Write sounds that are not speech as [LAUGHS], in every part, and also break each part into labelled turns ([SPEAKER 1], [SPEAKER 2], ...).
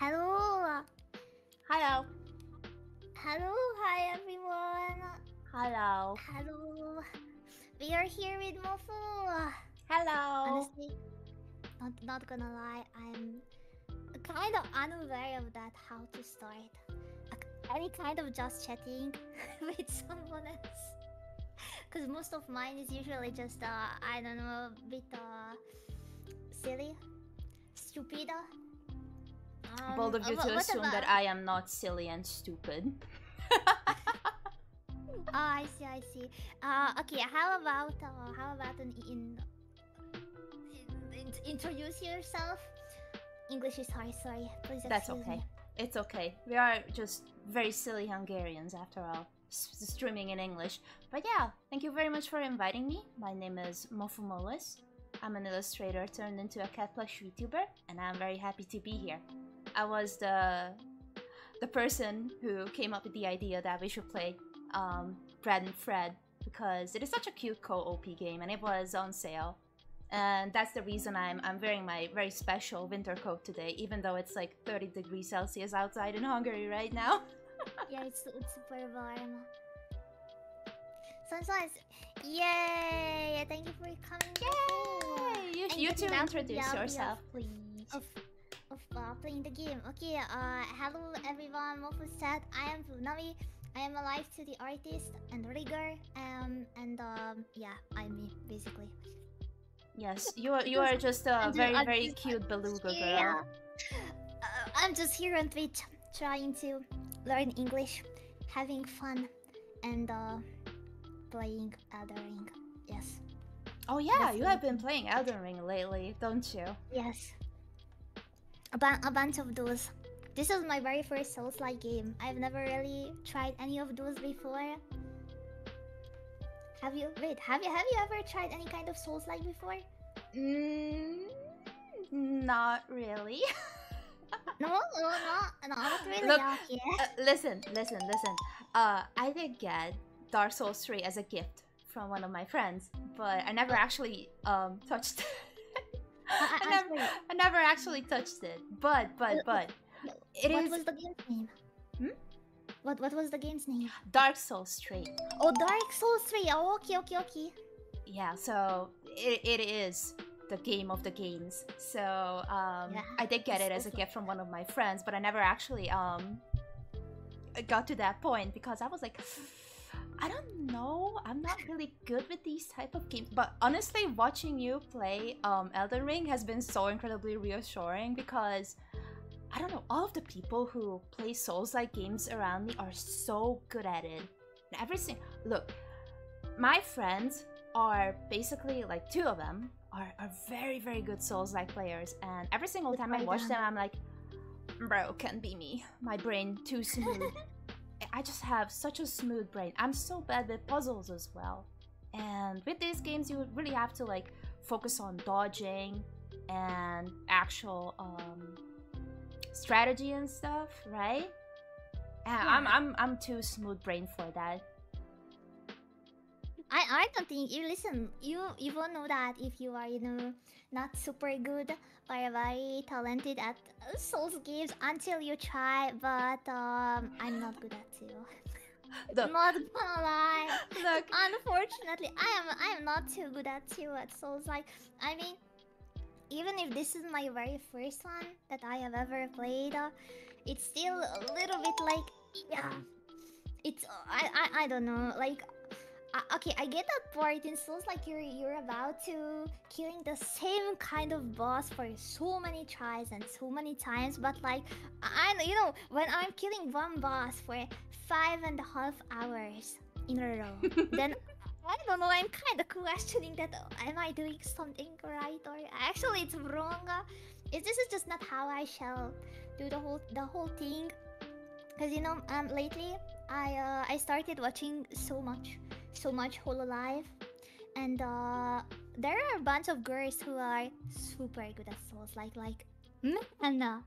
[SPEAKER 1] Hello. Hello. Hello. Hi, everyone.
[SPEAKER 2] Hello.
[SPEAKER 1] Hello. We are here with Mofu.
[SPEAKER 2] Hello.
[SPEAKER 1] Honestly, not, not gonna lie, I'm kind of unaware of that how to start any kind of just chatting [LAUGHS] with someone else because most of mine is usually just uh, I don't know a bit uh, silly, stupid, um,
[SPEAKER 2] Bold of you
[SPEAKER 1] wha-
[SPEAKER 2] to assume that I am not silly and stupid. [LAUGHS]
[SPEAKER 1] oh, I see, I see. Uh, okay, how about uh, how about an in, in, in introduce yourself? English is hard. Sorry, please
[SPEAKER 2] That's okay.
[SPEAKER 1] me.
[SPEAKER 2] It's okay. We are just very silly Hungarians after all, s- streaming in English. But yeah, thank you very much for inviting me. My name is Mofu Mollis. I'm an illustrator turned into a cat plush YouTuber, and I'm very happy to be here. I was the the person who came up with the idea that we should play um, Bread and Fred because it is such a cute co-op game, and it was on sale. And that's the reason I'm I'm wearing my very special winter coat today, even though it's like 30 degrees Celsius outside in Hungary right now. [LAUGHS]
[SPEAKER 1] Yeah, it's it's super warm. Sometimes, yay! Thank you for coming.
[SPEAKER 2] Yay! You, you two
[SPEAKER 1] out of the
[SPEAKER 2] introduce yourself, please.
[SPEAKER 1] Of of uh, playing the game. Okay. Uh, hello everyone. Mofu said I am Funami. I am a live to the artist and rigger. Um, and um, yeah, I'm me basically.
[SPEAKER 2] Yes, you are you are [LAUGHS] just a very very cute beluga girl.
[SPEAKER 1] Uh, I'm just here on Twitch trying to learn English, having fun, and uh, playing Elden Ring. Yes.
[SPEAKER 2] Oh yeah,
[SPEAKER 1] That's
[SPEAKER 2] you
[SPEAKER 1] me.
[SPEAKER 2] have been playing Elden Ring lately, don't you?
[SPEAKER 1] Yes. A, bu- a bunch of those. This is my very first Souls-like game. I've never really tried any of those before. Have you? Wait, have you? Have you ever tried any kind of Souls-like before?
[SPEAKER 2] Mm, not really.
[SPEAKER 1] No, no, no, no, not really.
[SPEAKER 2] Look. Uh, listen, listen, listen. Uh, I did get Dark Souls 3 as a gift from one of my friends, but I never actually um touched.
[SPEAKER 1] I-
[SPEAKER 2] I never. I never actually touched it. But, but, but, it
[SPEAKER 1] what
[SPEAKER 2] is
[SPEAKER 1] was the game's name?
[SPEAKER 2] Hmm?
[SPEAKER 1] What What was the game's name?
[SPEAKER 2] Dark Souls 3.
[SPEAKER 1] Oh, Dark Souls 3. Oh, okay, okay, okay.
[SPEAKER 2] Yeah, so it, it is the game of the games. So um,
[SPEAKER 1] Yeah,
[SPEAKER 2] I did get it as a gift from one of my friends, but I never actually um got to that point because I was like, I don't know, I'm not really good with these type of games. But honestly, watching you play um, Elden Ring has been so incredibly reassuring because. I don't know, all of the people who play Souls-like games around me are so good at it. And every single look, my friends are basically like two of them are, are very very good souls like players and every single time i watch
[SPEAKER 1] them.
[SPEAKER 2] them i'm like bro can't be me my brain too smooth [LAUGHS] i just have such a smooth brain. I'm so bad with puzzles as well. And with these games you really have to like focus on dodging and actual um strategy and stuff right? And I'm, I'm i'm too smooth brain for that
[SPEAKER 1] I, I don't think you listen. You you won't know that if you are you know not super good or very talented at Souls games until you try. But um, I'm not good at too.
[SPEAKER 2] Look. [LAUGHS]
[SPEAKER 1] not gonna lie. [LAUGHS]
[SPEAKER 2] look
[SPEAKER 1] Unfortunately, I am I am not too good at two at Souls. Like, I mean, even if this is my very first one that I have ever played, uh, it's still a little bit like, yeah, it's I I, I don't know. Like, uh, okay, I get that part It Souls. Like, you're you're about to killing the same kind of boss for so many tries and so many times, but like, I I- you know when I'm killing one boss for five and a half hours in a row, [LAUGHS] then I don't know. I'm kind of questioning that. uh, Am I doing something right or actually it's wrong? Uh, Is this is just not how I shall do the whole the whole thing? Cause you know, um, lately I uh, I started watching so much, so much Hololive, and uh, there are a bunch of girls who are super good at Souls. Like like, man,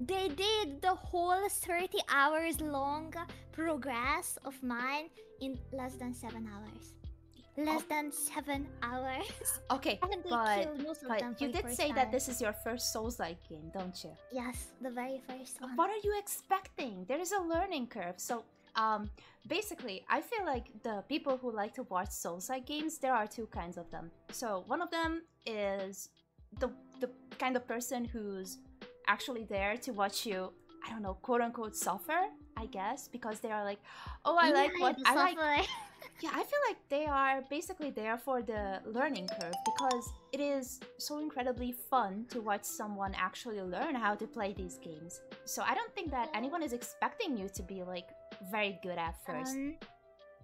[SPEAKER 1] they did the whole 30 hours long progress of mine in less than seven hours. Less than seven hours. [LAUGHS]
[SPEAKER 2] Okay, [LAUGHS]
[SPEAKER 1] And
[SPEAKER 2] but
[SPEAKER 1] killed most of them
[SPEAKER 2] but you did say that this is your first Souls-like game, don't you?
[SPEAKER 1] Yes, the very first one.
[SPEAKER 2] What are you expecting? There is a learning curve. So Um, basically, I feel like the people who like to watch Souls-like games, there are two kinds of them. So one of them is the the kind of person who's actually there to watch you. I don't know, quote unquote, suffer. I guess because they are like, oh, I like what I like. [LAUGHS] Yeah, I feel like they are basically there for the learning curve because it is so incredibly fun to watch someone actually learn how to play these games. So I don't think that anyone is expecting you to be like very good at first.
[SPEAKER 1] Um,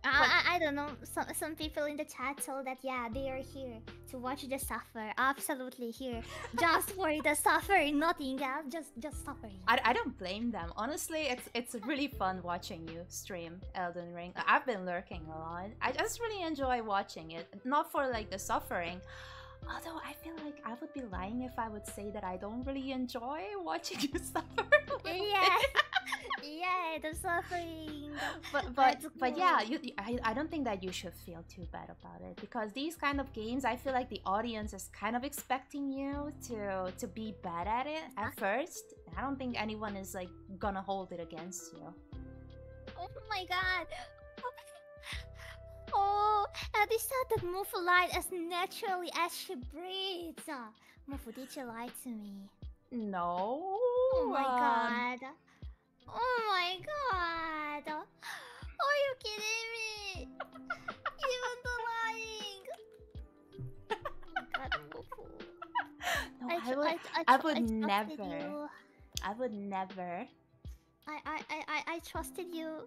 [SPEAKER 1] I, I, I don't know. Some some people in the chat told that yeah they are here to watch the suffer. Absolutely here, [LAUGHS] just for the suffering, nothing else. Just just suffering.
[SPEAKER 2] I, I don't blame them. Honestly, it's it's really fun watching you stream Elden Ring. I've been lurking a lot. I just really enjoy watching it. Not for like the suffering. Although I feel like I would be lying if I would say that I don't really enjoy watching [LAUGHS] you suffer. a little bit.
[SPEAKER 1] yeah, yeah, the suffering.
[SPEAKER 2] but but
[SPEAKER 1] That's
[SPEAKER 2] but yeah, you, I, I don't think that you should feel too bad about it because these kind of games, I feel like the audience is kind of expecting you to to be bad at it at first. I don't think anyone is like gonna hold it against you.
[SPEAKER 1] Oh my god. Oh, said that Mofu lied as naturally as she breathes. Mofu, did you lie to me?
[SPEAKER 2] No.
[SPEAKER 1] Oh my
[SPEAKER 2] um,
[SPEAKER 1] god. Oh my god. Are you kidding me? Even the lying. Oh god.
[SPEAKER 2] No,
[SPEAKER 1] I,
[SPEAKER 2] I, would.
[SPEAKER 1] I, I,
[SPEAKER 2] I would never.
[SPEAKER 1] You.
[SPEAKER 2] I would never.
[SPEAKER 1] I, I, I, I, trusted you.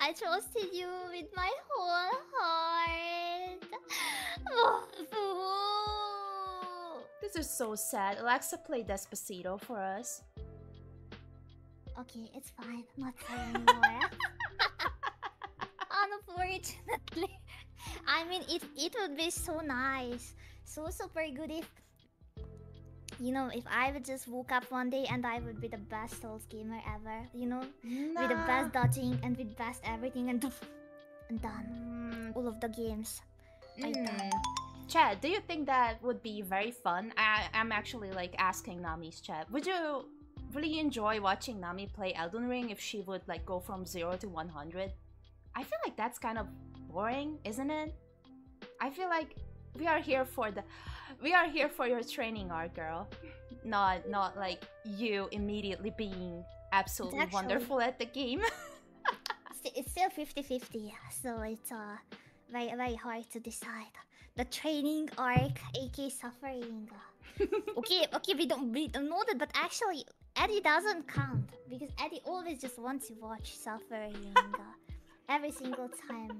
[SPEAKER 1] I trusted you with my whole heart. [SIGHS]
[SPEAKER 2] This is so sad. Alexa, play Despacito for us.
[SPEAKER 1] Okay, it's fine. I'm not anymore. Unfortunately. [LAUGHS] I mean, it, it would be so nice. So super good if... You know, if I would just woke up one day and I would be the best Souls gamer ever. You know? With the best dodging and with best everything and... And done.
[SPEAKER 2] Mm,
[SPEAKER 1] All of the games.
[SPEAKER 2] Mm. Chad, do you think that would be very fun? I I'm actually like asking Nami's chat. Would you really enjoy watching Nami play Elden Ring if she would like go from 0 to 100? I feel like that's kind of boring, isn't it? I feel like we are here for the we are here for your training arc, girl. Not not like you immediately being absolutely
[SPEAKER 1] actually-
[SPEAKER 2] wonderful at the game. [LAUGHS]
[SPEAKER 1] It's still 50-50, so it's uh very very hard to decide. The training arc, aka suffering. [LAUGHS] okay, okay, we don't we don't know that, but actually Eddie doesn't count because Eddie always just wants to watch suffering uh, [LAUGHS] every single time.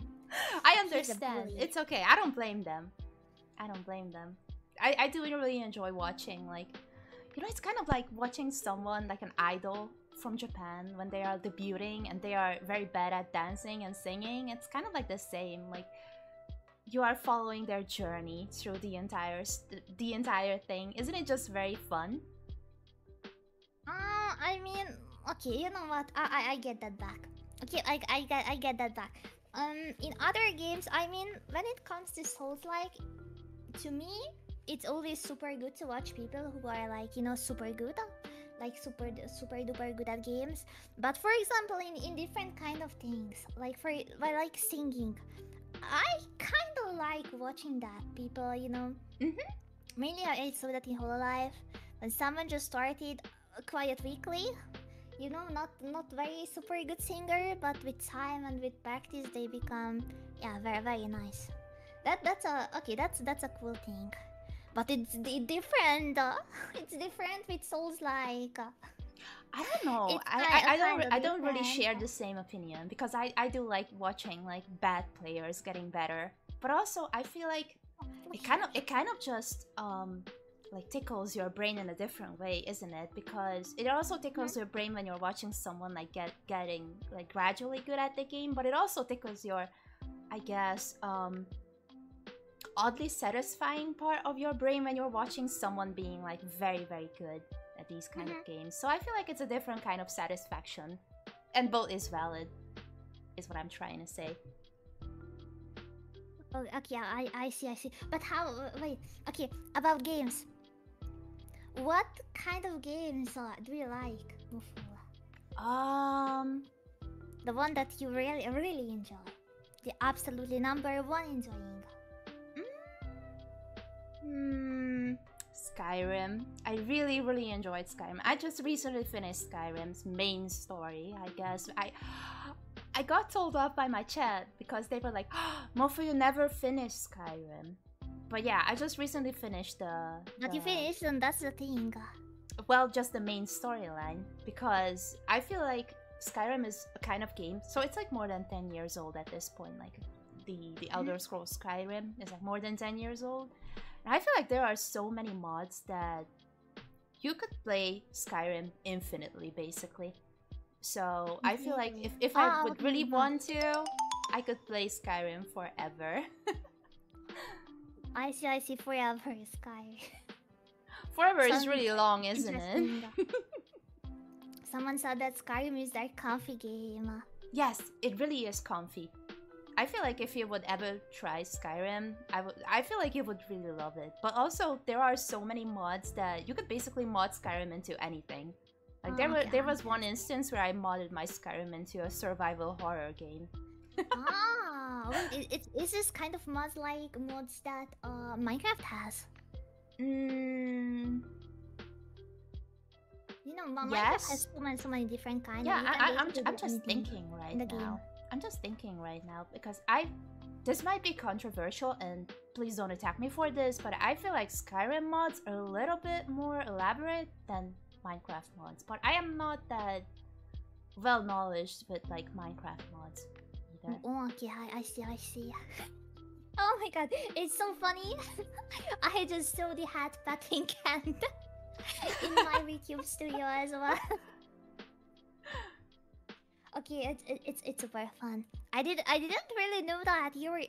[SPEAKER 2] I understand. It's okay. I don't blame them. I don't blame them. I, I do really enjoy watching like you know it's kind of like watching someone like an idol from Japan when they are debuting and they are very bad at dancing and singing. It's kind of like the same. Like you are following their journey through the entire the entire thing. Isn't it just very fun?
[SPEAKER 1] Uh, I mean, okay, you know what? I, I, I get that back. Okay, I, I get I get that back. Um, in other games, I mean, when it comes to Souls-like, to me, it's always super good to watch people who are like, you know, super good, like super super duper good at games. But for example, in in different kind of things, like for like singing, I kind of like watching that people, you know.
[SPEAKER 2] Mhm.
[SPEAKER 1] Mainly, I saw that in Hololive when someone just started Quiet Weekly. You know, not not very super good singer, but with time and with practice, they become yeah very very nice. That that's a okay. That's that's a cool thing, but it's di- different. Uh, [LAUGHS] it's different with souls like. Uh,
[SPEAKER 2] I don't know. I, I, I don't
[SPEAKER 1] kind
[SPEAKER 2] re-
[SPEAKER 1] of
[SPEAKER 2] I don't really share the same opinion because I, I do like watching like bad players getting better. But also I feel like it kind of it kind of just um like tickles your brain in a different way, isn't it? Because it also tickles your brain when you're watching someone like get getting like gradually good at the game, but it also tickles your I guess um oddly satisfying part of your brain when you're watching someone being like very very good at these kind of games. So I feel like it's a different kind of satisfaction. And both is valid, is what I'm trying to say.
[SPEAKER 1] Oh, okay, I I see I see. But how? Wait, okay. About games. What kind of games uh, do you like, Mofu?
[SPEAKER 2] Um,
[SPEAKER 1] the one that you really really enjoy, the absolutely number one enjoying.
[SPEAKER 2] Hmm. Skyrim. I really, really enjoyed Skyrim. I just recently finished Skyrim's main story. I guess I, I got told off by my chat because they were like, [GASPS] "Mofu, you never finished Skyrim." But yeah, I just recently finished the.
[SPEAKER 1] But you finished, and that's the thing.
[SPEAKER 2] well, just the main storyline because I feel like Skyrim is a kind of game, so it's like more than ten years old at this point. Like the the mm-hmm. Elder Scrolls Skyrim is like more than ten years old, I feel like there are so many mods that you could play Skyrim infinitely, basically. So I feel like if if I
[SPEAKER 1] Ah,
[SPEAKER 2] would really
[SPEAKER 1] mod.
[SPEAKER 2] want to, I could play Skyrim forever. [LAUGHS]
[SPEAKER 1] I see, I see. Forever Sky. [LAUGHS]
[SPEAKER 2] forever is really long, isn't it? [LAUGHS]
[SPEAKER 1] Someone said that Skyrim is their comfy game.
[SPEAKER 2] Yes, it really is comfy. I feel like if you would ever try Skyrim, I would I feel like you would really love it. But also there are so many mods that you could basically mod Skyrim into anything. Like there
[SPEAKER 1] Oh,
[SPEAKER 2] were
[SPEAKER 1] okay,
[SPEAKER 2] there was one instance where I modded my Skyrim into a survival horror game. [LAUGHS]
[SPEAKER 1] ah, wait, it, it, is this kind of mods like mods that uh, Minecraft has?
[SPEAKER 2] Mm,
[SPEAKER 1] You know, Minecraft
[SPEAKER 2] Yes.
[SPEAKER 1] has so many, so many different kinds.
[SPEAKER 2] yeah, I, I, I'm,
[SPEAKER 1] basically
[SPEAKER 2] I'm just thinking right now. I'm just thinking right now because I this might be controversial and please don't attack me for this, but I feel like Skyrim mods are a little bit more elaborate than Minecraft mods. But I am not that well knowledge with like Minecraft mods either.
[SPEAKER 1] Oh, okay, I, I see, I see. [LAUGHS] Oh my god, it's so funny. [LAUGHS] I just saw the hat patting can [LAUGHS] in my VTube studio as well. Okay, it's it, it's it's super fun. I did I didn't really know that your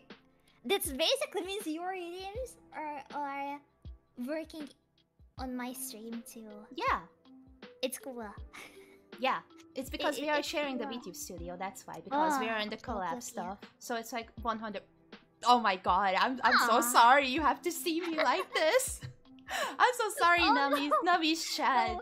[SPEAKER 1] that's basically means your idioms are are working on my stream too.
[SPEAKER 2] Yeah,
[SPEAKER 1] It's cool.
[SPEAKER 2] yeah. It's because
[SPEAKER 1] it-
[SPEAKER 2] we are sharing the
[SPEAKER 1] cool.
[SPEAKER 2] VTube studio. That's why. Because we
[SPEAKER 1] Ah,
[SPEAKER 2] are in the collab
[SPEAKER 1] okay.
[SPEAKER 2] stuff. So it's like 100. Oh my god! I'm I'm so sorry. You have to see me like this. [LAUGHS] I'm so sorry,
[SPEAKER 1] Oh,
[SPEAKER 2] Nami's Nami's chat.
[SPEAKER 1] Bold!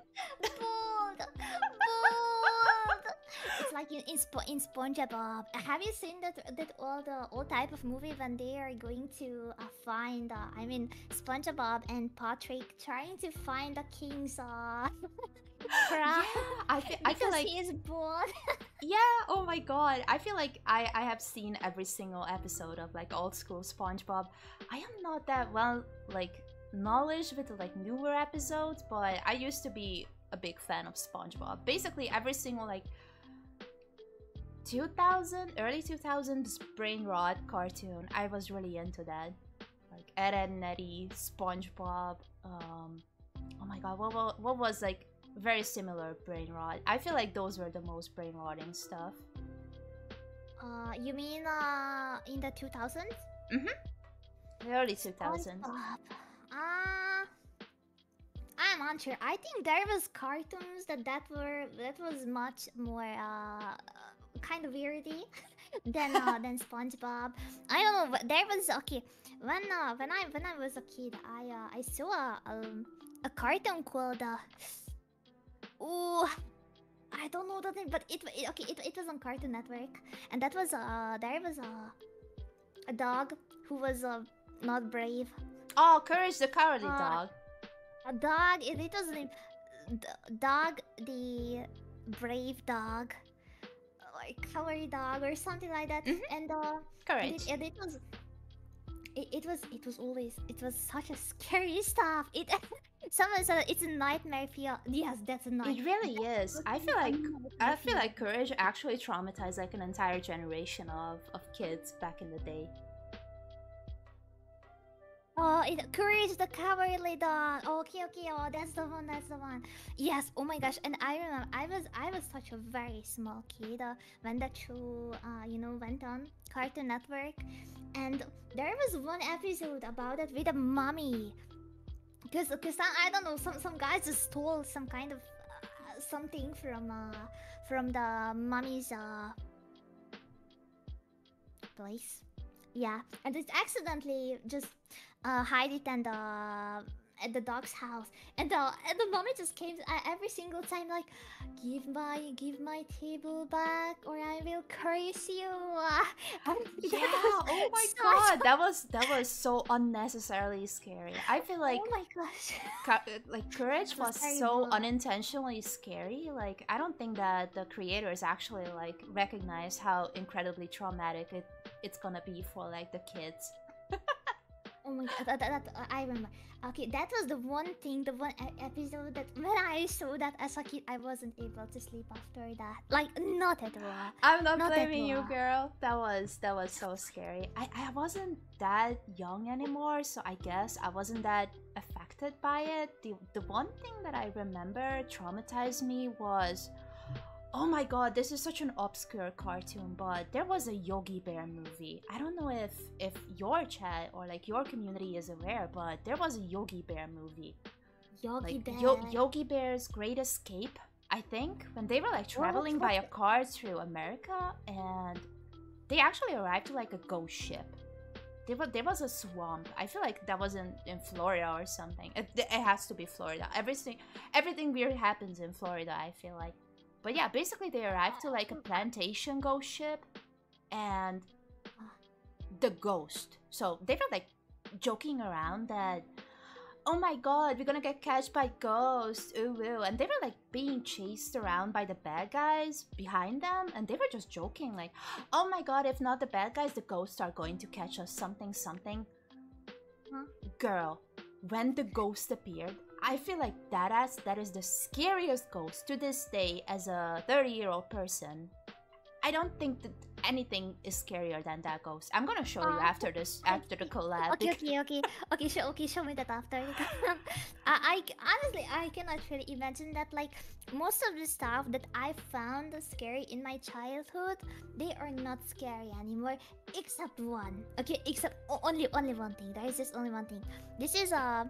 [SPEAKER 1] Like in, in, Spo- in SpongeBob. Have you seen that that all the all type of movie when they are going to uh, find? Uh, I mean, SpongeBob and Patrick trying to find the king's uh, [LAUGHS] crown
[SPEAKER 2] I feel, I feel like
[SPEAKER 1] he is bored. [LAUGHS]
[SPEAKER 2] yeah. Oh my god! I feel like I I have seen every single episode of like old school SpongeBob. I am not that well like knowledge with the like newer episodes, but I used to be a big fan of SpongeBob. Basically, every single like 2000 early 2000s brain rot cartoon i was really into that like ed, and eddie spongebob um oh my god what, what, what was like very similar brain rot i feel like those were the most brain rotting stuff
[SPEAKER 1] Uh, you mean uh in the 2000s?
[SPEAKER 2] the early 2000s
[SPEAKER 1] SpongeBob. Ah, I'm unsure. I think there was cartoons that that were that was much more uh kind of weirdy [LAUGHS] than uh, than SpongeBob. I don't know. But there was okay when uh, when I when I was a kid, I uh, I saw a um, a cartoon called uh, ooh. I don't know the name, but it, it okay. It, it was on Cartoon Network, and that was uh there was a a dog who was uh, not brave.
[SPEAKER 2] oh courage the cowardly
[SPEAKER 1] Uh,
[SPEAKER 2] dog
[SPEAKER 1] A dog. It, it was named D- dog the brave dog, like cowardly dog or something like that.
[SPEAKER 2] Mhm.
[SPEAKER 1] And uh, and it, and it was. It, it was it was always it was such a scary [LAUGHS] stuff. It [LAUGHS] someone said it's a nightmare feel. Yes, that's a nightmare.
[SPEAKER 2] it really is i feel like i feel
[SPEAKER 1] feel.
[SPEAKER 2] like courage actually traumatized like an entire generation of of kids back in the day
[SPEAKER 1] Oh, it, Courage the Cowardly Dog. Okay, okay. Oh, that's the one. That's the one. Yes. Oh my gosh. And I remember, I was, I was such a very small kid uh, when that show, uh, you know, went on Cartoon Network, and there was one episode about it with a mummy. Cause, cause I, don't know, some some guys just stole some kind of uh, something from uh from the mummy's uh place. Yeah, and it accidentally just uh, hide it and uh, at the dog's house, and the and the mommy just came uh, every single time like, give my give my table back or I will curse you. [LAUGHS] And [LAUGHS]
[SPEAKER 2] Yeah. Oh my
[SPEAKER 1] so-
[SPEAKER 2] god, that was that was so unnecessarily scary. I feel like
[SPEAKER 1] oh my gosh.
[SPEAKER 2] Uh, like courage
[SPEAKER 1] was
[SPEAKER 2] so unintentionally scary like i don't think that the creators actually like recognize how incredibly traumatic it it's gonna be for like the kids [LAUGHS]
[SPEAKER 1] Oh my god, that, that, that- uh, I remember. Okay, that was the one thing, the one episode that when I saw that as a kid, I wasn't able to sleep after that. Like, not at all.
[SPEAKER 2] i'm not,
[SPEAKER 1] Not
[SPEAKER 2] blaming you girl that was that was so scary I, I wasn't that young anymore so i guess i wasn't that affected by it the, the one thing that i remember traumatized me was Oh my god, this is such an obscure cartoon, but there was a Yogi Bear movie. I don't know if if your chat or like your community is aware, but there was a Yogi Bear movie.
[SPEAKER 1] Yogi
[SPEAKER 2] Like
[SPEAKER 1] Bear.
[SPEAKER 2] Yo- Yogi Bear's Great Escape, I think, when they were like traveling by a car through America and they actually arrived to like a ghost ship. There was, there was a swamp. I feel like that was in, in Florida or something. It, it has to be Florida. Everything everything weird happens in Florida, I feel like. But yeah, basically they arrived to like a plantation ghost ship and the ghost. So they were like joking around that oh my god, we're gonna get catched by ghosts, ooh ooh. And they were like being chased around by the bad guys behind them, and they were just joking, like, oh my god, if not the bad guys, the ghosts are going to catch us, something, something.
[SPEAKER 1] Huh?
[SPEAKER 2] Girl, when the ghost appeared, I feel like that ass that is the scariest ghost to this day as a 30 year old person. I don't think that anything is scarier than that ghost. I'm gonna show you after this
[SPEAKER 1] I
[SPEAKER 2] after the collab.
[SPEAKER 1] Okay, okay, okay, okay. Show, okay, show me that after. [LAUGHS] I honestly, I cannot really imagine that. Like most of the stuff that I found scary in my childhood, they are not scary anymore, except one. Okay, except only only one thing. There is just only one thing. This is uh,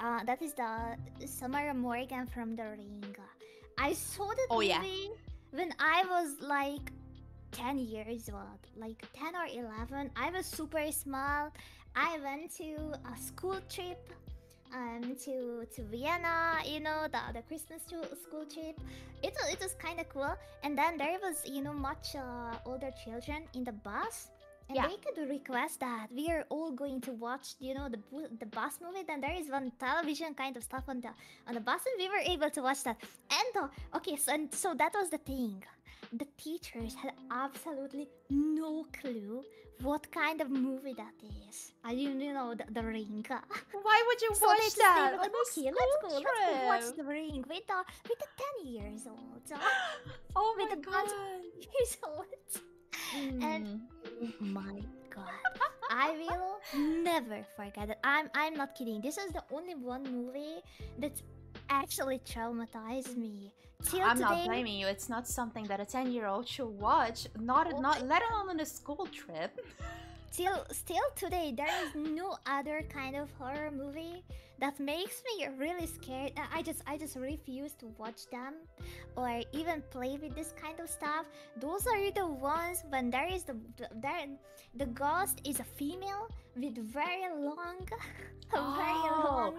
[SPEAKER 1] uh, that is the Samara Morgan from The Ring. I saw that
[SPEAKER 2] Oh,
[SPEAKER 1] movie
[SPEAKER 2] yeah.
[SPEAKER 1] when I was like 10 years old, like 10 or 11. I was super small. I went to a school trip um to to Vienna, you know, the the Christmas school trip. It was it was kind of cool. And then there was, you know, much uh, older children in the bus. And
[SPEAKER 2] Yeah.
[SPEAKER 1] they could request that we are all going to watch, you know, the the bus movie. Then there is one television kind of stuff on the on the bus, and we were able to watch that. And uh, okay, so and so that was the thing the teachers had absolutely no clue what kind of movie that is. I didn't you know the, the ring. [LAUGHS]
[SPEAKER 2] Why would you
[SPEAKER 1] So
[SPEAKER 2] watch that?
[SPEAKER 1] like, okay, let's go, let's go watch the ring with the with the ten years old. [GASPS]
[SPEAKER 2] oh
[SPEAKER 1] with
[SPEAKER 2] my
[SPEAKER 1] the
[SPEAKER 2] god. [LAUGHS]
[SPEAKER 1] years old. And
[SPEAKER 2] Mm.
[SPEAKER 1] my god. I will never forget it. I'm I'm not kidding. This is the only one movie that's actually traumatized me. Till
[SPEAKER 2] I'm
[SPEAKER 1] today,
[SPEAKER 2] not blaming you. It's not something that a 10 year old should watch. Not, not let alone on a school trip.
[SPEAKER 1] Till still today, there is no other kind of horror movie that makes me really scared. I I just I just refuse to watch them or even play with this kind of stuff. Those are the ones when there is the the, there, the ghost is a female with very long, [LAUGHS] very
[SPEAKER 2] Oh.
[SPEAKER 1] long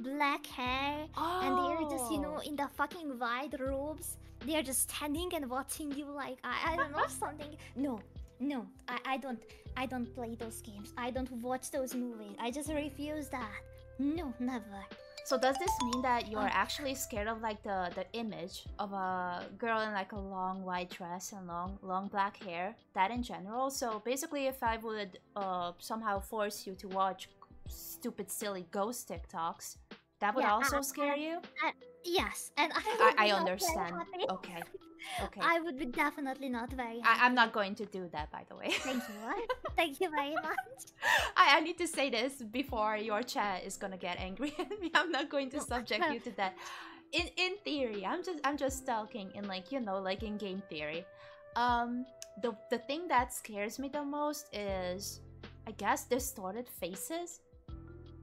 [SPEAKER 1] black hair,
[SPEAKER 2] Oh.
[SPEAKER 1] and they're just you know oh. in the fucking white robes. They're just standing and watching you like I, I don't know [LAUGHS] something. No, no, I, I don't I don't play those games. I don't watch those movies. I just refuse that. No, never.
[SPEAKER 2] So does this mean that you're
[SPEAKER 1] Oh.
[SPEAKER 2] actually scared of like the the image of a girl in like a long white dress and long long black hair? That in general. So basically, if I would uh somehow force you to watch stupid silly ghost TikToks, that would
[SPEAKER 1] Yeah,
[SPEAKER 2] also
[SPEAKER 1] I-
[SPEAKER 2] scare you.
[SPEAKER 1] Yes, and I,
[SPEAKER 2] I, I understand. Okay. Okay.
[SPEAKER 1] I would be definitely not very happy.
[SPEAKER 2] I, I'm not going to do that, by the way.
[SPEAKER 1] Thank you. [LAUGHS] Thank you very much.
[SPEAKER 2] I, I need to say this before your chat is gonna get angry at me. [LAUGHS] I'm not going to subject you to that. In in theory, I'm just I'm just talking in like you know like in game theory. Um, the the thing that scares me the most is, I guess distorted faces.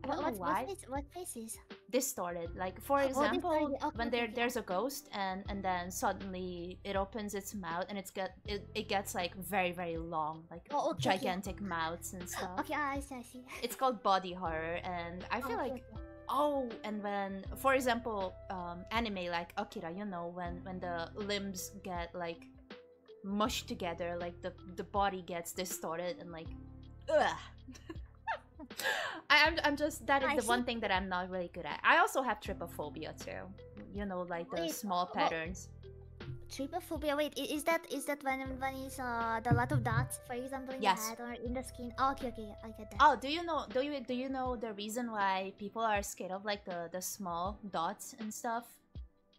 [SPEAKER 2] I don't
[SPEAKER 1] What,
[SPEAKER 2] know
[SPEAKER 1] what,
[SPEAKER 2] why.
[SPEAKER 1] what, face, what faces?
[SPEAKER 2] Distorted. Like for
[SPEAKER 1] Oh,
[SPEAKER 2] example,
[SPEAKER 1] distorted. Okay,
[SPEAKER 2] when there
[SPEAKER 1] okay.
[SPEAKER 2] there's a ghost and and then suddenly it opens its mouth and it's get it, it gets like very very long, like
[SPEAKER 1] Oh, okay,
[SPEAKER 2] gigantic mouths and stuff.
[SPEAKER 1] Okay, I see, I see. [LAUGHS]
[SPEAKER 2] It's called body horror, and I feel
[SPEAKER 1] Okay,
[SPEAKER 2] like oh, and when for example, um, anime like Akira, you know, when when the limbs get like mushed together, like the the body gets distorted and like, ugh. [LAUGHS] I, I'm, I'm just that is
[SPEAKER 1] I
[SPEAKER 2] the
[SPEAKER 1] see.
[SPEAKER 2] one thing that I'm not really good at. I also have trypophobia too. You know, like the
[SPEAKER 1] Wait,
[SPEAKER 2] small patterns.
[SPEAKER 1] Trypophobia. Wait, is that is that when when it's uh the lot of dots, for example, in
[SPEAKER 2] Yes.
[SPEAKER 1] the head or in the skin? Oh, okay, okay, I get that.
[SPEAKER 2] Oh, do you know? Do you do you know the reason why people are scared of like the the small dots and stuff?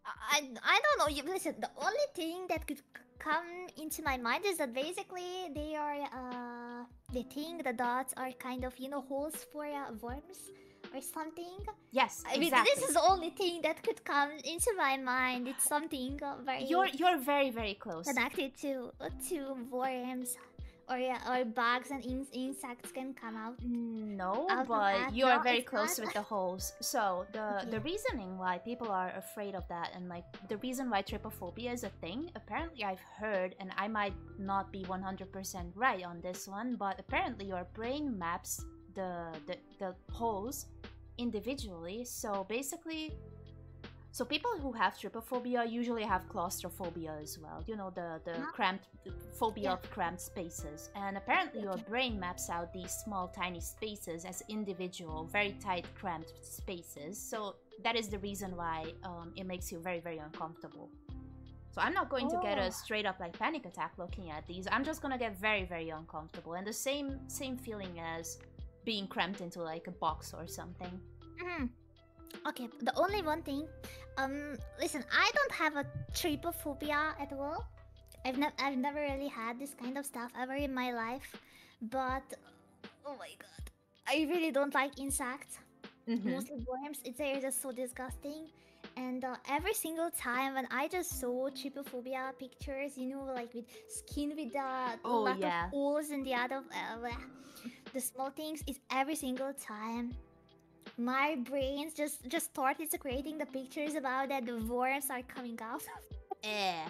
[SPEAKER 1] I, I don't know. You listen. The only thing that could come into my mind is that basically they are uh they think the dots are kind of you know holes for uh, worms or something.
[SPEAKER 2] Yes,
[SPEAKER 1] I mean,
[SPEAKER 2] exactly.
[SPEAKER 1] this is the only thing that could come into my mind. It's something very
[SPEAKER 2] You're you're very very close.
[SPEAKER 1] connected to to worms or yeah, or bugs and in- insects can come out.
[SPEAKER 2] No,
[SPEAKER 1] Out
[SPEAKER 2] but you are
[SPEAKER 1] No,
[SPEAKER 2] very close
[SPEAKER 1] not.
[SPEAKER 2] with the holes. So the [LAUGHS] the reasoning why people are afraid of that and like the reason why trypophobia is a thing, apparently I've heard and I might not be 100% right on this one, but apparently your brain maps the the, the holes individually. So basically so people who have trypophobia usually have claustrophobia as well. You know the the
[SPEAKER 1] Huh?
[SPEAKER 2] cramped phobia
[SPEAKER 1] Yeah.
[SPEAKER 2] of cramped spaces. And apparently your brain maps out these small tiny spaces as individual, very tight cramped spaces. So that is the reason why um, it makes you very very uncomfortable. So I'm not going to get
[SPEAKER 1] Oh.
[SPEAKER 2] a straight up like panic attack looking at these. I'm just gonna get very very uncomfortable and the same same feeling as being cramped into like a box or something.
[SPEAKER 1] Mhm. Okay, the only one thing, um, listen, I don't have a trypophobia at all. I've never, I've never really had this kind of stuff ever in my life, but oh my god, I really don't like insects,
[SPEAKER 2] Mhm.
[SPEAKER 1] mostly worms. It's they're just so disgusting. And uh, every single time when I just saw trypophobia pictures, you know, like with skin with the
[SPEAKER 2] Oh,
[SPEAKER 1] lot
[SPEAKER 2] yeah.
[SPEAKER 1] of holes and the other, uh, the small things, is every single time my brains just just started creating the pictures about that the worms are coming out. [LAUGHS]
[SPEAKER 2] Eh,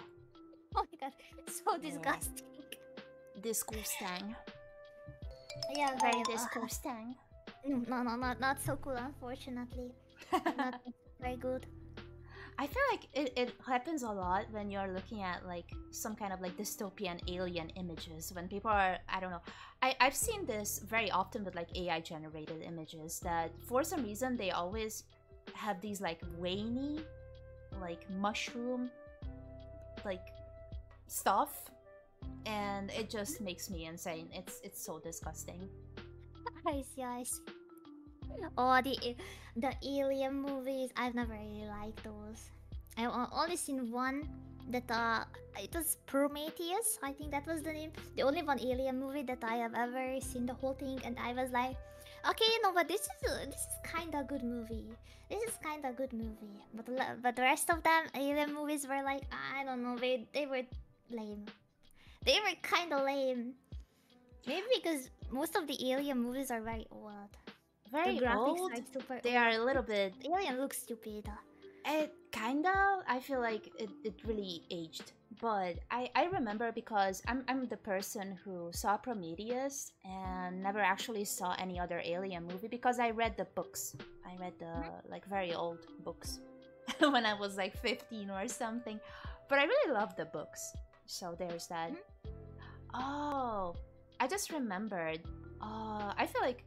[SPEAKER 1] oh my god, so disgusting.
[SPEAKER 2] disgusting.
[SPEAKER 1] Yeah,
[SPEAKER 2] Very
[SPEAKER 1] uh,
[SPEAKER 2] disgusting. [LAUGHS]
[SPEAKER 1] No, no, not not so cool, unfortunately. [LAUGHS] not very good.
[SPEAKER 2] I feel like it, it happens a lot when you're looking at like some kind of like dystopian alien images when people are I don't know. I, I've seen this very often with like AI generated images that for some reason they always have these like veiny like mushroom like stuff and it just makes me insane. It's it's so disgusting.
[SPEAKER 1] I see, I see. Oh, the the alien movies. I've never really liked those. I've only seen one that uh, it was Prometheus. I think that was the name. The only one alien movie that I have ever seen the whole thing, and I was like, okay, you know what? This is a, this is kind of good movie. This is kind of good movie. But but the rest of them alien movies were like, I don't know, they they were lame. They were kind of lame. Maybe because most of the alien movies are very old.
[SPEAKER 2] Very
[SPEAKER 1] the
[SPEAKER 2] old.
[SPEAKER 1] super
[SPEAKER 2] They are a little bit
[SPEAKER 1] Alien looks stupid.
[SPEAKER 2] It kinda. I feel like it, it really aged. But I, I remember because I'm, I'm the person who saw Prometheus and never actually saw any other alien movie because I read the books. I read the like very old books [LAUGHS] when I was like 15 or something. But I really love the books. So there's that. Oh, I just remembered. Uh, I feel like.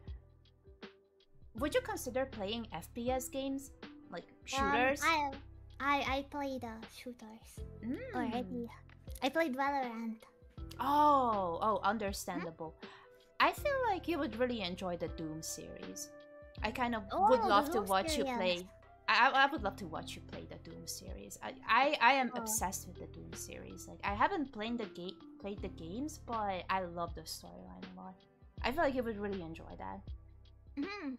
[SPEAKER 2] Would you consider playing FPS games? Like shooters?
[SPEAKER 1] Um, I, I I played uh, shooters
[SPEAKER 2] Mm.
[SPEAKER 1] already. I played Valorant.
[SPEAKER 2] Oh, oh, understandable. I feel like you would really enjoy the Doom series. I kind of would
[SPEAKER 1] Oh, the
[SPEAKER 2] love to watch you play. I, I would love to watch you play the Doom series. I I, I am
[SPEAKER 1] Oh.
[SPEAKER 2] obsessed with the Doom series. Like I haven't played the game played the games, but I love the storyline a lot. I feel like you would really enjoy that.
[SPEAKER 1] Hmm.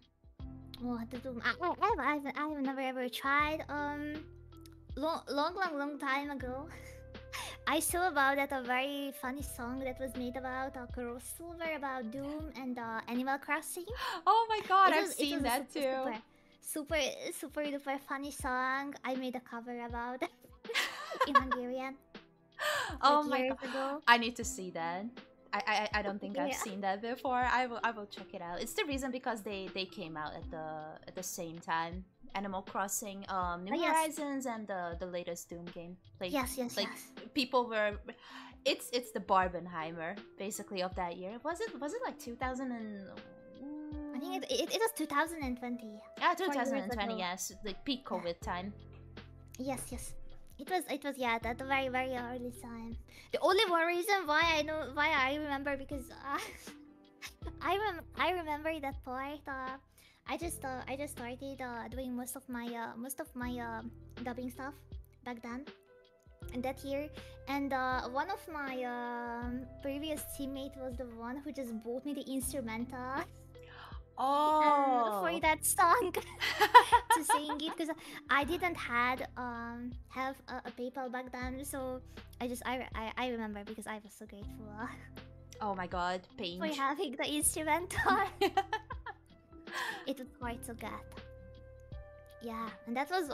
[SPEAKER 1] Well, Doom. I, I, I've, I've, never ever tried. Um, long, long, long, long time ago. [LAUGHS] I saw about that a very funny song that was made about a uh, crossover about Doom and uh, Animal Crossing. [GASPS]
[SPEAKER 2] Oh my god, I've
[SPEAKER 1] was-
[SPEAKER 2] seen that
[SPEAKER 1] super,
[SPEAKER 2] too.
[SPEAKER 1] super- super super duper funny song I made a cover about [LAUGHS] in Hungarian. [LAUGHS]
[SPEAKER 2] oh my god.
[SPEAKER 1] ago.
[SPEAKER 2] I need to see that. I, I, I don't think I've
[SPEAKER 1] Yeah.
[SPEAKER 2] seen that before. I will I will check it out. It's the reason because they, they came out at the at the same time. Animal Crossing, um, New
[SPEAKER 1] Oh, yes.
[SPEAKER 2] Horizons, and the the latest Doom game. Like
[SPEAKER 1] Yes, yes,
[SPEAKER 2] like
[SPEAKER 1] yes.
[SPEAKER 2] people were. It's it's the Barbenheimer basically of that year. Was it was it like 2000 and?
[SPEAKER 1] I think it, it, it was 2020.
[SPEAKER 2] Yeah,
[SPEAKER 1] four years
[SPEAKER 2] 2020. Yes, like peak COVID time.
[SPEAKER 1] Yes, yes. It was it was yeah at the very very early time. The only one reason why I know why I remember because uh, [LAUGHS] I rem I remember that part. Uh, I just uh, I just started uh, doing most of my uh, most of my uh, dubbing stuff back then. And that year, and uh, one of my um, previous teammate was the one who just bought me the instrumental [LAUGHS]
[SPEAKER 2] Oh, [LAUGHS]
[SPEAKER 1] for that song [LAUGHS] to sing it because I didn't had um have a, a PayPal back then, so I just I, I I remember because I was so grateful [LAUGHS]
[SPEAKER 2] oh my God, Paige.
[SPEAKER 1] for having the instrumental. it was hard to get. Yeah, and that was,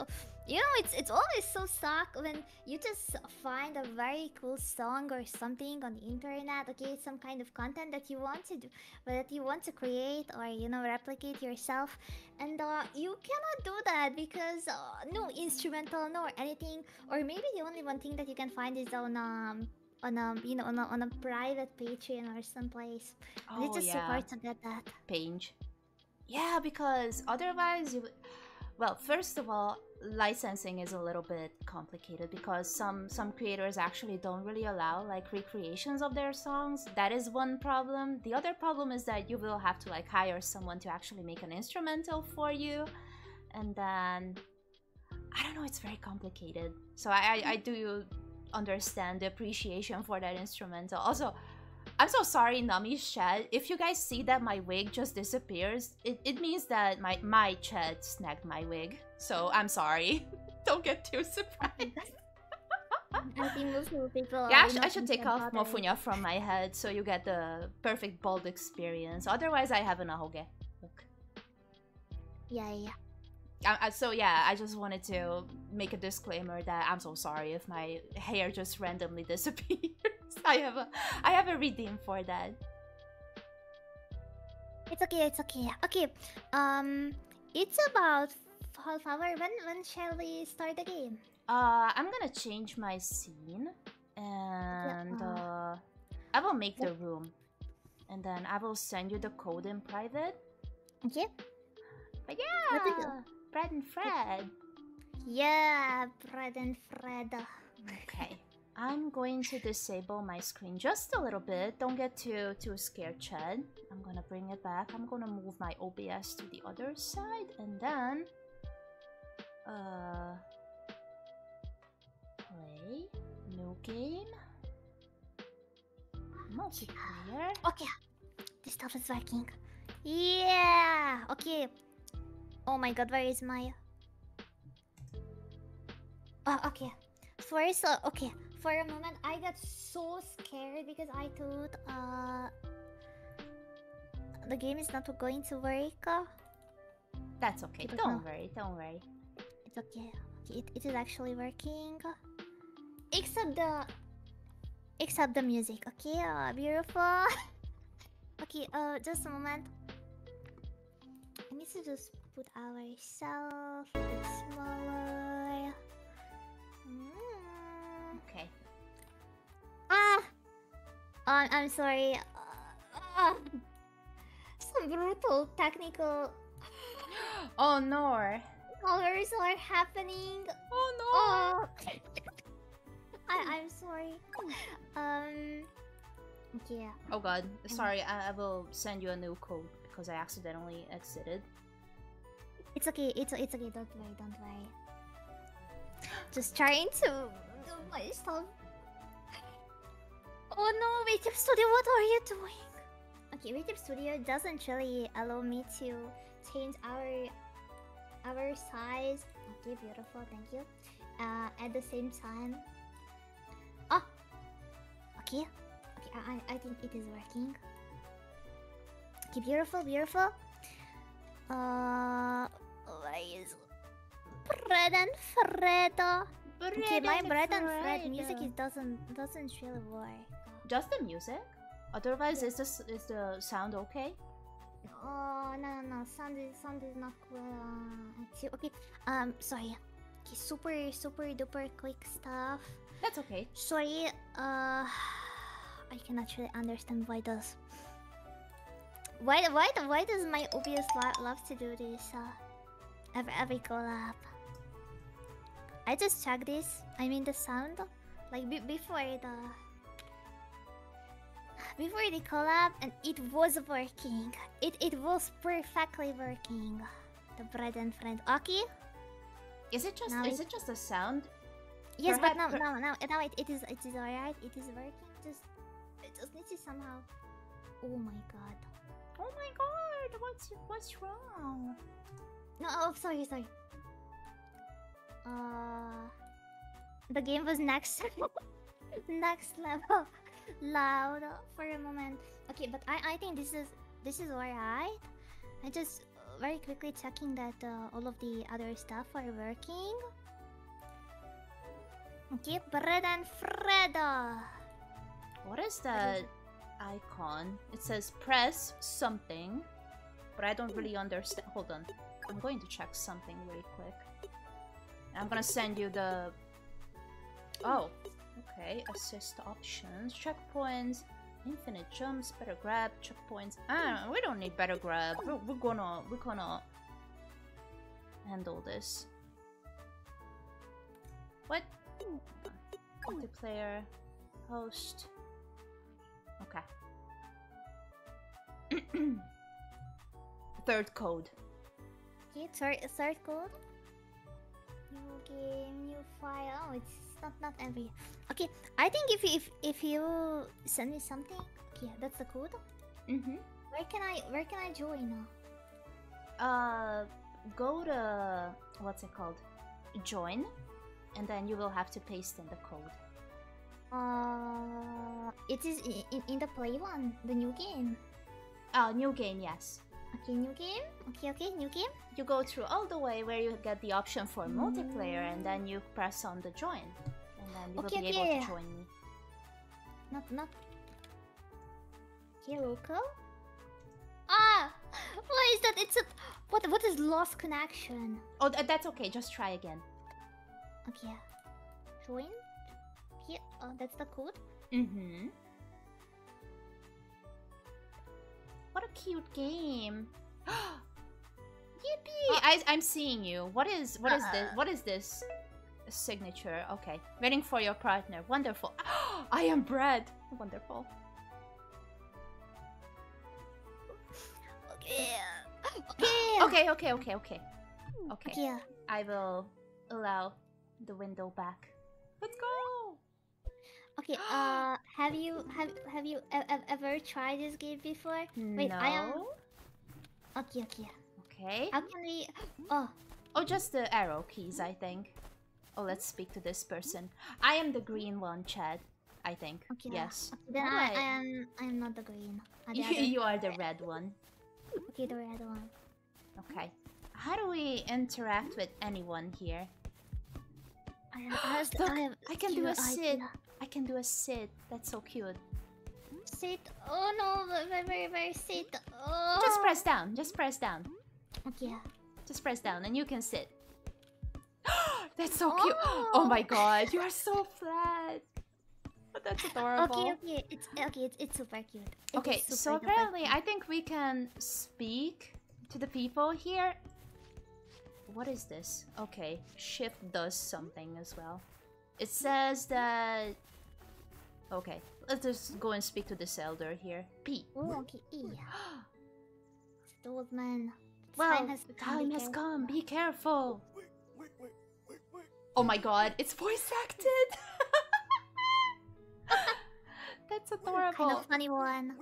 [SPEAKER 1] you know, it's it's always so stuck when you just find a very cool song or something on the internet. Okay, some kind of content that you want to do, that you want to create or you know replicate yourself, and uh, you cannot do that because uh, no instrumental, no anything, or maybe the only one thing that you can find is on um on a you know on a, on a private Patreon or someplace. And
[SPEAKER 2] oh
[SPEAKER 1] it's just so
[SPEAKER 2] yeah,
[SPEAKER 1] hard to get that.
[SPEAKER 2] Page. Yeah, because otherwise you. Well, first of all, licensing is a little bit complicated because some some creators actually don't really allow like recreations of their songs. That is one problem. The other problem is that you will have to like hire someone to actually make an instrumental for you, and then I don't know. It's very complicated. So I I, I do understand the appreciation for that instrumental. Also, I'm so sorry, Namie's chat. If you guys see that my wig just disappears, it, it means that my, my chat snagged my wig. So I'm sorry. [LAUGHS] Don't get too surprised.
[SPEAKER 1] I think most people.
[SPEAKER 2] Yeah, I, sh- I should take off. Mofunya from my head so you get the perfect bald experience. Otherwise, I have an ahoge. Look.
[SPEAKER 1] Yeah, yeah.
[SPEAKER 2] I, I, uh, uh, so yeah, I just wanted to make a disclaimer that I'm so sorry if my hair just randomly [LAUGHS] disappears. [LAUGHS] I have a I have a redeem for that.
[SPEAKER 1] It's okay. It's okay. Okay. Um, it's about half hour. When when shall we start the game?
[SPEAKER 2] Uh, I'm gonna change my scene, and
[SPEAKER 1] uh,
[SPEAKER 2] uh, I will make the room, and then I will send you the code in private.
[SPEAKER 1] Okay.
[SPEAKER 2] But yeah, Brad and Fred.
[SPEAKER 1] Yeah, Fred and Fred.
[SPEAKER 2] Okay, [LAUGHS] I'm going to disable my screen just a little bit. Don't get too too scared, Chad. I'm gonna bring it back. I'm gonna move my OBS to the other side, and then uh play new game multiplayer.
[SPEAKER 1] Okay. This stuff is working. Yeah. Okay. Oh my god, where is my? Oh, okay. First, uh, okay. For a moment, I got so scared because I thought uh the game is not going to work.
[SPEAKER 2] That's okay. Don't worry. Don't worry.
[SPEAKER 1] It's okay. okay it, it is actually working. Except the except the music. Okay, uh, beautiful. [LAUGHS] okay, uh, just a moment. I need to just put ourselves a bit smaller. Uh, I'm sorry. Uh, uh, some brutal technical [GASPS]
[SPEAKER 2] Oh no.
[SPEAKER 1] colors are happening.
[SPEAKER 2] Oh no.
[SPEAKER 1] Oh, I I'm sorry. Um, yeah.
[SPEAKER 2] Oh god. Sorry. I, I will send you a new code because I accidentally exited.
[SPEAKER 1] It's okay. It's it's okay. Don't worry. Don't worry. Just trying to do my stuff. Oh no, VTube Studio, what are you doing? Okay, VTube Studio doesn't really allow me to change our our size. Okay, beautiful. Thank you. Uh, at the same time. Oh. Okay. Okay, I I I think it is working. Okay, beautiful, beautiful. Uh, where guys. Bread and Fred. Okay, my bread and Fred
[SPEAKER 2] Fred.
[SPEAKER 1] music it doesn't doesn't really work.
[SPEAKER 2] Just the music? Otherwise, is this is the sound okay?
[SPEAKER 1] Oh no no no sound is sound is not well. Uh, actually, okay. Um sorry. Okay, super super duper quick stuff.
[SPEAKER 2] That's okay.
[SPEAKER 1] Sorry. Uh, I can actually understand why does. Why why why does my OBS lo- love to do this? Uh, every every collab. I just checked this. I mean the sound, like be before the before the collab, and it was working. It it was perfectly working. The bread and friend. Okay.
[SPEAKER 2] Is it just
[SPEAKER 1] Now
[SPEAKER 2] is
[SPEAKER 1] it-
[SPEAKER 2] it just a sound?
[SPEAKER 1] Yes, but
[SPEAKER 2] Perhaps-
[SPEAKER 1] now now now it, it is it is alright. It is working. Just it just needs to somehow. Oh my god.
[SPEAKER 2] Oh my god, what's what's wrong?
[SPEAKER 1] No, oh sorry sorry. Uh, the game was next [LAUGHS] next level loud for a moment. Okay, but I I think this is this is alright. I I just uh, very quickly checking that uh, all of the other stuff are working. Okay, bread and Freda.
[SPEAKER 2] What is that icon? It says press something, but I don't really understand. Hold on, I'm going to check something really quick. I'm gonna send you the. Oh, okay. Assist options, checkpoints, infinite jumps, better grab, checkpoints. Ah, we don't need better grab. We're, we're gonna we're gonna handle this. What? Multiplayer, host. Okay. [CLEARS THROAT] Third code.
[SPEAKER 1] Okay, third third code. New game, new file. Oh, it's not not every. Okay, I think if if if you send me something, yeah, that's the code.
[SPEAKER 2] Mm-hmm.
[SPEAKER 1] Where can I where can I join?
[SPEAKER 2] Uh, go to what's it called? Join, and then you will have to paste in the code.
[SPEAKER 1] Uh, it is in, in, in the play one, the new game.
[SPEAKER 2] Uh, new game, yes.
[SPEAKER 1] Okay, new game. Okay, okay, new game.
[SPEAKER 2] You go through all the way where you get the option for multiplayer, and then you press on the join, and then you
[SPEAKER 1] Okay,
[SPEAKER 2] will be able
[SPEAKER 1] okay.
[SPEAKER 2] to join me.
[SPEAKER 1] Not not. Okay, local. Ah, what is that? It's a what? What is lost connection?
[SPEAKER 2] Oh, th- that's okay. Just try again.
[SPEAKER 1] Okay. Join. Here. Oh, that's the code.
[SPEAKER 2] Mm-hmm. What a cute game. [GASPS] Yippee! I, I'm seeing you. What is what is this?
[SPEAKER 1] Uh-uh.
[SPEAKER 2] What is this signature? Okay, waiting for your partner. Wonderful. [GASPS] I am bread. Wonderful. [GASPS]
[SPEAKER 1] Okay. Okay.
[SPEAKER 2] Okay, okay, okay, okay, okay.
[SPEAKER 1] Okay.
[SPEAKER 2] I will allow the window back. Let's go.
[SPEAKER 1] Okay. Uh, have you have have you e- e- ever tried this game before? Wait,
[SPEAKER 2] no.
[SPEAKER 1] I am. Okay. Okay.
[SPEAKER 2] Okay.
[SPEAKER 1] How can we? Oh.
[SPEAKER 2] Oh, just the arrow keys, I think. Oh, let's speak to this person. I am the green one, Chad. I think.
[SPEAKER 1] Okay.
[SPEAKER 2] Yes.
[SPEAKER 1] Okay, then I, I am I am not the green. The [LAUGHS]
[SPEAKER 2] You, you are the red one.
[SPEAKER 1] Okay, the red one.
[SPEAKER 2] Okay. How do we interact with anyone here?
[SPEAKER 1] I have,
[SPEAKER 2] Look,
[SPEAKER 1] I, have
[SPEAKER 2] I can do a sit.
[SPEAKER 1] idea.
[SPEAKER 2] I can do a sit. That's so cute.
[SPEAKER 1] Sit. Oh no, very very very sit. Oh.
[SPEAKER 2] Just press oh. down. Just press down.
[SPEAKER 1] Okay.
[SPEAKER 2] Just press down and you can sit. [GASPS] That's so cute. Oh, oh my
[SPEAKER 1] Oh.
[SPEAKER 2] god, you are so flat. But that's adorable.
[SPEAKER 1] Okay, okay, it's okay. It's, it's super cute. It
[SPEAKER 2] Okay,
[SPEAKER 1] super
[SPEAKER 2] so apparently
[SPEAKER 1] cute.
[SPEAKER 2] I think we can speak to the people here. What is this? Okay, shift does something as well. It says that... Okay, let's just go and speak to this elder here. P.
[SPEAKER 1] Oh, okay. E. It's the old man.
[SPEAKER 2] Well,
[SPEAKER 1] time has come,
[SPEAKER 2] time
[SPEAKER 1] be
[SPEAKER 2] has
[SPEAKER 1] careful.
[SPEAKER 2] come. Be careful. Oh my god, it's voice acted. That's adorable.
[SPEAKER 1] Kind of funny one.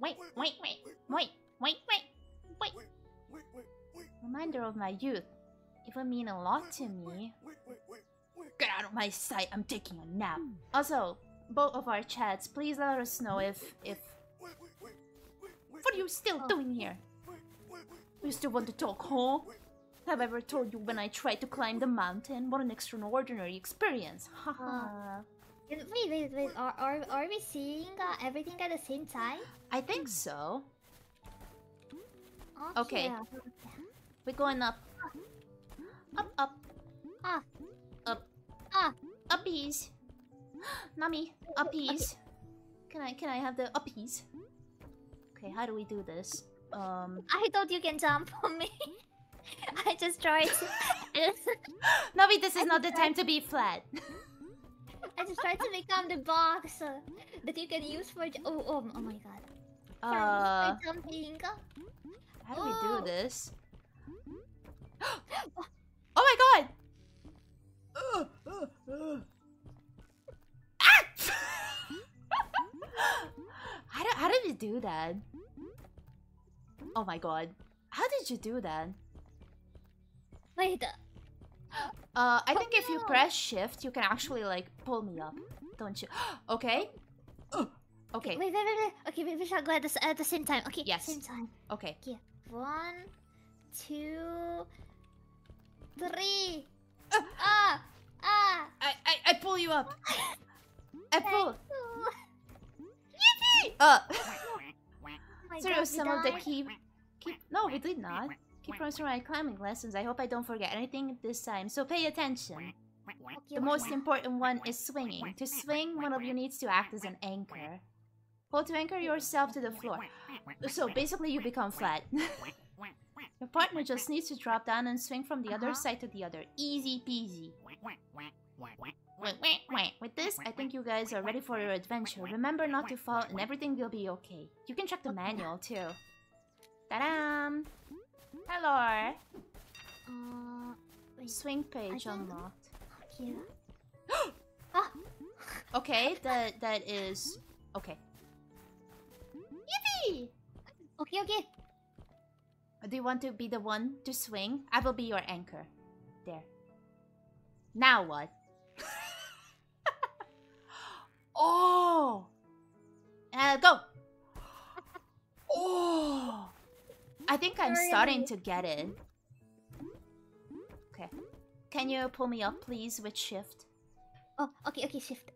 [SPEAKER 2] Wait, wait, wait, wait, wait, wait, wait. Reminder of my youth. It would mean a lot to me. Get out of my sight. I'm taking a nap. Also, both of our chats, please let us know if if. What are you still
[SPEAKER 1] Oh.
[SPEAKER 2] doing here? You still want to talk, huh? have ever told you when I tried to climb the mountain. What an extraordinary experience. [LAUGHS] Haha.
[SPEAKER 1] Wait, wait, wait. Are, are, are we seeing uh, everything at the same time?
[SPEAKER 2] I think so. Okay.
[SPEAKER 1] uh,
[SPEAKER 2] We're going up. Up, up,
[SPEAKER 1] Ah.
[SPEAKER 2] Up.
[SPEAKER 1] Ah.
[SPEAKER 2] uppies. Namie, uppies. Can I can I have the uppies? Okay, how do we do this? Um,
[SPEAKER 1] I thought you can jump on me. [LAUGHS] I just tried. [LAUGHS]
[SPEAKER 2] Namie, this is
[SPEAKER 1] I
[SPEAKER 2] not the time to be flat.
[SPEAKER 1] I just tried to become the box uh, that you can use for. Oh, oh, oh my god.
[SPEAKER 2] Uh,
[SPEAKER 1] for jumping.
[SPEAKER 2] how do we do
[SPEAKER 1] Oh.
[SPEAKER 2] this? [GASPS] oh my god! Ah! [LAUGHS] how, do, how did you do that? Oh my god. How did you do that?
[SPEAKER 1] Wait. uh,
[SPEAKER 2] Uh, I
[SPEAKER 1] Oh
[SPEAKER 2] think if you press shift, you can actually like pull me up, don't you? [GASPS] okay. [GASPS] Okay.
[SPEAKER 1] Wait, wait, wait, wait. Okay, wait, we shall go at the, at the same time. Okay,
[SPEAKER 2] Yes.
[SPEAKER 1] same time.
[SPEAKER 2] Okay.
[SPEAKER 1] One, two, three.
[SPEAKER 2] Uh.
[SPEAKER 1] ah, ah.
[SPEAKER 2] I, I I pull you up. [LAUGHS] I pull.
[SPEAKER 1] You. [LAUGHS]
[SPEAKER 2] Uh.
[SPEAKER 1] Oh
[SPEAKER 2] Through
[SPEAKER 1] God,
[SPEAKER 2] some of the key. No, we did not. Keep promising my climbing lessons. I hope I don't forget anything this time. So pay attention. The most important one is swinging. To swing, one of you needs to act as an anchor. Hold to anchor yourself to the floor. So basically, you become flat. [LAUGHS] Your partner just needs to drop down and swing from the other
[SPEAKER 1] Uh-huh.
[SPEAKER 2] side to the other. Easy peasy. With this, I think you guys are ready for your adventure. Remember not to fall and everything will be okay. You can check the manual too. Ta-dam! Hello!
[SPEAKER 1] Uh.
[SPEAKER 2] Swing page unlocked.
[SPEAKER 1] Okay. [GASPS] ah,
[SPEAKER 2] Okay, that that is okay. Yippee!
[SPEAKER 1] okay, okay.
[SPEAKER 2] Do you want to be the one to swing? I will be your anchor. There. Now what? [LAUGHS] oh! Uh, go! Oh! I think I'm starting to get it. Okay. Can you pull me up, please, with shift?
[SPEAKER 1] Oh, okay, okay. Shift.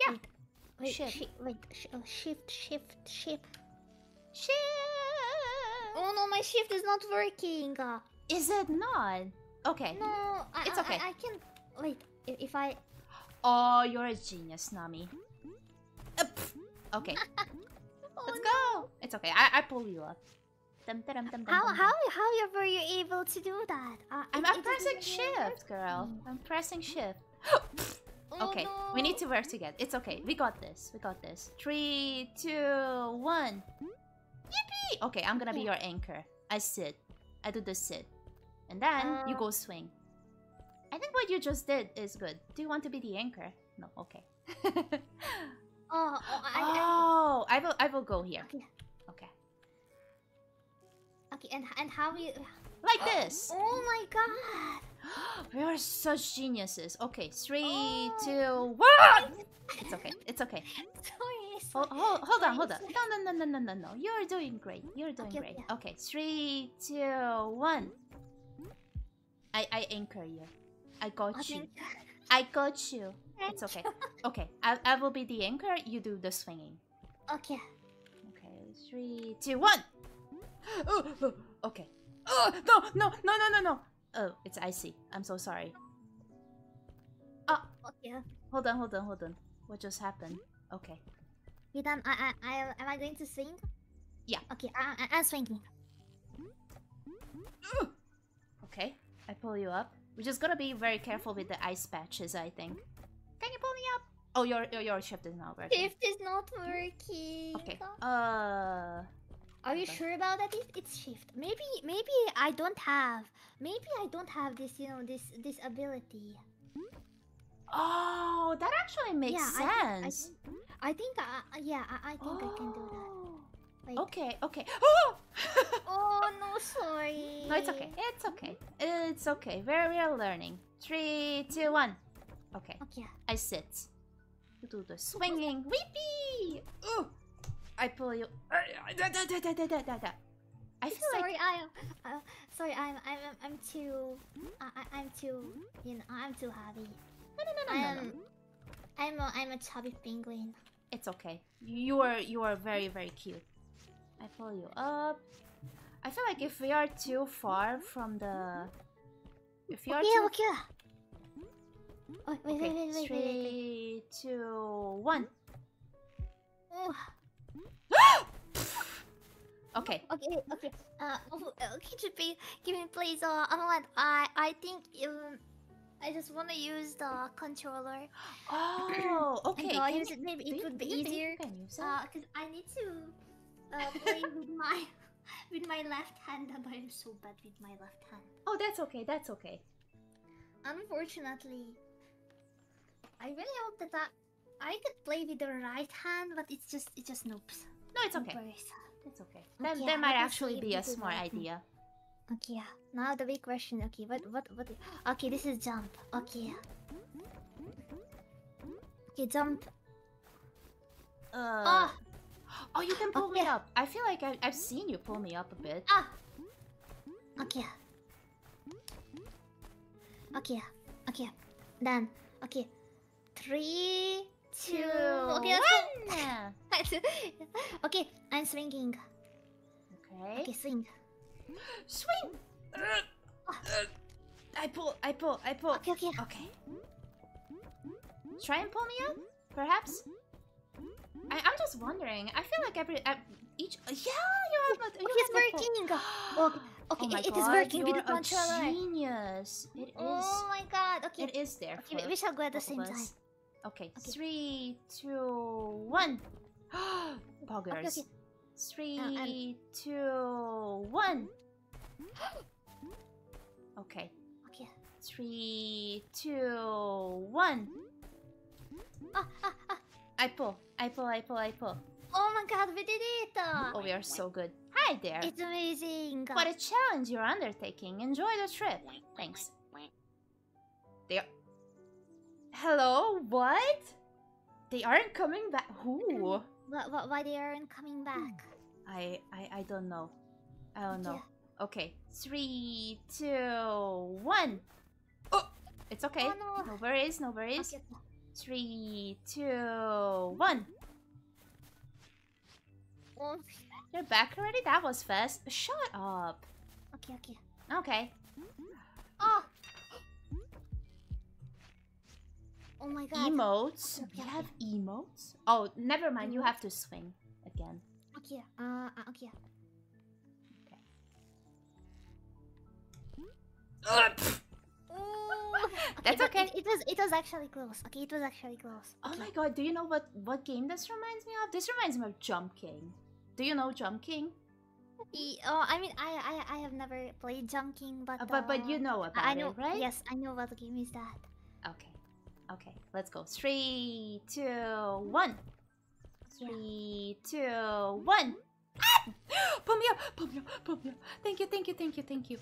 [SPEAKER 2] Yeah.
[SPEAKER 1] Wait, wait,
[SPEAKER 2] Shift.
[SPEAKER 1] shi- wait. Sh oh, shift, shift, shift.
[SPEAKER 2] Shift!
[SPEAKER 1] Oh no, my shift is not working.
[SPEAKER 2] Is it not? Okay.
[SPEAKER 1] no, I,
[SPEAKER 2] It's
[SPEAKER 1] I-
[SPEAKER 2] okay.
[SPEAKER 1] I, I can. Wait, if I.
[SPEAKER 2] Oh, you're a genius, Namie. Uh, okay, [LAUGHS]
[SPEAKER 1] Oh,
[SPEAKER 2] let's
[SPEAKER 1] no.
[SPEAKER 2] go. It's okay. I, I pull you up. Dum, dum, dum,
[SPEAKER 1] How how how were you able to do that? Uh,
[SPEAKER 2] I'm,
[SPEAKER 1] it-
[SPEAKER 2] I'm
[SPEAKER 1] it
[SPEAKER 2] pressing
[SPEAKER 1] doesn't even work.
[SPEAKER 2] shift, girl. I'm pressing shift.
[SPEAKER 1] Oh,
[SPEAKER 2] okay, we need to work together. It's okay. We got this. We got this. Three, two, one. Yippee! Okay, I'm gonna be your anchor. I sit. I do the sit. And then you
[SPEAKER 1] Uh.
[SPEAKER 2] go swing. I think what you just did is good. Do you want to be the anchor? No, okay. [LAUGHS]
[SPEAKER 1] Oh, oh, I, I,
[SPEAKER 2] oh, I will I will go here.
[SPEAKER 1] okay,
[SPEAKER 2] Okay.
[SPEAKER 1] okay, and and how we?
[SPEAKER 2] Like this.
[SPEAKER 1] Oh my god! [GASPS]
[SPEAKER 2] we are such geniuses. Okay, three,
[SPEAKER 1] Oh.
[SPEAKER 2] two, one. It's okay. It's okay. [LAUGHS]
[SPEAKER 1] Sorry.
[SPEAKER 2] Hold,
[SPEAKER 1] sorry.
[SPEAKER 2] hold, hold on, hold on. No, no, no, no, no, no, no. You're doing great. You're doing
[SPEAKER 1] Okay,
[SPEAKER 2] great.
[SPEAKER 1] okay.
[SPEAKER 2] Okay, three, two, one. I, I anchor you. I got
[SPEAKER 1] Okay.
[SPEAKER 2] you. [LAUGHS] I got you. It's okay. Okay, I, I will be the anchor. You do the swinging.
[SPEAKER 1] Okay.
[SPEAKER 2] Okay, three, two, one. [GASPS] Oh, oh, okay. Oh, no, no, no, no, no, no. Oh, it's icy. I'm so sorry. Oh.
[SPEAKER 1] Okay.
[SPEAKER 2] Hold on, hold on, hold on. What just happened? Okay.
[SPEAKER 1] Am I, I, I, am I going to swing?
[SPEAKER 2] Yeah.
[SPEAKER 1] Okay, I, I, I'm swinging.
[SPEAKER 2] Okay, I pull you up. We just gotta be very careful with the ice patches, I think. Can you pull me up? Oh, your your, your shift is not working.
[SPEAKER 1] Shift is not working.
[SPEAKER 2] Okay. Uh,
[SPEAKER 1] Are you sure about that? It's shift. Maybe, maybe I don't have. Maybe I don't have this. You know, this this ability.
[SPEAKER 2] oh, that actually makes
[SPEAKER 1] yeah, I think, I
[SPEAKER 2] sense.
[SPEAKER 1] think, I think. I, yeah, I, I think I can do that. [GASPS]
[SPEAKER 2] Oh. Okay, okay. Oh! [LAUGHS]
[SPEAKER 1] Oh no, sorry.
[SPEAKER 2] no, it's okay. It's okay. It's okay. We're we're learning. Three, two, one. Okay,
[SPEAKER 1] Okay.
[SPEAKER 2] I sit. You do the swinging. Weepy! Ooh! I pull you. I I feel like
[SPEAKER 1] sorry, I am. Uh, sorry, I'm. I'm. I'm too. I, I- I'm too. You know, I'm too heavy.
[SPEAKER 2] no, no, no, no, no, no.
[SPEAKER 1] I'm. I'm a. I'm a chubby penguin.
[SPEAKER 2] It's okay. You are you are very very cute. I pull you up. I feel like if we are too far from the, if you are
[SPEAKER 1] Okay,
[SPEAKER 2] too
[SPEAKER 1] okay. Oh, wait,
[SPEAKER 2] okay,
[SPEAKER 1] wait, wait, wait, wait, wait, wait.
[SPEAKER 2] three, two, one.
[SPEAKER 1] Oh, [GASPS]
[SPEAKER 2] Okay.
[SPEAKER 1] okay, okay. Uh, oh, uh, be, give me please? Uh, I want. I. I think. Um, I just want to use the controller. [GASPS]
[SPEAKER 2] Oh, okay.
[SPEAKER 1] And I'll
[SPEAKER 2] can
[SPEAKER 1] use
[SPEAKER 2] you-
[SPEAKER 1] it. Maybe it
[SPEAKER 2] you-
[SPEAKER 1] would be
[SPEAKER 2] do you think
[SPEAKER 1] easier.
[SPEAKER 2] you can use it?
[SPEAKER 1] Uh, I need to uh, play [LAUGHS] with my [LAUGHS] with my left hand, and I'm so bad with my left hand.
[SPEAKER 2] oh, that's okay. That's okay.
[SPEAKER 1] Unfortunately, I really hope that I, I could play with the right hand, but it's just it just noobs.
[SPEAKER 2] No, it's okay. It's okay. That,
[SPEAKER 1] Okay,
[SPEAKER 2] that might actually be a
[SPEAKER 1] if it is
[SPEAKER 2] smart idea.
[SPEAKER 1] Okay, yeah. Now the big question. Okay, what what what? Okay, this is jump. Okay. Okay, jump.
[SPEAKER 2] Uh,
[SPEAKER 1] Ah,
[SPEAKER 2] oh, you can pull me up. I feel like I, I've seen you pull me up a bit.
[SPEAKER 1] ah. Okay. Okay. Okay. Done. Okay. Three, two. Okay,
[SPEAKER 2] one. [LAUGHS]
[SPEAKER 1] okay, I'm swinging.
[SPEAKER 2] Okay.
[SPEAKER 1] Okay, swing.
[SPEAKER 2] Swing. Uh, I pull. I pull. I pull.
[SPEAKER 1] Okay, okay.
[SPEAKER 2] Okay. Try and pull me up, perhaps. I, I'm just wondering. I feel like every, ev each. Yeah, you have. a- oh, You
[SPEAKER 1] Okay, it's
[SPEAKER 2] have the pull.
[SPEAKER 1] working. [GASPS] Okay, okay,
[SPEAKER 2] oh
[SPEAKER 1] it
[SPEAKER 2] god,
[SPEAKER 1] is working
[SPEAKER 2] you're
[SPEAKER 1] with the
[SPEAKER 2] a
[SPEAKER 1] controller.
[SPEAKER 2] genius. It is.
[SPEAKER 1] Oh my god. Okay,
[SPEAKER 2] It is there
[SPEAKER 1] okay, we shall go at the same time.
[SPEAKER 2] Okay,
[SPEAKER 1] Okay.
[SPEAKER 2] three, two, one. [GASPS] Poggers.
[SPEAKER 1] okay.
[SPEAKER 2] Three, two, one. [GASPS] Okay.
[SPEAKER 1] Okay.
[SPEAKER 2] Three, two, one.
[SPEAKER 1] Ah, ah, ah.
[SPEAKER 2] I pull. I pull. I pull. I pull.
[SPEAKER 1] Oh my god, we did it!
[SPEAKER 2] Oh, we are so good. Hi there.
[SPEAKER 1] It's amazing.
[SPEAKER 2] What a challenge you're undertaking. Enjoy the trip. Thanks. They are... Hello? What? They aren't coming back. Who?
[SPEAKER 1] Wh- wh- why they aren't coming hmm. back?
[SPEAKER 2] I, I I don't know. I don't know.
[SPEAKER 1] Yeah.
[SPEAKER 2] Okay. Three, two, one. Oh, it's okay.
[SPEAKER 1] Oh, no.
[SPEAKER 2] No worries. No worries.
[SPEAKER 1] Okay,
[SPEAKER 2] Three, two, one.
[SPEAKER 1] oh,
[SPEAKER 2] You're back already. That was fast. Shut up.
[SPEAKER 1] okay, okay.
[SPEAKER 2] Okay.
[SPEAKER 1] Oh! Oh my god.
[SPEAKER 2] Emotes.
[SPEAKER 1] Okay,
[SPEAKER 2] We
[SPEAKER 1] okay.
[SPEAKER 2] have emotes. Oh, never mind. You have to swing again.
[SPEAKER 1] Okay, uh, uh, okay. Ooh. [LAUGHS]
[SPEAKER 2] That's okay.
[SPEAKER 1] It, it was it was actually close. Okay, it was actually close.
[SPEAKER 2] Oh my god, do you know what what game this reminds me of? This reminds me of Jump King. Do you know Jump King?
[SPEAKER 1] E- oh, I mean, I, I I have never played Jump King, but
[SPEAKER 2] Uh, but but you
[SPEAKER 1] uh,
[SPEAKER 2] know about
[SPEAKER 1] I I know.
[SPEAKER 2] it, right?
[SPEAKER 1] Yes, I know what game is that.
[SPEAKER 2] Okay. Let's go. Three, two, one. Three, two, one. Ah! [GASPS] Pull me up! Pull me up! Pull me up! Thank you! Thank you! Thank you! Thank you!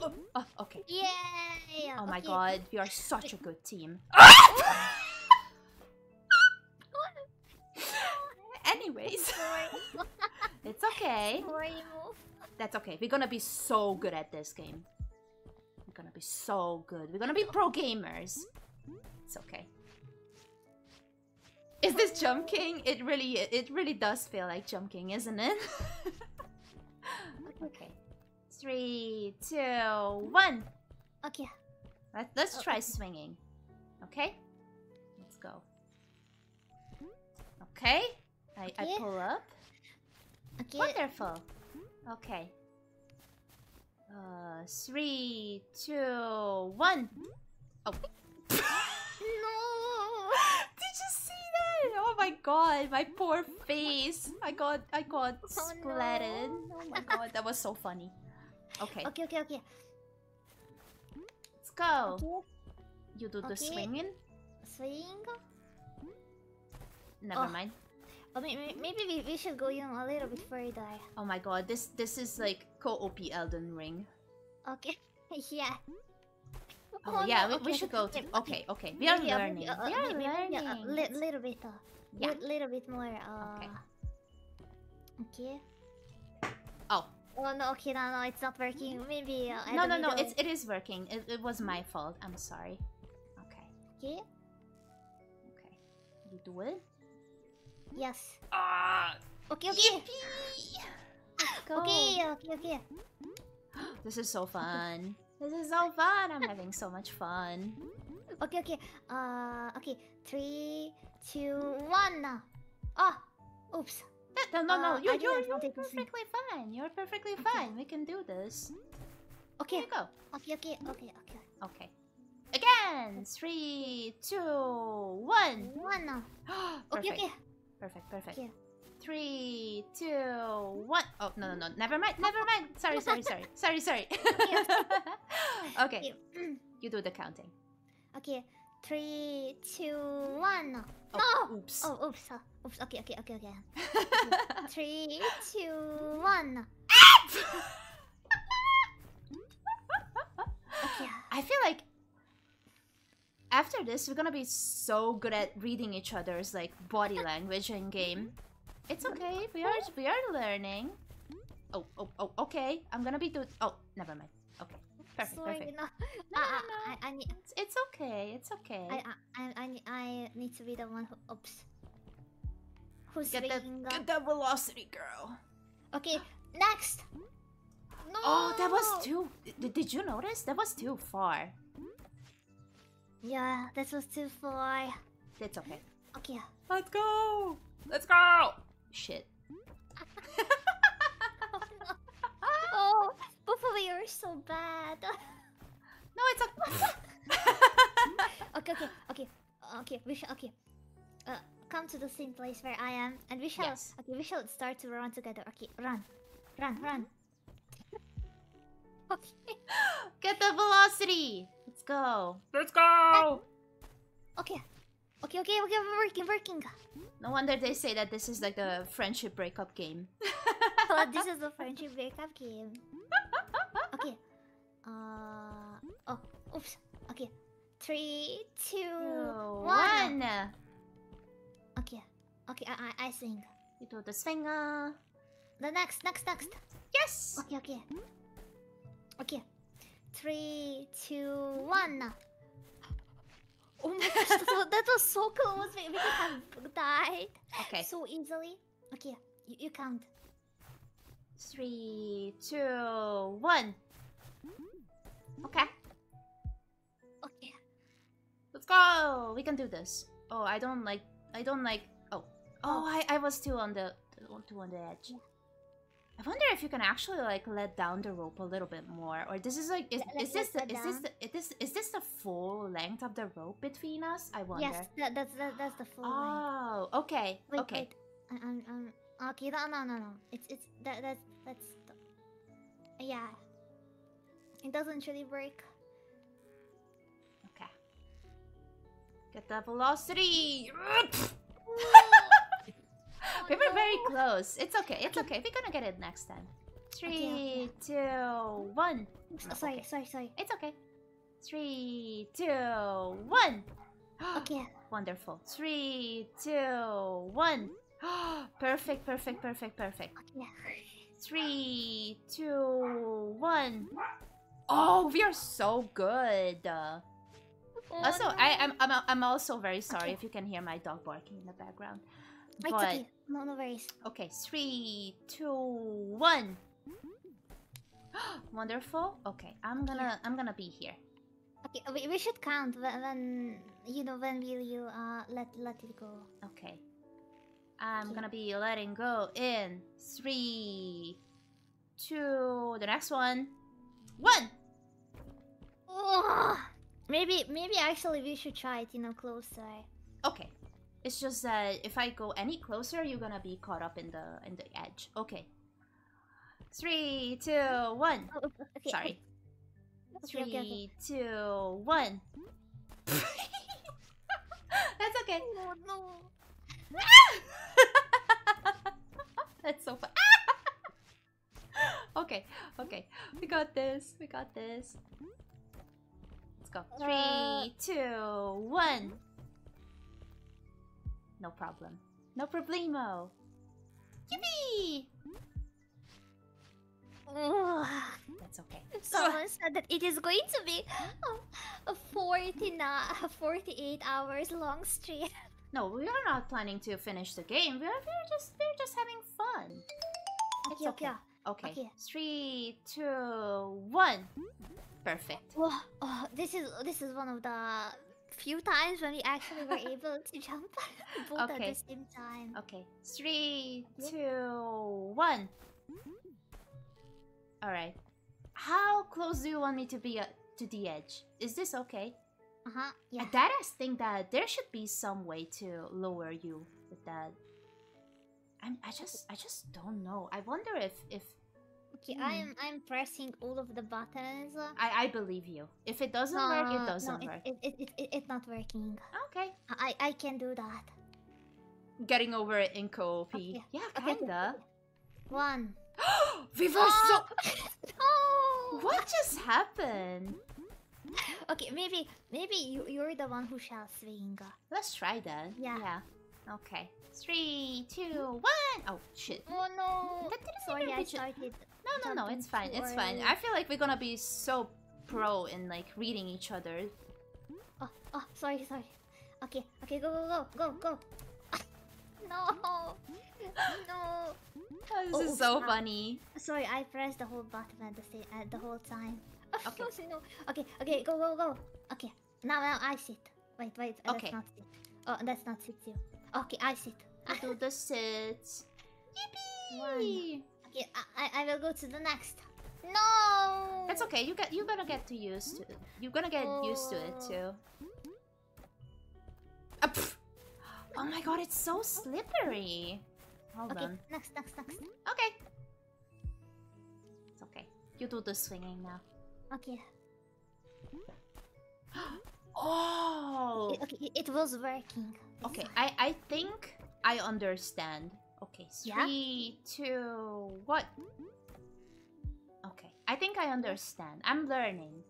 [SPEAKER 2] Oh, oh, okay.
[SPEAKER 1] Yay!
[SPEAKER 2] Oh my
[SPEAKER 1] okay.
[SPEAKER 2] god, we are such a good team. [LAUGHS] [LAUGHS] Anyways, [LAUGHS] it's okay. That's okay. We're gonna be so good at this game. We're gonna be so good. We're gonna be pro gamers. It's okay. Is this Jump King? It really, it really does feel like Jump King, isn't it? [LAUGHS] okay. Three, two, one.
[SPEAKER 1] Okay.
[SPEAKER 2] Let, let's
[SPEAKER 1] Oh,
[SPEAKER 2] try
[SPEAKER 1] okay.
[SPEAKER 2] swinging. Okay? Let's go. Okay. I, I pull up.
[SPEAKER 1] Okay.
[SPEAKER 2] Wonderful. Okay. Uh, three, two, one. Oh. [LAUGHS]
[SPEAKER 1] No.
[SPEAKER 2] Did you see that? Oh my god, my poor face. I got, I got
[SPEAKER 1] Oh,
[SPEAKER 2] splatted.
[SPEAKER 1] no.
[SPEAKER 2] Oh my god, that was so funny. Okay,
[SPEAKER 1] Okay, okay, okay.
[SPEAKER 2] let's go.
[SPEAKER 1] Okay.
[SPEAKER 2] You do the swinging.
[SPEAKER 1] Swing.
[SPEAKER 2] Never
[SPEAKER 1] Oh.
[SPEAKER 2] mind.
[SPEAKER 1] Oh, may- may- maybe we, we should go you know, a little bit further.
[SPEAKER 2] Oh my god, this this is like co-op Elden Ring.
[SPEAKER 1] Okay. [LAUGHS] yeah.
[SPEAKER 2] Oh, yeah,
[SPEAKER 1] no,
[SPEAKER 2] we, we should go to.
[SPEAKER 1] okay,
[SPEAKER 2] Okay, okay, we are
[SPEAKER 1] Maybe,
[SPEAKER 2] learning.
[SPEAKER 1] uh,
[SPEAKER 2] we are
[SPEAKER 1] maybe,
[SPEAKER 2] learning.
[SPEAKER 1] li- little bit. Uh,
[SPEAKER 2] Yeah.
[SPEAKER 1] li- little bit more. Uh,
[SPEAKER 2] Okay.
[SPEAKER 1] Okay.
[SPEAKER 2] Oh,
[SPEAKER 1] Oh no, okay, no, no, it's not working. Maybe. Uh,
[SPEAKER 2] No, no, no. It's it is working. It, it was my fault. I'm sorry. Okay.
[SPEAKER 1] okay.
[SPEAKER 2] Okay. You do it.
[SPEAKER 1] Yes.
[SPEAKER 2] Ah.
[SPEAKER 1] Okay, okay.
[SPEAKER 2] Yippee! Let's go.
[SPEAKER 1] Okay, okay, okay.
[SPEAKER 2] This is so fun. This is so fun. I'm having so much fun.
[SPEAKER 1] Okay, okay. Uh, okay. Three, two, one. Oh, oops.
[SPEAKER 2] No, no, no.
[SPEAKER 1] Uh,
[SPEAKER 2] You, you, you're
[SPEAKER 1] want it to see.
[SPEAKER 2] perfectly fine. You're perfectly fine. We can do this. Here
[SPEAKER 1] Okay,
[SPEAKER 2] you go.
[SPEAKER 1] okay, okay, okay, okay.
[SPEAKER 2] Okay. Again. Three, two, one.
[SPEAKER 1] One. [GASPS] Okay,
[SPEAKER 2] perfect.
[SPEAKER 1] okay.
[SPEAKER 2] Perfect. Perfect.
[SPEAKER 1] Okay.
[SPEAKER 2] Three, two, one. Oh no, no, no. Never mind. Never [LAUGHS] mind. Sorry, sorry, sorry, [LAUGHS] sorry, sorry. [LAUGHS] okay. You do the counting.
[SPEAKER 1] okay. Three, two, one.
[SPEAKER 2] Oh,
[SPEAKER 1] No!
[SPEAKER 2] Oops.
[SPEAKER 1] Oh, oops. uh, Oops. Okay, okay, okay, okay. Three, two, one. Okay.
[SPEAKER 2] I feel like after this we're gonna be so good at reading each other's like body language in game. It's okay. We are we are learning. Oh oh oh. Okay. I'm gonna be do. Oh, never mind. Okay. Perfect.
[SPEAKER 1] Sorry,
[SPEAKER 2] Perfect.
[SPEAKER 1] no.
[SPEAKER 2] No,
[SPEAKER 1] I,
[SPEAKER 2] no, ah,
[SPEAKER 1] I, I, I need,
[SPEAKER 2] It's, it's okay. It's okay.
[SPEAKER 1] I, I, I, I, need- to be the one who. Oops. Who's
[SPEAKER 2] Get that
[SPEAKER 1] the- uh,
[SPEAKER 2] get that velocity, girl.
[SPEAKER 1] Okay, next. No.
[SPEAKER 2] Oh, that was too. Did, did you notice? That was too far.
[SPEAKER 1] Yeah, that was too far.
[SPEAKER 2] It's okay.
[SPEAKER 1] Okay.
[SPEAKER 2] Let's go. Let's go. Shit. [LAUGHS]
[SPEAKER 1] oh, both of you are so bad. [LAUGHS]
[SPEAKER 2] No, it's okay. [LAUGHS]
[SPEAKER 1] okay, okay, okay, okay. We shall. Okay. Uh, come to the same place where I am, and we shall.
[SPEAKER 2] Yes.
[SPEAKER 1] Okay, we shall start to run together. Okay, run, run, run. okay. [GASPS]
[SPEAKER 2] Get the velocity. Let's go. Let's go.
[SPEAKER 1] Okay. Okay, okay, okay, we're working, working.
[SPEAKER 2] No wonder they say that this is like a friendship breakup game. [LAUGHS]
[SPEAKER 1] oh, this is a [LAUGHS] friendship breakup game. Okay. Uh. Oh. Oops. Okay. Three, two,
[SPEAKER 2] Two,
[SPEAKER 1] one.
[SPEAKER 2] one.
[SPEAKER 1] Okay. Okay. I I, I sing.
[SPEAKER 2] You do the swinger.
[SPEAKER 1] The next, next, next.
[SPEAKER 2] Yes.
[SPEAKER 1] Okay. Okay. Okay. Three, two, one. Oh my gosh, that was, that was so close. We, we could have died
[SPEAKER 2] Okay.
[SPEAKER 1] so easily. Okay, you, you count.
[SPEAKER 2] Three, two, one. Okay.
[SPEAKER 1] Okay.
[SPEAKER 2] Let's go. We can do this. Oh, I don't like. I don't like. Oh. Oh, oh. I I was too on the too on the edge. I wonder if you can actually like let down the rope a little bit more, or this is like is,
[SPEAKER 1] Let-
[SPEAKER 2] is this
[SPEAKER 1] let
[SPEAKER 2] the
[SPEAKER 1] it
[SPEAKER 2] is this the is this is this the full length of the rope between us? I wonder.
[SPEAKER 1] Yes, that, that's that, that's the full.
[SPEAKER 2] Oh, okay,
[SPEAKER 1] Wait,
[SPEAKER 2] okay.
[SPEAKER 1] wait. I, I'm, I'm, okay, no, no, no, no. It's, it's, that, that's, that's, the, yeah. It doesn't really work.
[SPEAKER 2] Okay. Get the velocity. [LAUGHS] [LAUGHS] [LAUGHS] we were very
[SPEAKER 1] Oh,
[SPEAKER 2] close. It's okay. It's okay. We're gonna get it next time. Three, two, one. No,
[SPEAKER 1] sorry,
[SPEAKER 2] okay.
[SPEAKER 1] sorry, sorry.
[SPEAKER 2] It's okay. Three, two, one. [GASPS]
[SPEAKER 1] Okay.
[SPEAKER 2] Wonderful. Three, two, one. [GASPS] perfect, perfect, perfect, perfect.
[SPEAKER 1] Okay.
[SPEAKER 2] Three, two, one. Oh, we are so good. Uh,
[SPEAKER 1] Oh,
[SPEAKER 2] also. I, I'm, I'm, I'm also very sorry
[SPEAKER 1] Okay.
[SPEAKER 2] if you can hear my dog barking in the background.
[SPEAKER 1] It's
[SPEAKER 2] But
[SPEAKER 1] okay. No, no worries.
[SPEAKER 2] okay, three, two, one. [GASPS] Wonderful. Okay, I'm gonna, I'm gonna be here.
[SPEAKER 1] Okay, we, we should count when, when you know when will you uh let let it go.
[SPEAKER 2] Okay. I'm
[SPEAKER 1] Okay.
[SPEAKER 2] gonna be letting go in three, two, the next one, one.
[SPEAKER 1] Oh, maybe maybe actually we should try it, you know, closer.
[SPEAKER 2] Okay. It's just that if I go any closer, you're gonna be caught up in the in the edge. Okay. Three, two, one.
[SPEAKER 1] Oh, okay.
[SPEAKER 2] Sorry.
[SPEAKER 1] Okay, okay, okay.
[SPEAKER 2] Three, two, one. [LAUGHS] That's okay.
[SPEAKER 1] Oh no. [LAUGHS]
[SPEAKER 2] That's so fun. [LAUGHS] okay, okay. We got this. We got this. Let's go.
[SPEAKER 1] Uh.
[SPEAKER 2] Three, two, one. No problem. No problemo. Yippee! That's okay.
[SPEAKER 1] Someone said that it is going to be a, a 40 na- 48 hours long stream.
[SPEAKER 2] No, we are not planning to finish the game. We're, we're just we're just having fun. It's
[SPEAKER 1] Okay,
[SPEAKER 2] okay.
[SPEAKER 1] okay.
[SPEAKER 2] Okay.
[SPEAKER 1] Okay.
[SPEAKER 2] Three, two, one. Perfect.
[SPEAKER 1] Whoa, oh, this is this is one of the few times when we actually were [LAUGHS] able to jump [LAUGHS] both at the same time.
[SPEAKER 2] Okay. Three, two, one. All right. How close do you want me to be uh, to the edge? Is this okay?
[SPEAKER 1] Uh huh. Yeah.
[SPEAKER 2] That I think that there should be some way to lower you with that. I'm, I just I just don't know. I wonder if if
[SPEAKER 1] Okay,
[SPEAKER 2] Hmm.
[SPEAKER 1] I'm I'm pressing all of the buttons.
[SPEAKER 2] I I believe you. If it doesn't work, it doesn't
[SPEAKER 1] no,
[SPEAKER 2] work.
[SPEAKER 1] It, it, it, it, it's not working.
[SPEAKER 2] Okay.
[SPEAKER 1] I I can do that.
[SPEAKER 2] Getting over it in co-op.
[SPEAKER 1] Okay.
[SPEAKER 2] Yeah, kinda.
[SPEAKER 1] okay. One. [GASPS]
[SPEAKER 2] we were so. [LAUGHS]
[SPEAKER 1] no.
[SPEAKER 2] What just happened?
[SPEAKER 1] Okay, maybe maybe you you're the one who shall swing.
[SPEAKER 2] Let's try that.
[SPEAKER 1] Yeah.
[SPEAKER 2] Yeah. Okay. Three, two, one. Oh shit.
[SPEAKER 1] Oh no.
[SPEAKER 2] That didn't
[SPEAKER 1] Sorry, I started.
[SPEAKER 2] No, no, no. It's fine. It's fine. I feel like we're gonna be so pro in like reading each other.
[SPEAKER 1] Oh, oh, sorry, sorry. Okay, okay, go, go, go, go, go. [LAUGHS] no, no. [LAUGHS]
[SPEAKER 2] This
[SPEAKER 1] Oh,
[SPEAKER 2] is so
[SPEAKER 1] ah.
[SPEAKER 2] funny.
[SPEAKER 1] Sorry, I pressed the whole button at the same at the whole time. [LAUGHS]
[SPEAKER 2] Okay.
[SPEAKER 1] no. Okay, okay, go, go, go. Okay, now, now I sit. Wait, wait. uh,
[SPEAKER 2] Okay.
[SPEAKER 1] That's not sit. Oh, that's not sit you. Okay, I sit.
[SPEAKER 2] I do the sits.
[SPEAKER 1] One.
[SPEAKER 2] Yippee!
[SPEAKER 1] Okay, I, I, will go to the next. No.
[SPEAKER 2] That's okay. You get. You're gonna get to used to. You're gonna get used to it
[SPEAKER 1] Oh.
[SPEAKER 2] too. Pff. oh my god! It's so slippery. Hold
[SPEAKER 1] Okay,
[SPEAKER 2] on.
[SPEAKER 1] next, next, next.
[SPEAKER 2] Okay. It's okay. You do the swinging now.
[SPEAKER 1] Okay. [GASPS]
[SPEAKER 2] Oh.
[SPEAKER 1] It, okay, it was working.
[SPEAKER 2] Okay. I I think I understand. Okay. three, Yeah? what? Okay. I think I understand. I'm learning.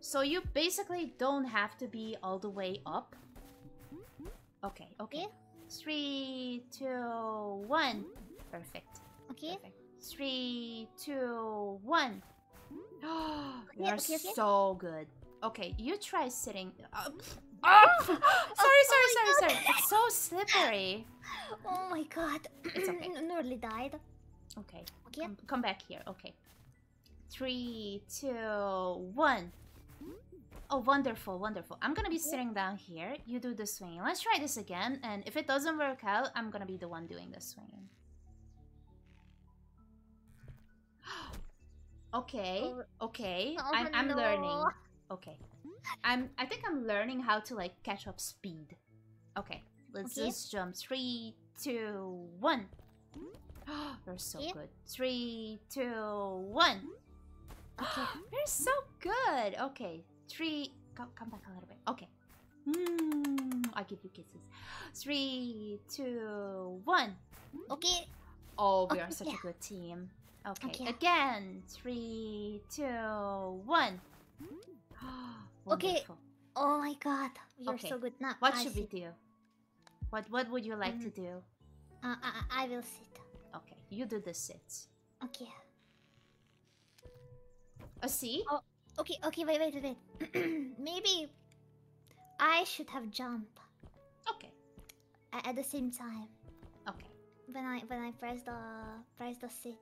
[SPEAKER 2] So you basically don't have to be all the way up. Okay. Okay.
[SPEAKER 1] Yeah.
[SPEAKER 2] Three, two, one. Perfect.
[SPEAKER 1] Okay.
[SPEAKER 2] Perfect. Three, two, one. [GASPS] You're
[SPEAKER 1] okay, okay.
[SPEAKER 2] so good. Okay, you try sitting. Uh, oh! sorry, oh sorry, sorry, sorry. It's so slippery.
[SPEAKER 1] Oh my god. [CLEARS THROAT]
[SPEAKER 2] It's okay.
[SPEAKER 1] Nearly died.
[SPEAKER 2] Okay,
[SPEAKER 1] Okay.
[SPEAKER 2] come, come back here. Okay. Three, two, one. Oh, wonderful, wonderful. I'm gonna be mm-hmm. sitting down here. You do the swinging. Let's try this again. And if it doesn't work out, I'm gonna be the one doing the swinging. [GASPS] okay,
[SPEAKER 1] Oh.
[SPEAKER 2] okay.
[SPEAKER 1] Oh,
[SPEAKER 2] I'm, I'm learning. Okay. I'm. I think I'm learning how to like catch up speed. Okay. Let's
[SPEAKER 1] Okay.
[SPEAKER 2] just jump. Three, two, one. [GASPS] You're so
[SPEAKER 1] Okay.
[SPEAKER 2] good. Three, two, one.
[SPEAKER 1] Okay. [GASPS]
[SPEAKER 2] You're so good. Okay. Three. Come, come back a little bit. Okay. Mm, I'll give you kisses. Three, two, one.
[SPEAKER 1] Okay.
[SPEAKER 2] Oh, we
[SPEAKER 1] Okay,
[SPEAKER 2] are such a good team. Okay.
[SPEAKER 1] Okay.
[SPEAKER 2] Again. Three, two, one. [GASPS]
[SPEAKER 1] Okay.
[SPEAKER 2] Wonderful.
[SPEAKER 1] Oh my god. You're
[SPEAKER 2] Okay.
[SPEAKER 1] so good. Now,
[SPEAKER 2] What
[SPEAKER 1] I
[SPEAKER 2] should we do? What What would you like to
[SPEAKER 1] Mm.
[SPEAKER 2] do?
[SPEAKER 1] Uh, I, I will sit.
[SPEAKER 2] Okay, you do the sit.
[SPEAKER 1] Okay.
[SPEAKER 2] Uh, see?
[SPEAKER 1] Oh. Okay, okay, wait, wait, wait. [CLEARS THROAT] Maybe I should have jumped
[SPEAKER 2] Okay,
[SPEAKER 1] a- at the same time
[SPEAKER 2] okay,
[SPEAKER 1] when I when I press the press the sit.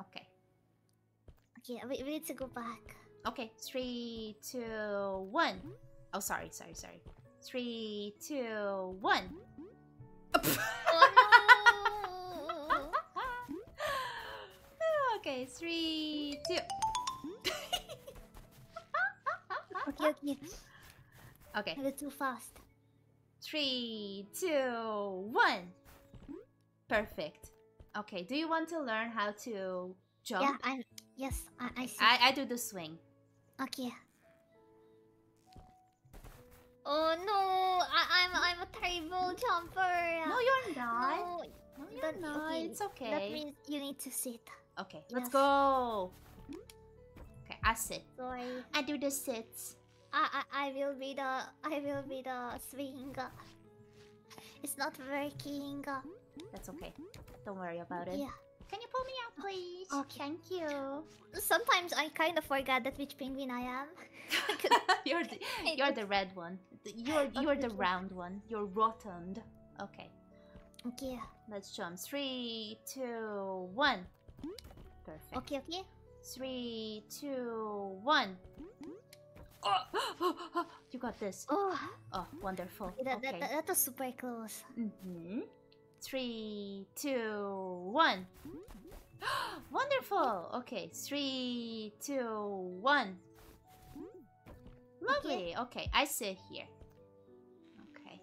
[SPEAKER 2] okay.
[SPEAKER 1] Okay, we, we need to go back.
[SPEAKER 2] Okay, three, two, one. Oh, sorry, sorry, sorry. Three, two, one.
[SPEAKER 1] Oh [LAUGHS]
[SPEAKER 2] okay, three, two.
[SPEAKER 1] okay, okay.
[SPEAKER 2] Okay,
[SPEAKER 1] A little too fast.
[SPEAKER 2] three, two, one. Perfect. Okay, do you want to learn how to jump?
[SPEAKER 1] Yeah, I'm. Yes, I, I see.
[SPEAKER 2] I, I do the swing.
[SPEAKER 1] Okay. Oh no! I, I'm I'm a terrible jumper.
[SPEAKER 2] No, you're not.
[SPEAKER 1] No,
[SPEAKER 2] No, you're
[SPEAKER 1] that-
[SPEAKER 2] not.
[SPEAKER 1] okay,
[SPEAKER 2] It's okay.
[SPEAKER 1] That means you need to sit.
[SPEAKER 2] Okay, let's go. Okay, I sit.
[SPEAKER 1] Sorry.
[SPEAKER 2] I do the sits.
[SPEAKER 1] I, I I will be the I will be the swing. It's not working.
[SPEAKER 2] That's okay. Don't worry about it.
[SPEAKER 1] Yeah.
[SPEAKER 2] Can you pull me out, please.
[SPEAKER 1] Okay.
[SPEAKER 2] Thank you.
[SPEAKER 1] Sometimes I kind of forget that which penguin I am. [LAUGHS]
[SPEAKER 2] you're the you're the red one. You're [LAUGHS] you're the round one. You're rotund. Okay.
[SPEAKER 1] Okay,
[SPEAKER 2] Let's jump. Three, two, one. Perfect.
[SPEAKER 1] okay, okay.
[SPEAKER 2] Three, two, one. Oh, [GASPS] you got this.
[SPEAKER 1] Oh,
[SPEAKER 2] Oh, wonderful.
[SPEAKER 1] that,
[SPEAKER 2] Okay.
[SPEAKER 1] that, that, that was super close.
[SPEAKER 2] Mm-hmm. Three, two, one. [GASPS] Wonderful. Okay, three, two, one. Lovely. Okay, I sit here. Okay.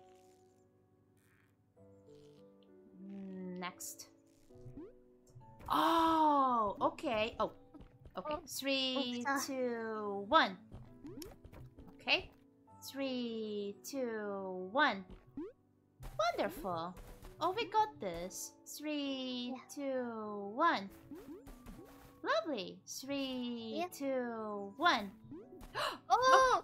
[SPEAKER 2] Next. Oh, okay. Oh, okay.
[SPEAKER 1] Oh,
[SPEAKER 2] Three,
[SPEAKER 1] uh.
[SPEAKER 2] two, one. Okay. Three, two, one. Wonderful. Oh, we got this. Three,
[SPEAKER 1] Yeah.
[SPEAKER 2] two, one. Lovely. Three,
[SPEAKER 1] Yeah.
[SPEAKER 2] two, one. [GASPS]
[SPEAKER 1] Oh!
[SPEAKER 2] oh,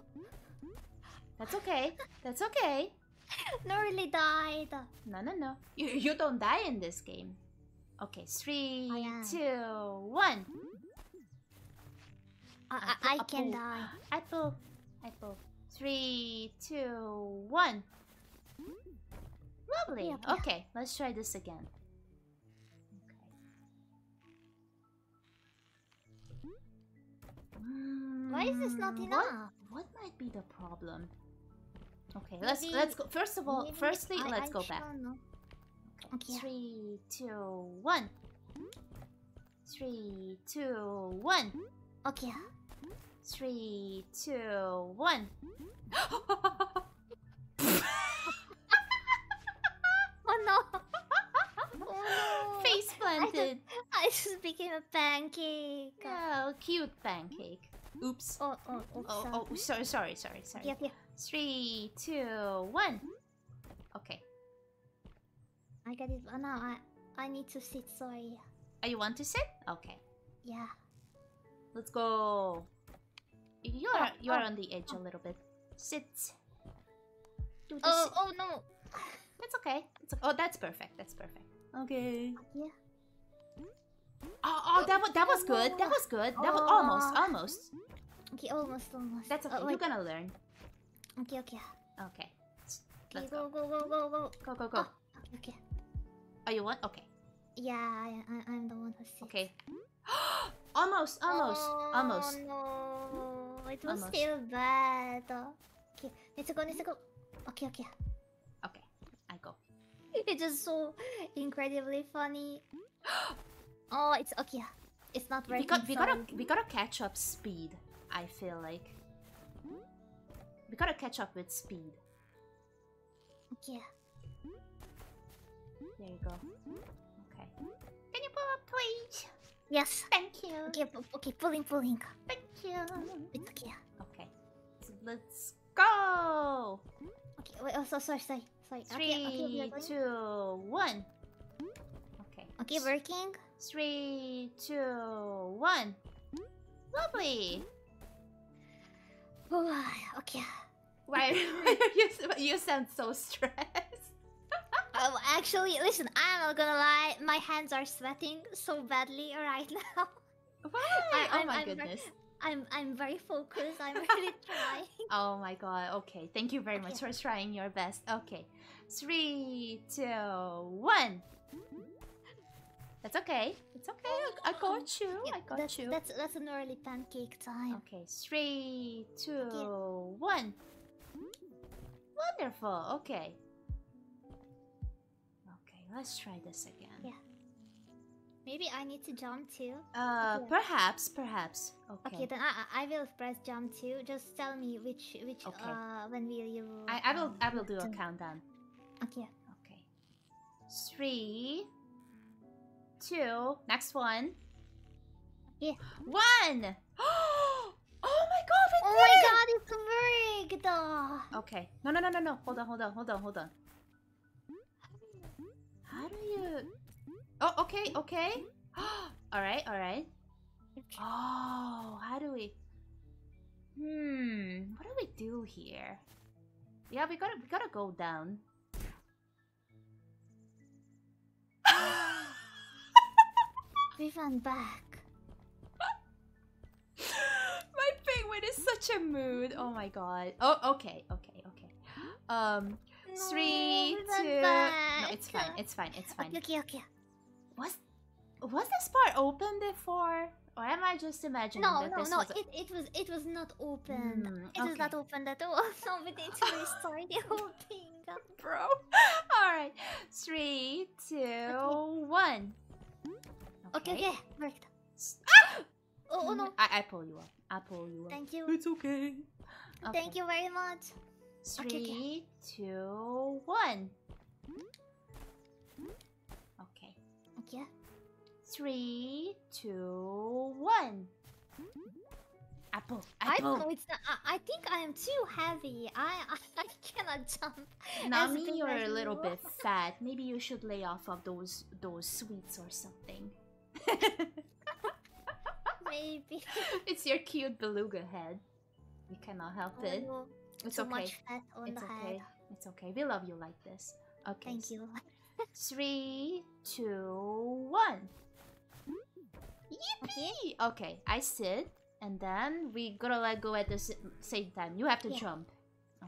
[SPEAKER 2] That's okay. That's okay. [LAUGHS]
[SPEAKER 1] no really died.
[SPEAKER 2] No, no, no. You, you don't die in this game. Okay, three, two, one.
[SPEAKER 1] I, I, I can die.
[SPEAKER 2] Apple, apple. Three, two, one. Lovely.
[SPEAKER 1] Okay, okay.
[SPEAKER 2] Okay, let's try this again. Okay.
[SPEAKER 1] Why is this not
[SPEAKER 2] Mm,
[SPEAKER 1] enough?
[SPEAKER 2] What, what might be the problem? Okay, let's let's go. First of all, firstly,
[SPEAKER 1] I-
[SPEAKER 2] let's
[SPEAKER 1] I
[SPEAKER 2] go back.
[SPEAKER 1] don't. Okay.
[SPEAKER 2] Three, two, one. Three, two, one.
[SPEAKER 1] Okay.
[SPEAKER 2] Three, two, one. [GASPS] [LAUGHS] Face planted.
[SPEAKER 1] I just became a pancake.
[SPEAKER 2] Oh, cute pancake. Oops.
[SPEAKER 1] Oh, oh.
[SPEAKER 2] Oh,
[SPEAKER 1] uh,
[SPEAKER 2] oh, sorry, sorry, sorry, sorry.
[SPEAKER 1] Okay, okay.
[SPEAKER 2] Three, two, one. Okay.
[SPEAKER 1] I got it. Oh, now I, I need to sit. Sorry.
[SPEAKER 2] Oh, you want to sit? Okay.
[SPEAKER 1] Yeah.
[SPEAKER 2] Let's go. You're
[SPEAKER 1] Oh,
[SPEAKER 2] you're
[SPEAKER 1] oh,
[SPEAKER 2] on the edge a little bit. Sit.
[SPEAKER 1] Oh,
[SPEAKER 2] sit.
[SPEAKER 1] oh no. [LAUGHS]
[SPEAKER 2] It's okay. It's oh, that's perfect. That's perfect. Okay.
[SPEAKER 1] Yeah.
[SPEAKER 2] Oh, oh, that was that was good. That was good. That was almost,
[SPEAKER 1] Oh.
[SPEAKER 2] almost.
[SPEAKER 1] Okay, almost, almost.
[SPEAKER 2] That's okay.
[SPEAKER 1] Oh,
[SPEAKER 2] You're gonna learn.
[SPEAKER 1] Okay, okay.
[SPEAKER 2] Okay. Let's
[SPEAKER 1] go, go, go, go, go.
[SPEAKER 2] Go, go, go.
[SPEAKER 1] Oh, okay.
[SPEAKER 2] Oh, you want? Okay.
[SPEAKER 1] Yeah, I, I, I'm the one who sits.
[SPEAKER 2] Okay. [GASPS] almost, almost,
[SPEAKER 1] oh,
[SPEAKER 2] almost.
[SPEAKER 1] no. It was still bad. Okay, let's go, let's go. Okay, okay.
[SPEAKER 2] Okay. I go. [LAUGHS]
[SPEAKER 1] It's just so incredibly funny. [GASPS] Oh, it's okay. It's not
[SPEAKER 2] We
[SPEAKER 1] working.
[SPEAKER 2] got we gotta we gotta catch up speed. I feel like we gotta catch up with speed.
[SPEAKER 1] Okay.
[SPEAKER 2] There you go. Okay. Can you pull up, please?
[SPEAKER 1] Yes.
[SPEAKER 2] Thank you.
[SPEAKER 1] Okay, okay, pulling, pulling.
[SPEAKER 2] Thank you.
[SPEAKER 1] It's okay.
[SPEAKER 2] Okay. So let's go.
[SPEAKER 1] Okay, wait, oh, so, sorry, sorry. Okay, okay, we
[SPEAKER 2] Three,
[SPEAKER 1] are going.
[SPEAKER 2] two, one. Okay.
[SPEAKER 1] Okay, working.
[SPEAKER 2] Three, two, one. Lovely. [SIGHS]
[SPEAKER 1] Okay.
[SPEAKER 2] Why, [LAUGHS] you you sound so stressed? [LAUGHS]
[SPEAKER 1] Oh, actually, listen, I'm not gonna lie. My hands are sweating so badly right [LAUGHS] now.
[SPEAKER 2] Why?
[SPEAKER 1] I-
[SPEAKER 2] oh
[SPEAKER 1] I'm-
[SPEAKER 2] my
[SPEAKER 1] I'm
[SPEAKER 2] goodness.
[SPEAKER 1] I'm I'm very focused. I'm really trying.
[SPEAKER 2] Oh my god. Okay. Thank you very much for trying your best. Okay. Three, two, one. That's okay. It's okay. I, got you.
[SPEAKER 1] Yeah,
[SPEAKER 2] I got
[SPEAKER 1] that's,
[SPEAKER 2] you.
[SPEAKER 1] That's that's an early pancake time.
[SPEAKER 2] Okay. Three, two, one. Wonderful. Okay. Okay. Let's try this again.
[SPEAKER 1] Yeah. Maybe I need to jump too.
[SPEAKER 2] Uh,
[SPEAKER 1] Okay.
[SPEAKER 2] perhaps, perhaps.
[SPEAKER 1] Okay,
[SPEAKER 2] Okay.
[SPEAKER 1] then I I will press jump too. Just tell me which which
[SPEAKER 2] Okay.
[SPEAKER 1] uh when will you?
[SPEAKER 2] I, I will
[SPEAKER 1] um,
[SPEAKER 2] I will do a
[SPEAKER 1] do-
[SPEAKER 2] countdown.
[SPEAKER 1] Okay.
[SPEAKER 2] Okay. Three, two, next one.
[SPEAKER 1] Yeah.
[SPEAKER 2] One! [GASPS] oh my god, we
[SPEAKER 1] Oh my god, it's rigged!
[SPEAKER 2] Okay. No, no, no, no, no. Hold on, hold on, hold on, hold on. How do you... Oh, okay, okay. [GASPS] alright, alright. Oh, how do we... Hmm, what do we do here? Yeah, we gotta, we gotta go down.
[SPEAKER 1] We went back. [LAUGHS]
[SPEAKER 2] my penguin is such a mood. Oh my god. Oh, okay, okay, okay. Um,
[SPEAKER 1] No,
[SPEAKER 2] three, two. No, it's fine. It's fine. It's fine.
[SPEAKER 1] Okay, okay, okay.
[SPEAKER 2] Was was this part open before, or am I just imagining
[SPEAKER 1] No,
[SPEAKER 2] that
[SPEAKER 1] no,
[SPEAKER 2] this
[SPEAKER 1] no.
[SPEAKER 2] was?
[SPEAKER 1] It, it was it was not open.
[SPEAKER 2] Hmm,
[SPEAKER 1] it was not open at all. [LAUGHS] so we need to restart the [LAUGHS] whole thing.
[SPEAKER 2] bro. All right, three, two, one.
[SPEAKER 1] Okay, okay, worked.
[SPEAKER 2] S- [GASPS]
[SPEAKER 1] Oh, oh no,
[SPEAKER 2] I, I pull you up. I pull you up.
[SPEAKER 1] thank you.
[SPEAKER 2] It's okay.
[SPEAKER 1] Thank you very much. Okay, okay.
[SPEAKER 2] Three, two, one. Okay.
[SPEAKER 1] Okay.
[SPEAKER 2] Three, two, one. Apple.
[SPEAKER 1] I
[SPEAKER 2] Apple.
[SPEAKER 1] don't know. It's not, I, I think I am too heavy. I I, [LAUGHS] I cannot jump.
[SPEAKER 2] Now, me, you're a little bit [LAUGHS] fat. Maybe you should lay off of those those sweets or something. [LAUGHS]
[SPEAKER 1] Maybe. [LAUGHS]
[SPEAKER 2] it's your cute beluga head. You cannot help
[SPEAKER 1] Oh,
[SPEAKER 2] it.
[SPEAKER 1] no,
[SPEAKER 2] It's
[SPEAKER 1] too
[SPEAKER 2] okay.
[SPEAKER 1] much fat on
[SPEAKER 2] It's
[SPEAKER 1] the
[SPEAKER 2] okay.
[SPEAKER 1] head.
[SPEAKER 2] It's okay. We love you like this. Okay.
[SPEAKER 1] Thank you. [LAUGHS]
[SPEAKER 2] Three, two, one.
[SPEAKER 1] Okay.
[SPEAKER 2] Yippee! Okay, I sit, and then we gotta let go at the same time. You have to
[SPEAKER 1] Yeah.
[SPEAKER 2] jump.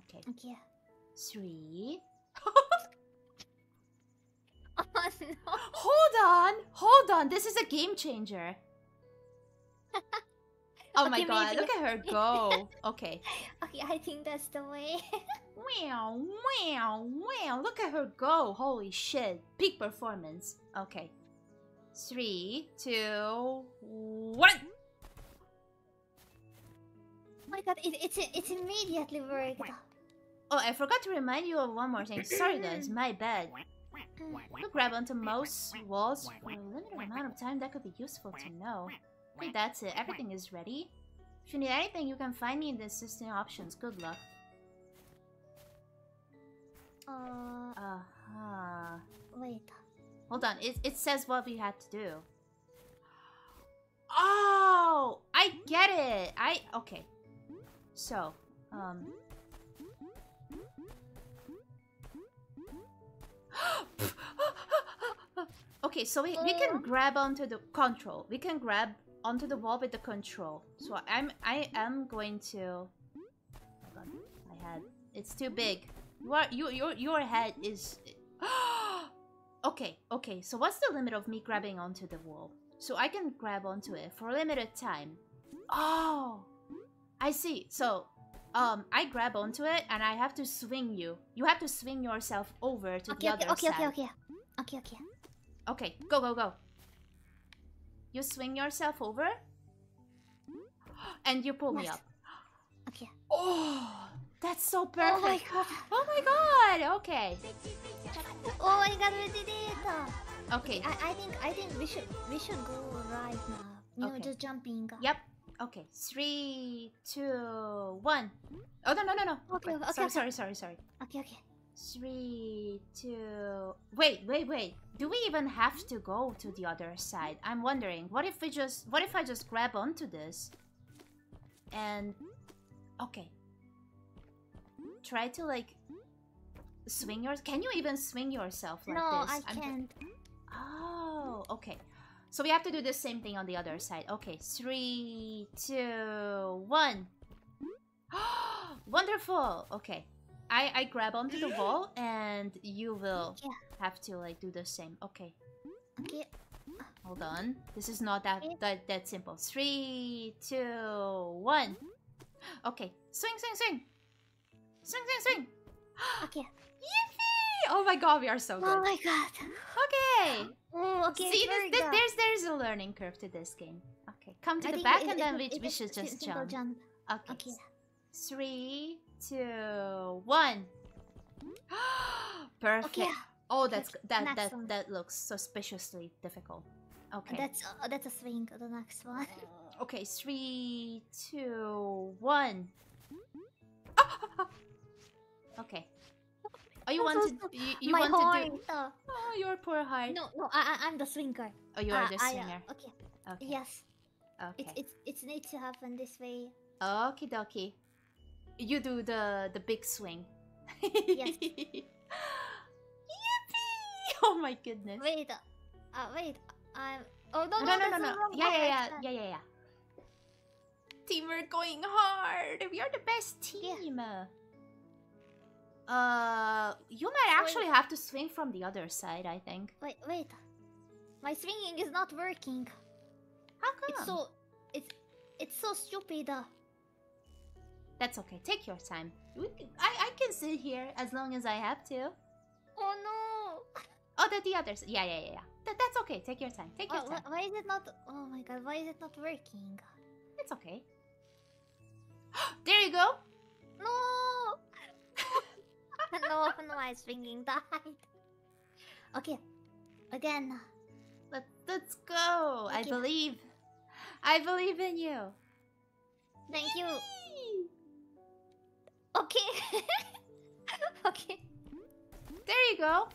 [SPEAKER 2] Okay.
[SPEAKER 1] Okay.
[SPEAKER 2] Three.
[SPEAKER 1] Oh [LAUGHS] no.
[SPEAKER 2] Hold on! Hold on! This is a game changer. [LAUGHS] Oh my god, look at her [LAUGHS] go. Okay.
[SPEAKER 1] Okay, I think that's the way.
[SPEAKER 2] Wow, wow, wow. Look at her go. Holy shit. Peak performance. Okay. Three, two, one.
[SPEAKER 1] oh my god, it, it's it's immediately worked.
[SPEAKER 2] Oh, I forgot to remind you of one more thing. Sorry, guys. My bad.
[SPEAKER 1] Mm.
[SPEAKER 2] To grab onto most walls for a limited amount of time, that could be useful to know. Okay, that's it. Everything is ready. If you need anything, you can find me in the assistant options. Good luck.
[SPEAKER 1] Uh,
[SPEAKER 2] Uh-huh.
[SPEAKER 1] wait.
[SPEAKER 2] Hold on. It, it says what we had to do. Oh! I get it! I... Okay. So, um... [GASPS] okay, so we, we can
[SPEAKER 1] Uh.
[SPEAKER 2] grab onto the control. We can grab onto the wall with the control. So I'm I am going to Hold on. My head. It's too big. You are you your your head is [GASPS] Okay, okay. So what's the limit of me grabbing onto the wall? So I can grab onto it for a limited time. Oh. I see. So um I grab onto it and I have to swing you. You have to swing yourself over to
[SPEAKER 1] Okay,
[SPEAKER 2] the
[SPEAKER 1] okay,
[SPEAKER 2] other
[SPEAKER 1] okay,
[SPEAKER 2] side.
[SPEAKER 1] okay, okay. Okay, okay.
[SPEAKER 2] Okay, go, go, go. You swing yourself over. And you pull me up.
[SPEAKER 1] Okay.
[SPEAKER 2] Oh, that's so perfect.
[SPEAKER 1] Oh my god.
[SPEAKER 2] Oh my god. Okay.
[SPEAKER 1] Oh my god, we did it.
[SPEAKER 2] Okay.
[SPEAKER 1] I, I think I think we should we should go right now. You know, just jumping.
[SPEAKER 2] Yep. Okay. Three, two, one. Oh no no no no.
[SPEAKER 1] Okay,
[SPEAKER 2] Wait,
[SPEAKER 1] okay,
[SPEAKER 2] sorry
[SPEAKER 1] okay.
[SPEAKER 2] sorry sorry sorry.
[SPEAKER 1] Okay, okay.
[SPEAKER 2] Three, two. Wait wait wait. Do we even have to go to the other side? I'm wondering. What if we just? What if I just grab onto this? And okay. Try to like swing yours. Can you even swing yourself like
[SPEAKER 1] no,
[SPEAKER 2] this?
[SPEAKER 1] I
[SPEAKER 2] I'm
[SPEAKER 1] can't.
[SPEAKER 2] Oh, okay. So we have to do the same thing on the other side. Okay, three, two, one. [GASPS] Wonderful. Okay, I I grab onto the wall, and you will
[SPEAKER 1] Yeah.
[SPEAKER 2] have to like do the same. Okay,
[SPEAKER 1] Okay.
[SPEAKER 2] hold on. This is not that that that simple. Three, two, one. [GASPS] Okay, swing, swing, swing, swing, swing, swing. [GASPS]
[SPEAKER 1] Okay.
[SPEAKER 2] Yippee! Oh my god, we are so good.
[SPEAKER 1] Oh my god.
[SPEAKER 2] Okay. [GASPS]
[SPEAKER 1] Oh, okay.
[SPEAKER 2] See, this, this, there's there's a learning curve to this game. Okay, come to
[SPEAKER 1] I
[SPEAKER 2] the back,
[SPEAKER 1] it-
[SPEAKER 2] and
[SPEAKER 1] it-
[SPEAKER 2] then
[SPEAKER 1] it-
[SPEAKER 2] we, we should just jump.
[SPEAKER 1] jump.
[SPEAKER 2] Okay,
[SPEAKER 1] Okay.
[SPEAKER 2] three, two, one. [GASPS] Perfect.
[SPEAKER 1] Okay.
[SPEAKER 2] Oh, that's
[SPEAKER 1] Okay,
[SPEAKER 2] that
[SPEAKER 1] next
[SPEAKER 2] that
[SPEAKER 1] one.
[SPEAKER 2] that looks suspiciously difficult. Okay.
[SPEAKER 1] That's uh, that's a swing. The next one. [LAUGHS]
[SPEAKER 2] Okay, three, two, one. [LAUGHS] Okay. Oh, you want to you, you want
[SPEAKER 1] horn.
[SPEAKER 2] to do?
[SPEAKER 1] uh,
[SPEAKER 2] Oh, your poor heart.
[SPEAKER 1] No, no. I, I I'm the swinger.
[SPEAKER 2] Oh, you are
[SPEAKER 1] Uh,
[SPEAKER 2] the
[SPEAKER 1] I, uh, okay.
[SPEAKER 2] Okay.
[SPEAKER 1] Yes.
[SPEAKER 2] Okay.
[SPEAKER 1] It's it's it's needs to happen this way.
[SPEAKER 2] Okie dokie. You do the the big swing.
[SPEAKER 1] Yes. [LAUGHS]
[SPEAKER 2] Yippee! Oh my goodness.
[SPEAKER 1] Wait. Uh, wait. I'm Oh no
[SPEAKER 2] No,
[SPEAKER 1] no
[SPEAKER 2] no, no, no.
[SPEAKER 1] the
[SPEAKER 2] Yeah, yeah, yeah, yeah, yeah, yeah. Team, we're going hard. We are the best team. Uh, you might
[SPEAKER 1] Wait.
[SPEAKER 2] actually have to swing from the other side. I think.
[SPEAKER 1] Wait wait. My swinging is not working.
[SPEAKER 2] How come?
[SPEAKER 1] It's so it's it's so stupid.
[SPEAKER 2] That's okay. Take your time. We can, I I can sit here as long as I have to.
[SPEAKER 1] Oh no.
[SPEAKER 2] Oh, the the others. Yeah, yeah, yeah, yeah. That, that's okay. Take your time. Take your time.
[SPEAKER 1] why is it not? Oh my god! Why is it not working?
[SPEAKER 2] It's okay. [GASPS] there you go.
[SPEAKER 1] No! [LAUGHS] no, no, my swinging died. Okay, again.
[SPEAKER 2] Let Let's go. I believe. I believe in you.
[SPEAKER 1] Thank you. Okay. [LAUGHS] okay.
[SPEAKER 2] There you go.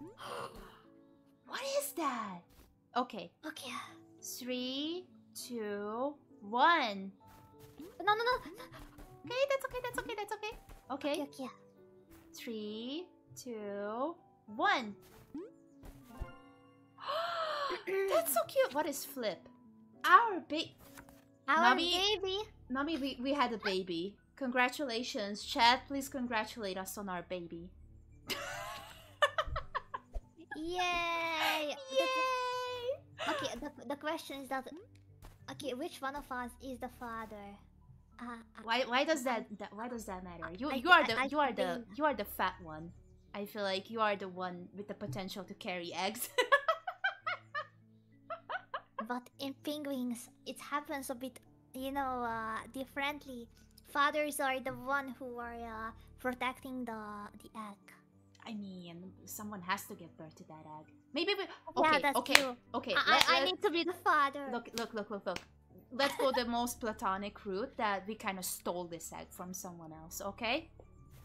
[SPEAKER 2] [GASPS] what is that? Okay.
[SPEAKER 1] Okay.
[SPEAKER 2] Three, two, one.
[SPEAKER 1] No, no, no.
[SPEAKER 2] Okay, that's okay. That's okay. That's okay. Okay.
[SPEAKER 1] Okay, okay.
[SPEAKER 2] Three, two, one. [GASPS] That's so cute. What is flip? Our baby.
[SPEAKER 1] Our
[SPEAKER 2] Namie-
[SPEAKER 1] baby.
[SPEAKER 2] Namie, we, we had a baby. Congratulations. Chad, please congratulate us on our baby.
[SPEAKER 1] Yay! The- [LAUGHS]
[SPEAKER 2] Yay!
[SPEAKER 1] okay, the, the question is that. Okay, which one of us is the father? Uh,
[SPEAKER 2] Why why does that, that why does that matter? You you are the you are the you are the fat one. I feel like you are the one with the potential to carry eggs. [LAUGHS]
[SPEAKER 1] But in penguins, it happens a bit, you know, uh, differently. Fathers are the one who are uh, protecting the the egg.
[SPEAKER 2] I mean, someone has to give birth to that egg. Maybe we
[SPEAKER 1] yeah,
[SPEAKER 2] okay
[SPEAKER 1] that's
[SPEAKER 2] okay
[SPEAKER 1] true.
[SPEAKER 2] okay.
[SPEAKER 1] I,
[SPEAKER 2] let-
[SPEAKER 1] I, I need to be the father.
[SPEAKER 2] look look look look look. Let's go the most platonic route that we kind of stole this egg from someone else. Okay,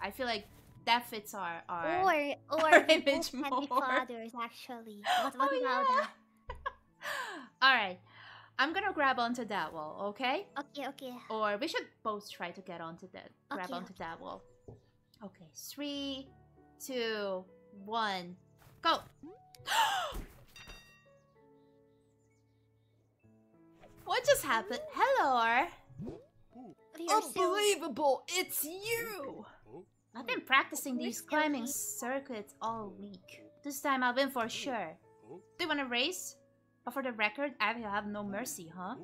[SPEAKER 2] I feel like that fits our our.
[SPEAKER 1] or or [LAUGHS]
[SPEAKER 2] our image
[SPEAKER 1] both can be
[SPEAKER 2] more.
[SPEAKER 1] fathers actually. [LAUGHS] What what
[SPEAKER 2] Oh,
[SPEAKER 1] about
[SPEAKER 2] yeah. [LAUGHS] All right, I'm gonna grab onto that wall. Okay.
[SPEAKER 1] Okay, okay.
[SPEAKER 2] Or we should both try to get onto that, grab
[SPEAKER 1] Okay,
[SPEAKER 2] onto that wall. Okay, three, two, one, go. [GASPS] [GASPS] [GASPS] what just happened? Hello.
[SPEAKER 1] We
[SPEAKER 2] Unbelievable! It's you. I've been practicing these climbing circuits all week. This time I'll win for sure. Do you want to race? But for the record, I will have no mercy, huh?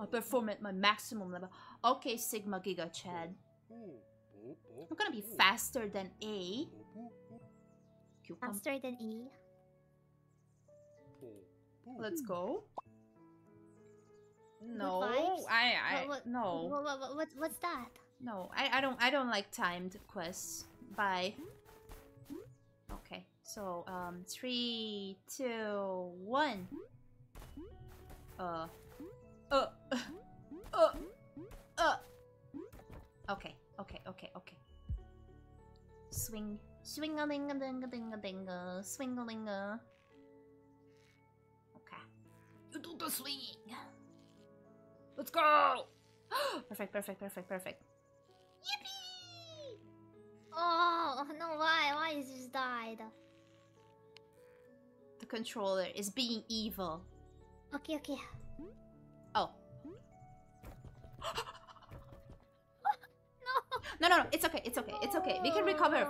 [SPEAKER 2] I perform at my maximum level. Okay, Sigma Giga Chad. I'm gonna be faster than A. Cucumber.
[SPEAKER 1] faster than E.
[SPEAKER 2] Let's go. No. I, I,
[SPEAKER 1] What- what-
[SPEAKER 2] no,
[SPEAKER 1] What, what, what, what's that?
[SPEAKER 2] no. I, I don't, I don't like timed quests. Bye. Okay, so um, three, two, one. Uh, uh, uh, uh. Okay, okay, okay, okay. Swing, swing a ling a ding a ding a ding a swing a ling a. Okay. You do the swing. Let's go. [GASPS] perfect, perfect, perfect, perfect. Yippee!
[SPEAKER 1] Oh no! Why? Why is this died?
[SPEAKER 2] The controller is being evil.
[SPEAKER 1] Okay, okay.
[SPEAKER 2] Oh. [GASPS]
[SPEAKER 1] No.
[SPEAKER 2] No, no, no. It's okay. It's okay. It's okay. We can recover.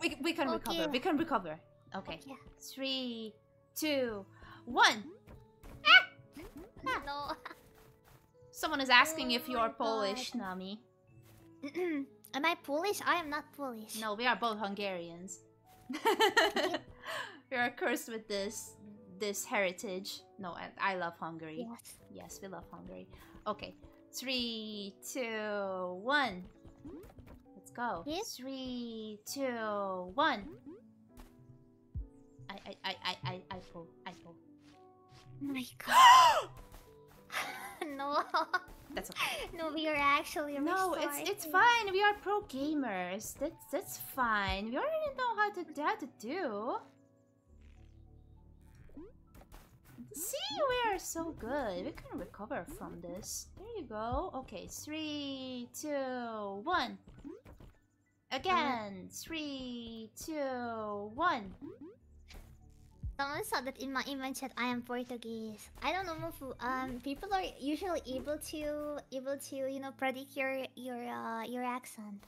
[SPEAKER 2] We, we can recover. We can recover. Okay.
[SPEAKER 1] Okay.
[SPEAKER 2] Three, two, one. Ah! [LAUGHS]
[SPEAKER 1] No. [LAUGHS]
[SPEAKER 2] Someone is asking
[SPEAKER 1] Oh
[SPEAKER 2] if you are Polish,
[SPEAKER 1] God.
[SPEAKER 2] Namie. [CLEARS THROAT]
[SPEAKER 1] Am I Polish? I am not Polish.
[SPEAKER 2] No, we are both Hungarians. [LAUGHS] we are cursed with this this heritage. No, I, I love Hungary.
[SPEAKER 1] Yes.
[SPEAKER 2] Yes, we love Hungary. Okay. Three, two, one. Let's go.
[SPEAKER 1] Yes?
[SPEAKER 2] Three, two, one. I I I I I I pull. I pull.
[SPEAKER 1] Oh my [GASPS] God. [GASPS] [GASPS] [LAUGHS] no.
[SPEAKER 2] That's okay.
[SPEAKER 1] No, we are actually
[SPEAKER 2] No, it's it's fine. We are pro gamers. That's that's fine. We already know how to how to do. See, we are so good. We can recover from this. There you go. Okay, three, two, one. Again, three, two, one.
[SPEAKER 1] Someone saw that in my in my chat I am Portuguese. I don't know Mofu. Um people are usually able to able to, you know, predict your your uh your accent.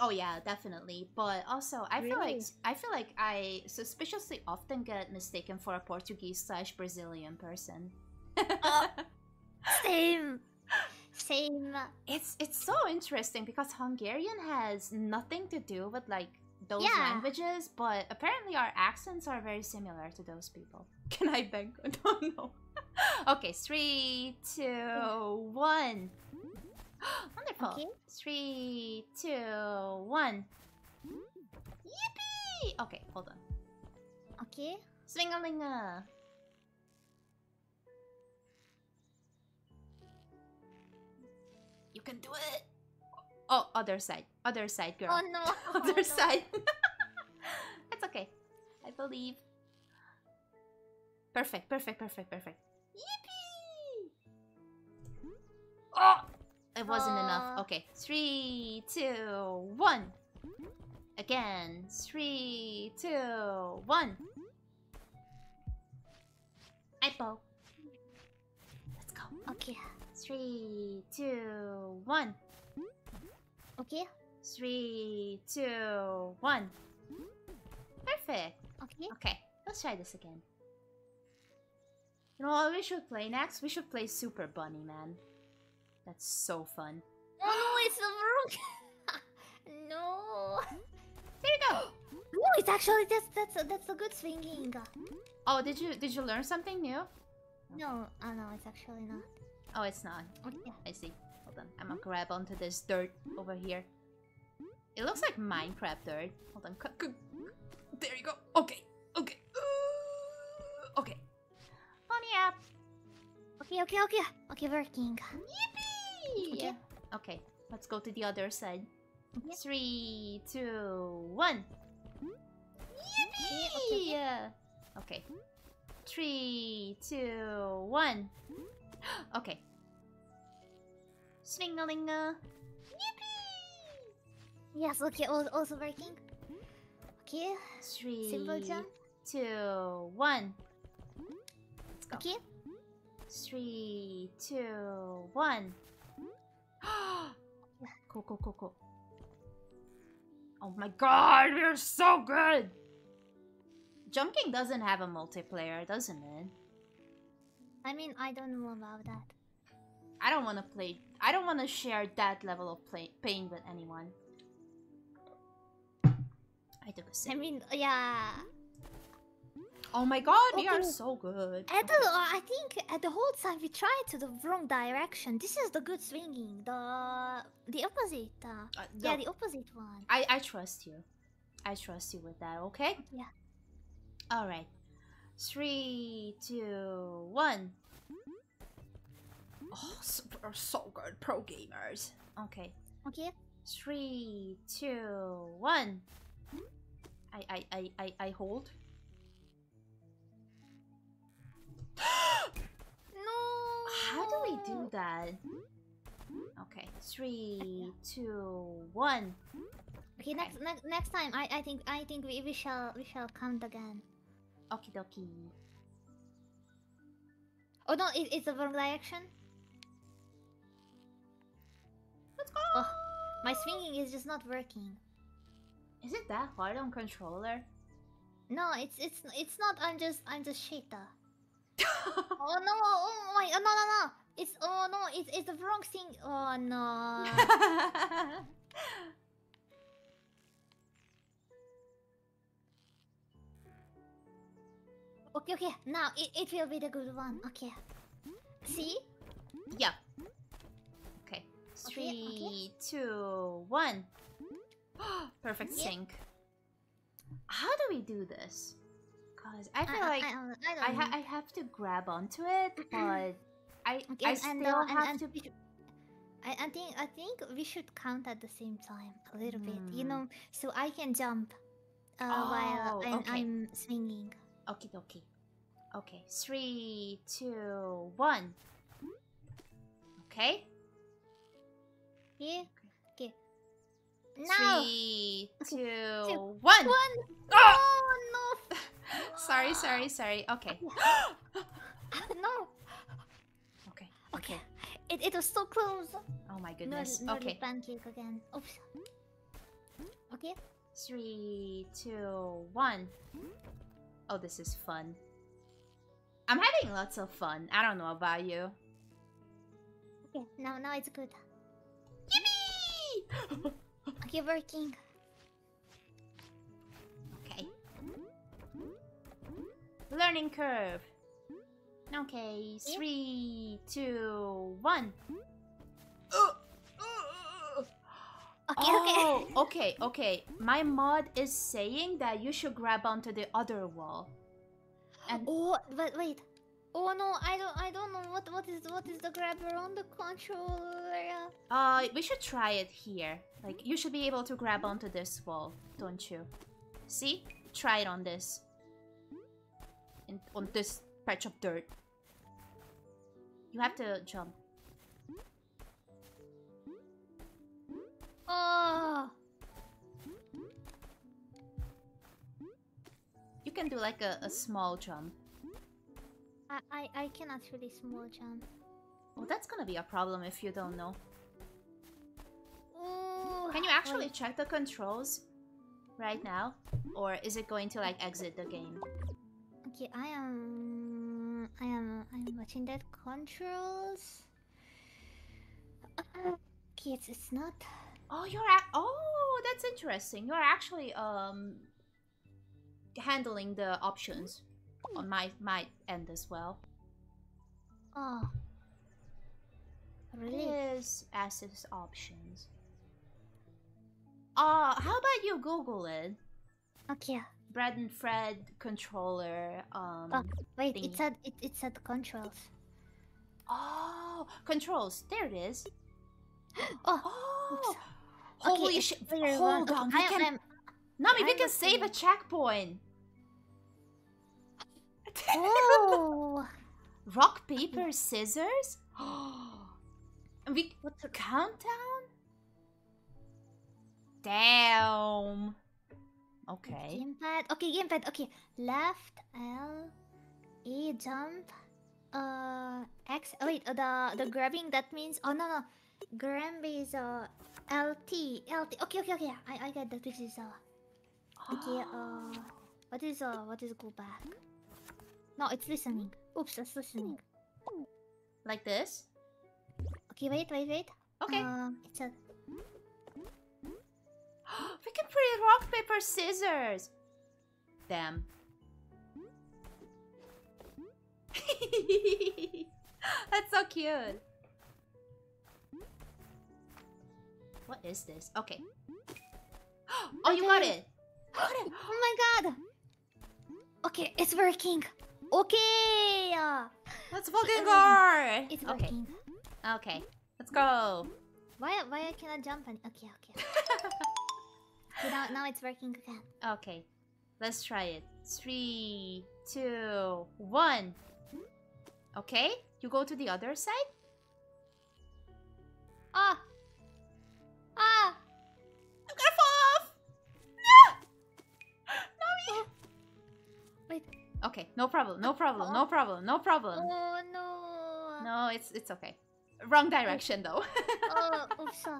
[SPEAKER 2] Oh yeah, definitely. But also, I feel like I feel like I suspiciously often get mistaken for a Portuguese slash Brazilian person.
[SPEAKER 1] Uh. [LAUGHS] Same. Same.
[SPEAKER 2] it's it's so interesting because Hungarian has nothing to do with like those
[SPEAKER 1] Yeah.
[SPEAKER 2] languages, but apparently our accents are very similar to those people. [LAUGHS] Can I beg? [LAUGHS] I don't know. [LAUGHS] okay, three, two, one. [GASPS] Wonderful.
[SPEAKER 1] Okay.
[SPEAKER 2] Three, two, one. Yippee! Okay, hold on.
[SPEAKER 1] Okay.
[SPEAKER 2] Swingalinga. You can do it. Oh, other side. Other side, girl.
[SPEAKER 1] Oh no. [LAUGHS]
[SPEAKER 2] other
[SPEAKER 1] Oh, no.
[SPEAKER 2] side. [LAUGHS] it's okay. I believe. Perfect, perfect, perfect, perfect. Yippee! Oh! It wasn't enough. Okay. Three, two, one. Again. Three, two, one. Apple. Let's go.
[SPEAKER 1] Okay.
[SPEAKER 2] Three, two, one.
[SPEAKER 1] Okay.
[SPEAKER 2] Three, two, one. Perfect.
[SPEAKER 1] Okay.
[SPEAKER 2] Okay, let's try this again. You know what we should play next? We should play Super Bunny, man. That's so fun.
[SPEAKER 1] Oh no, it's a brook. [LAUGHS] no.
[SPEAKER 2] There you go. [GASPS]
[SPEAKER 1] No, it's actually that's that's a, that's a good swinging.
[SPEAKER 2] Oh, did you did you learn something new?
[SPEAKER 1] No, oh no, it's actually not.
[SPEAKER 2] Oh, it's not.
[SPEAKER 1] Okay.
[SPEAKER 2] I see. Hold on. I'm gonna grab onto this dirt over here. It looks like Minecraft dirt. Hold on. There you go. Okay. Okay. Uh, okay. Pony up.
[SPEAKER 1] Okay, okay, okay. Okay, working.
[SPEAKER 2] Yippee!
[SPEAKER 1] Okay.
[SPEAKER 2] Okay. Let's go to the other side.
[SPEAKER 1] Okay.
[SPEAKER 2] Three, two, one. Yeah. Okay. Three, two, one. [GASPS] Okay. Swingalinga.
[SPEAKER 1] Yes, look okay, al- also working. Okay,
[SPEAKER 2] Three,
[SPEAKER 1] simple jump.
[SPEAKER 2] two, one. Let's go.
[SPEAKER 1] Okay.
[SPEAKER 2] Three, two, one. [GASPS] cool, cool, cool, cool. Oh my god, we're so good! Jumping doesn't have a multiplayer, doesn't it?
[SPEAKER 1] I mean, I don't know about that.
[SPEAKER 2] I don't want to play. I don't want to share that level of play, pain with anyone. I took a
[SPEAKER 1] I
[SPEAKER 2] sip.
[SPEAKER 1] mean, yeah.
[SPEAKER 2] Oh my god, we are so good.
[SPEAKER 1] At the, I think at the whole time we tried to the wrong direction. This is the good swinging. The the opposite. Uh,
[SPEAKER 2] Uh,
[SPEAKER 1] Yeah, the opposite one.
[SPEAKER 2] I I trust you. I trust you with that. Okay.
[SPEAKER 1] Yeah.
[SPEAKER 2] All right. Three, two, one. Oh, so, we're so good, pro gamers. Okay.
[SPEAKER 1] Okay.
[SPEAKER 2] Three, two, one. I I I I, I hold. [GASPS]
[SPEAKER 1] No.
[SPEAKER 2] How do we do that? Okay. Three, two, one.
[SPEAKER 1] Okay, next next next time I I think I think we, we shall we shall count again.
[SPEAKER 2] Okie dokie.
[SPEAKER 1] Oh no, it, it's the wrong direction.
[SPEAKER 2] Let's go.
[SPEAKER 1] Oh, my swinging is just not working.
[SPEAKER 2] Is it that hard on controller?
[SPEAKER 1] No, it's it's it's not. I'm just I'm just uh. [LAUGHS] Oh no! Oh my! Oh, no no no! It's oh no! It's it's the wrong thing. Oh no! [LAUGHS] okay okay. Now it, it will be the good one. Okay. See?
[SPEAKER 2] Yep. Okay.
[SPEAKER 1] Okay,
[SPEAKER 2] Three, two, one. [GASPS] Perfect sync. How do we do this? Cause I feel
[SPEAKER 1] I,
[SPEAKER 2] like
[SPEAKER 1] I, I, I
[SPEAKER 2] ha- I have to grab onto it, [CLEARS THROAT] but I
[SPEAKER 1] Okay,
[SPEAKER 2] I still
[SPEAKER 1] and, uh, and-
[SPEAKER 2] have
[SPEAKER 1] and
[SPEAKER 2] to.
[SPEAKER 1] I, I think I think we should count at the same time a little bit, you
[SPEAKER 2] Hmm.
[SPEAKER 1] know, so I can jump uh, while
[SPEAKER 2] Oh,
[SPEAKER 1] I'm,
[SPEAKER 2] okay.
[SPEAKER 1] I'm swinging.
[SPEAKER 2] Okie dokie. Okay. Three, two, one. Okay.
[SPEAKER 1] Yeah. Okay. Now
[SPEAKER 2] Three, two,
[SPEAKER 1] Two, [LAUGHS]
[SPEAKER 2] one.
[SPEAKER 1] one. Oh no! [LAUGHS]
[SPEAKER 2] sorry, sorry, sorry. Okay. [LAUGHS] [GASPS]
[SPEAKER 1] no.
[SPEAKER 2] Okay.
[SPEAKER 1] Okay. It, it was so close.
[SPEAKER 2] Oh my
[SPEAKER 1] No,
[SPEAKER 2] goodness.
[SPEAKER 1] no
[SPEAKER 2] Okay.
[SPEAKER 1] pancake again. Oops. Okay.
[SPEAKER 2] Three, two, one. Oh, this is fun. I'm having lots of fun. I don't know about you.
[SPEAKER 1] Okay. Now now it's good. Okay, working.
[SPEAKER 2] okay. Learning curve. Okay, three, two, one.
[SPEAKER 1] Okay,
[SPEAKER 2] Oh,
[SPEAKER 1] okay.
[SPEAKER 2] okay, okay. My mod is saying that you should grab onto the other wall. And
[SPEAKER 1] Oh, but wait. Oh no, I don't I don't know what what is what is the grabber on the controller.
[SPEAKER 2] uh, we should try it here. Like, you should be able to grab onto this wall, don't you? See? Try it on this. In, on this patch of dirt. You have to jump.
[SPEAKER 1] Oh.
[SPEAKER 2] You can do like a, a small jump.
[SPEAKER 1] I, I I cannot really small jump.
[SPEAKER 2] Well, that's gonna be a problem if you don't know.
[SPEAKER 1] Oh.
[SPEAKER 2] Can you actually check the controls right now? Or is it going to like exit the game?
[SPEAKER 1] Okay, I am I am I am watching that controls. Okay, it's it's not.
[SPEAKER 2] Oh, you're at. Oh, that's interesting. You're actually um handling the options on my my end as well.
[SPEAKER 1] Oh. Really?
[SPEAKER 2] Is access options. Uh, how about you Google it?
[SPEAKER 1] Okay.
[SPEAKER 2] Bread and Fred controller. Um.
[SPEAKER 1] Oh, wait,
[SPEAKER 2] thingy.
[SPEAKER 1] it said it, it said controls.
[SPEAKER 2] Oh, controls. There it is. [GASPS]
[SPEAKER 1] Oh.
[SPEAKER 2] Oh. Holy
[SPEAKER 1] okay,
[SPEAKER 2] shit! Hold
[SPEAKER 1] one.
[SPEAKER 2] on,
[SPEAKER 1] Okay,
[SPEAKER 2] we
[SPEAKER 1] I,
[SPEAKER 2] can. Namie, we can save a checkpoint.
[SPEAKER 1] Oh. [LAUGHS]
[SPEAKER 2] Rock, paper, scissors? [GASPS] we
[SPEAKER 1] What's the
[SPEAKER 2] countdown? Damn. Okay.
[SPEAKER 1] gamepad? Okay, gamepad. Okay, left L, E jump, uh X. Oh, wait, uh, the the grabbing that means. Oh no no, grab is uh LT LT. Okay okay okay. I I get that. This is uh okay uh [GASPS] what is uh what is go back? No, it's listening. Oops, that's listening.
[SPEAKER 2] Like this?
[SPEAKER 1] Okay, wait wait wait.
[SPEAKER 2] Okay.
[SPEAKER 1] Um, it's a [GASPS]
[SPEAKER 2] we can play rock, paper, scissors. Damn. [LAUGHS] That's so cute. What is this? Okay. [GASPS] Oh, you got it. Got [GASPS] it.
[SPEAKER 1] Oh my god! Okay, it's working. Okay, uh,
[SPEAKER 2] Let's fucking go.
[SPEAKER 1] it's
[SPEAKER 2] okay.
[SPEAKER 1] working.
[SPEAKER 2] Okay. Let's go.
[SPEAKER 1] Why why I cannot jump? And okay okay. [LAUGHS] okay now now it's working again.
[SPEAKER 2] Okay. Let's try it. Three, two, one. Okay. You go to the other side.
[SPEAKER 1] Ah! Ah!
[SPEAKER 2] Okay. No problem. No problem. No problem. No problem.
[SPEAKER 1] Oh no!
[SPEAKER 2] No, it's it's okay. Wrong direction though.
[SPEAKER 1] Oh, oops. [LAUGHS] uh,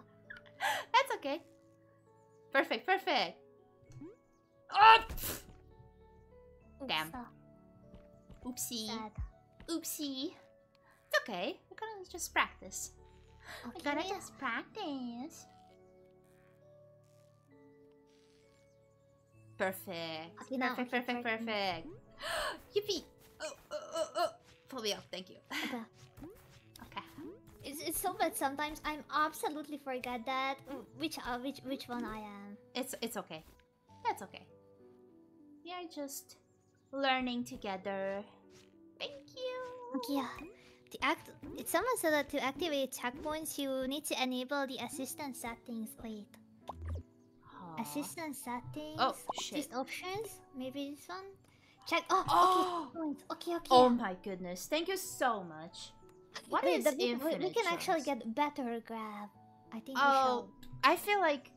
[SPEAKER 2] That's okay. Perfect. Perfect. Oh, Damn. Oopsie. Oopsie. It's okay. We're gonna just practice. We
[SPEAKER 1] Okay.
[SPEAKER 2] gotta just practice. Perfect.
[SPEAKER 1] Okay,
[SPEAKER 2] perfect,
[SPEAKER 1] okay,
[SPEAKER 2] perfect,
[SPEAKER 1] perfect.
[SPEAKER 2] perfect. [GASPS] Yippee! Oh, oh, oh, oh. Pull me up, thank you. [LAUGHS]
[SPEAKER 1] Okay. It's, it's so bad sometimes. I'm absolutely forget that which uh, which which one I am.
[SPEAKER 2] It's it's okay. That's okay. We are just learning together. Thank you.
[SPEAKER 1] Okay. yeah. To act, someone said that to activate checkpoints, you need to enable the assistant settings. Wait,
[SPEAKER 2] Aw.
[SPEAKER 1] assistant settings.
[SPEAKER 2] Oh shit.
[SPEAKER 1] These options. Maybe this one. Check. Oh.
[SPEAKER 2] Oh.
[SPEAKER 1] Okay. [GASPS] Points. Okay. Okay.
[SPEAKER 2] Oh my goodness. Thank you so much. What
[SPEAKER 1] Wait,
[SPEAKER 2] is
[SPEAKER 1] the- we- we, can actually get better grab. I think
[SPEAKER 2] Oh, I feel like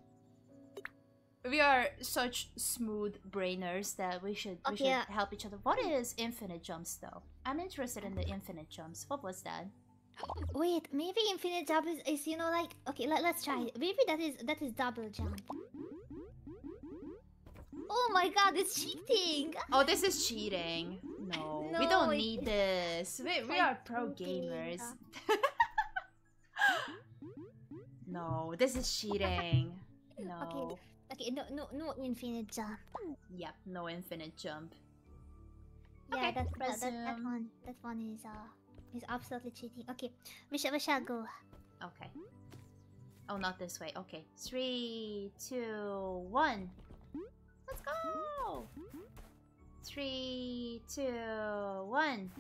[SPEAKER 2] we are such smooth brainers that we should we should
[SPEAKER 1] yeah.
[SPEAKER 2] help each other. What is infinite jumps though? I'm interested in the infinite jumps. What was that?
[SPEAKER 1] Wait, maybe infinite jump is, is you know like okay. Let, let's try oh. it. Maybe that is that is double jump. Oh my god, it's cheating!
[SPEAKER 2] Oh, this is cheating. No, we don't
[SPEAKER 1] it-
[SPEAKER 2] need this. We, we are pro gamers. [LAUGHS] no, this is cheating. No.
[SPEAKER 1] Okay, okay no no no infinite jump.
[SPEAKER 2] Yep, no infinite jump.
[SPEAKER 1] Yeah,
[SPEAKER 2] Okay,
[SPEAKER 1] that, that, that that one that one is uh is absolutely cheating. Okay, we shall we shall go.
[SPEAKER 2] Okay. Oh, not this way. Okay. Three, two, one. Let's go! Three, two, one.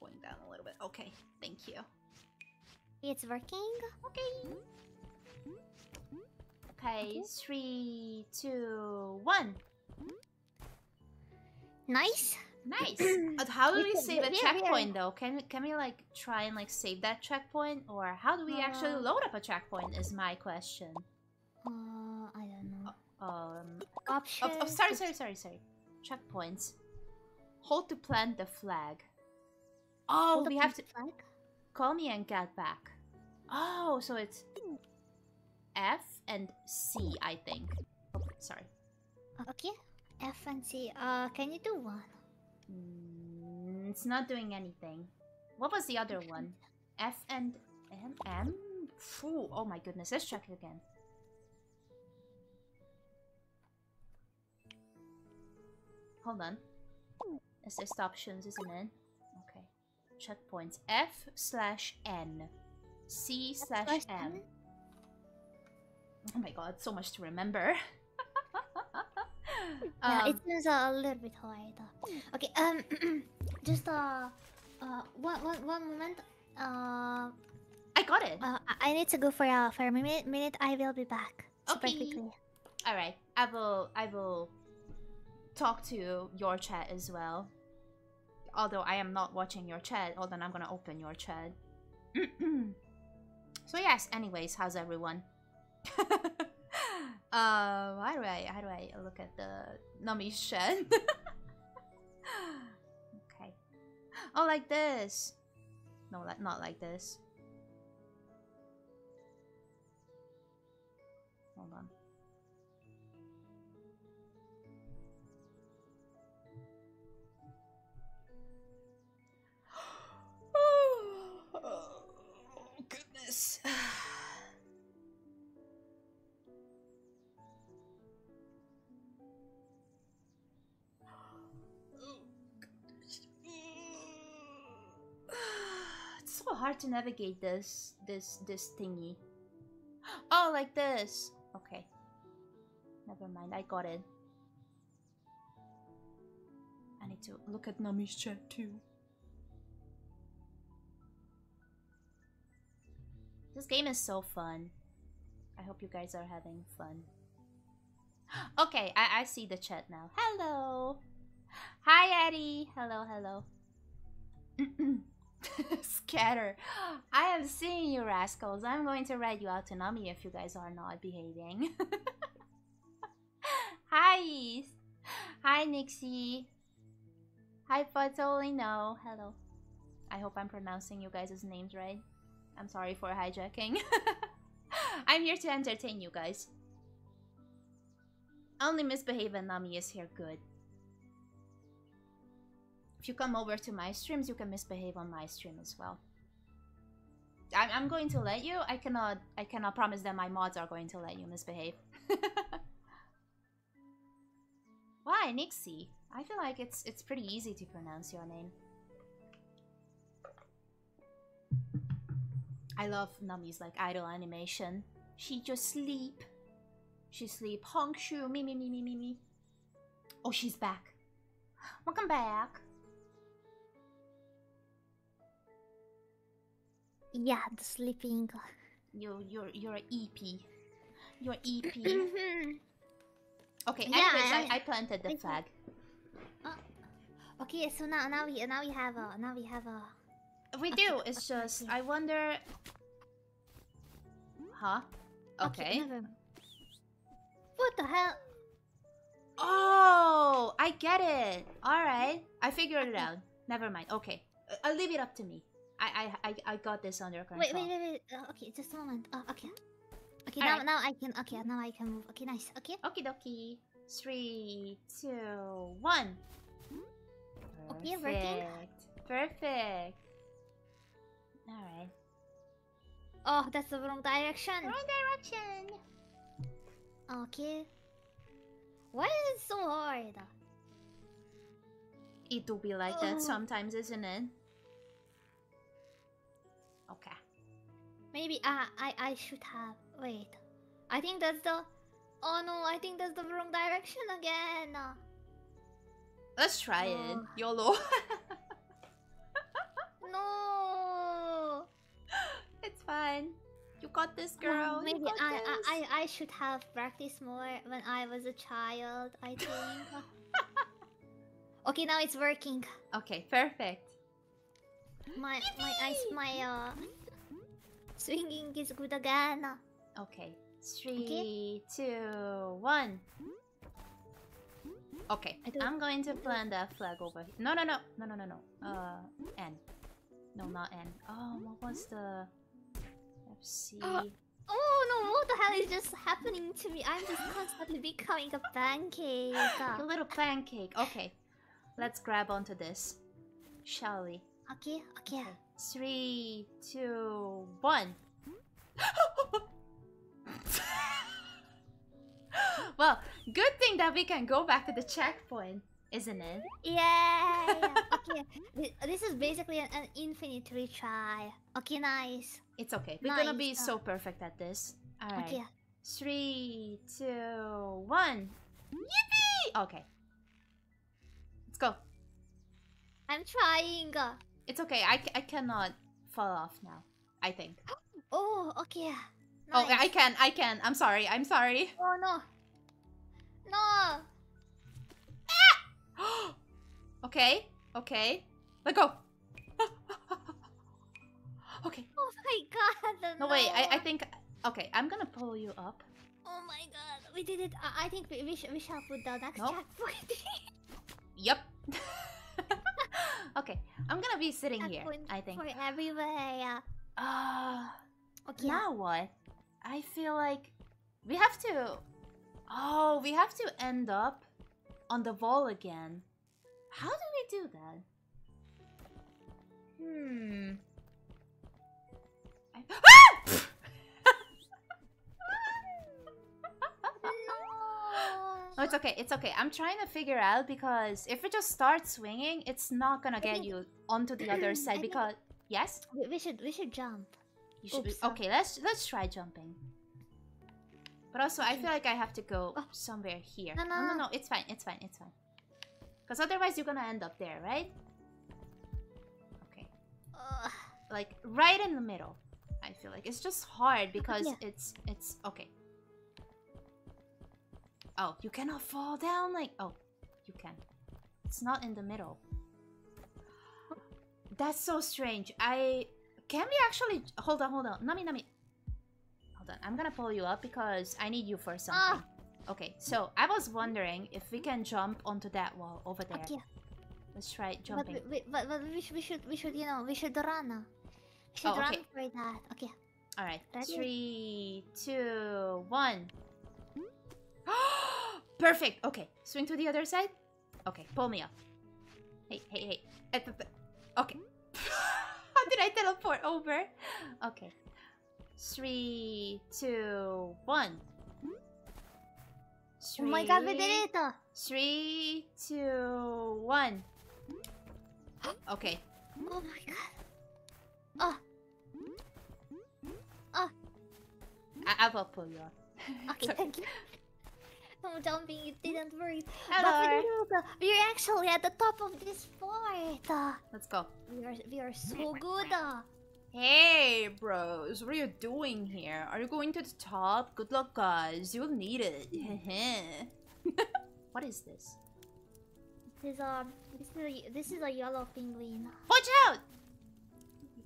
[SPEAKER 2] Going down a little bit. Okay, thank you.
[SPEAKER 1] It's working.
[SPEAKER 2] Okay. Okay, three, two, one.
[SPEAKER 1] Nice.
[SPEAKER 2] Nice. But how do
[SPEAKER 1] We
[SPEAKER 2] save a
[SPEAKER 1] we- we are-
[SPEAKER 2] checkpoint though? Can we can we like try and like save that checkpoint, or how do we actually
[SPEAKER 1] Uh,
[SPEAKER 2] load up a checkpoint? Is my question.
[SPEAKER 1] Uh, I don't know.
[SPEAKER 2] Um.
[SPEAKER 1] Options.
[SPEAKER 2] Oh, oh, sorry, sorry, sorry, sorry. Checkpoints. Hold to plant the flag. Oh,
[SPEAKER 1] Hold
[SPEAKER 2] we have to
[SPEAKER 1] flag.
[SPEAKER 2] call me and get back. Oh, so it's F and C, I think. Oh, sorry.
[SPEAKER 1] Uh, Okay. F and C. Uh, can you do one?
[SPEAKER 2] Mm, it's not doing anything. What was the other one? F and M? M? Phew, oh my goodness, let's check it again. Hold on. Just options, isn't it? Okay. Checkpoints. F slash N. C slash M. Oh my god, so much to remember. [LAUGHS]
[SPEAKER 1] Yeah,
[SPEAKER 2] Um,
[SPEAKER 1] it seems a little bit hard. Okay. Um, [CLEARS THROAT] just uh, uh, one one one moment. Uh,
[SPEAKER 2] I got it.
[SPEAKER 1] uh, I- need to go for a for a minute. Minute. I will be back. Super
[SPEAKER 2] Okay.
[SPEAKER 1] quickly.
[SPEAKER 2] All right, I will. I will talk to your chat as well. Although I am not watching your chat, hold on, I'm gonna open your chat. [CLEARS THROAT] so yes. Anyways, how's everyone? [LAUGHS] um, how do I how do I look at the Namie's chat? [LAUGHS] okay. Oh, like this. No, like not like this. Hold on. [SIGHS] It's so hard to navigate this this this thingy. [GASPS] Oh, like this. Okay. Never mind, I got it. I need to look at Namie's chat too. This game is so fun. I hope you guys are having fun. [GASPS] Okay, I, I see the chat now. Hello! Hi, Eddie! Hello, hello. [CLEARS THROAT] Scatter. I am seeing you, rascals. I'm going to write you out to Namie if you guys are not behaving. [LAUGHS] Hi! Hi, Nixie. Hi, Fatolino. Hello. I hope I'm pronouncing you guys' names right. I'm sorry for hijacking. [LAUGHS] I'm here to entertain you guys. Only misbehave and Namie is here good. If you come over to my streams, you can misbehave on my stream as well. I'm, I'm going to let you. I cannot. I cannot promise that my mods are going to let you misbehave. [LAUGHS] Why, Nixie? I feel like it's it's pretty easy to pronounce your name. I love Namie's like idol animation. She just sleep. She sleep. Hongshu. Me me me me me me. Oh, she's back. Welcome back.
[SPEAKER 1] Yeah, the sleeping.
[SPEAKER 2] You you're you're a EP. You're EP. [CLEARS THROAT] Okay.
[SPEAKER 1] Yeah,
[SPEAKER 2] Anyways, I,
[SPEAKER 1] I-
[SPEAKER 2] I planted the flag.
[SPEAKER 1] Oh, okay, so now now we now we have a now we have a.
[SPEAKER 2] We do. It's just. I wonder. Huh? Okay.
[SPEAKER 1] never. What the hell?
[SPEAKER 2] Oh, I get it. All right, I figured it out. Never mind. Okay, Uh, I'll leave it up to me. I I I, I got this under control.
[SPEAKER 1] Wait, wait, wait, wait. Uh, okay, just a moment. Uh, okay. Okay, now,
[SPEAKER 2] Alright.
[SPEAKER 1] now I can. Okay, now I can move. Okay, nice. Okay.
[SPEAKER 2] Okie dokie. Three, two, one.
[SPEAKER 1] Okay, working.
[SPEAKER 2] Perfect. Perfect. All right.
[SPEAKER 1] Oh, that's the wrong direction.
[SPEAKER 2] Wrong direction.
[SPEAKER 1] Okay. Why is it so hard?
[SPEAKER 2] It do be like that
[SPEAKER 1] oh.
[SPEAKER 2] sometimes, isn't it? Okay.
[SPEAKER 1] Maybe I, I, I should have. Wait. I think that's the. Oh no, I think that's the wrong direction again.
[SPEAKER 2] Let's try it.
[SPEAKER 1] Oh.
[SPEAKER 2] YOLO. [LAUGHS]
[SPEAKER 1] No.
[SPEAKER 2] Fine. You got this, girl. You
[SPEAKER 1] maybe I,
[SPEAKER 2] this.
[SPEAKER 1] I, I, I should have practiced more when I was a child. I think. [LAUGHS] okay, now it's working.
[SPEAKER 2] Okay, perfect.
[SPEAKER 1] My my ice my uh swinging is good again.
[SPEAKER 2] Okay. Three, two, one. Okay, I'm going to plant that flag over here. No, no, no, no, no, no, no. Uh, N. No, not N. Oh, what was the FC?
[SPEAKER 1] Uh, Oh no, what the hell is just happening to me? I'm just constantly becoming a pancake.
[SPEAKER 2] A little pancake. Okay, let's grab onto this, shall we?
[SPEAKER 1] Okay, okay.
[SPEAKER 2] Three, two, one. [LAUGHS] well, good thing that we can go back to the checkpoint, isn't it?
[SPEAKER 1] Yeah. [LAUGHS] okay. Th- This is basically an, an infinite retry. Okay, nice.
[SPEAKER 2] It's okay. We're gonna be so perfect at this. Alright.
[SPEAKER 1] Okay.
[SPEAKER 2] Three, two, one. Yippee! Okay. Let's go.
[SPEAKER 1] I'm trying.
[SPEAKER 2] It's okay. I, I cannot fall off now. I think. [GASPS]
[SPEAKER 1] Oh, okay.
[SPEAKER 2] Oh, I can. I can. I'm sorry. I'm sorry.
[SPEAKER 1] Oh no. No. [GASPS]
[SPEAKER 2] okay. Okay. Let go. [LAUGHS] okay.
[SPEAKER 1] Oh my god.
[SPEAKER 2] No, wait. I, I think. Okay. I'm gonna pull you up.
[SPEAKER 1] Oh my god. We did it. I, I think we, we, sh- we shall put the next
[SPEAKER 2] Nope.
[SPEAKER 1] checkpoint. [LAUGHS]
[SPEAKER 2] Yep. [LAUGHS] okay. I'm gonna be sitting here. I think.
[SPEAKER 1] For everywhere.
[SPEAKER 2] Uh,
[SPEAKER 1] Okay.
[SPEAKER 2] now what? I feel like we have to. Oh, we have to end up on the wall again. How do we do that? Hmm. I... Ah! [LAUGHS]
[SPEAKER 1] No.
[SPEAKER 2] It's okay. It's okay. I'm trying to figure out because if we just start swinging, it's not gonna get you onto the other [CLEARS THROAT] side. Because yes,
[SPEAKER 1] We, should we should jump.
[SPEAKER 2] you should.
[SPEAKER 1] Oops.
[SPEAKER 2] Okay, let's let's try jumping. But also, I feel like I have to go
[SPEAKER 1] Oh.
[SPEAKER 2] somewhere here.
[SPEAKER 1] No,
[SPEAKER 2] no, oh, no,
[SPEAKER 1] no.
[SPEAKER 2] no. It's fine. It's fine. It's fine. Because otherwise, you're gonna end up there, right? Okay,
[SPEAKER 1] Ugh.
[SPEAKER 2] like right in the middle. I feel like it's just hard because
[SPEAKER 1] Yeah.
[SPEAKER 2] it's it's okay. Oh, you cannot fall down like oh, you can. It's not in the middle. That's so strange. I can we actually hold on, hold on. Namie Namie. On. I'm gonna pull you up because I need you for something. Okay, so I was wondering if we can jump onto that wall over there.
[SPEAKER 1] Okay.
[SPEAKER 2] Let's try
[SPEAKER 1] But,
[SPEAKER 2] jumping.
[SPEAKER 1] we, we- but, but we, should, we should we should you know we should run. We should
[SPEAKER 2] Oh,
[SPEAKER 1] run
[SPEAKER 2] okay.
[SPEAKER 1] for that. Okay.
[SPEAKER 2] All right.
[SPEAKER 1] Ready?
[SPEAKER 2] Three, two, one. [GASPS] Perfect. Okay. Swing to the other side. Okay. Pull me up. Hey, hey, hey. Eh, Okay. [LAUGHS] How did I teleport over? Okay. Three, two, one.
[SPEAKER 1] Oh my god, we did it! uh.
[SPEAKER 2] Three, two, one. Okay.
[SPEAKER 1] Oh my god. Oh,
[SPEAKER 2] I, I will pull you up. [LAUGHS]
[SPEAKER 1] okay, thank you. No jumping, it didn't work.
[SPEAKER 2] Hello.
[SPEAKER 1] But we did it! uh. We're actually at the top of this fort. uh.
[SPEAKER 2] Let's go.
[SPEAKER 1] We are we are so good.
[SPEAKER 2] Hey, bros, what are you doing here? Are you going to the top? Good luck, guys. You'll need it. [LAUGHS] [LAUGHS] what is this?
[SPEAKER 1] This is um this is a, this is a yellow penguin.
[SPEAKER 2] Watch out!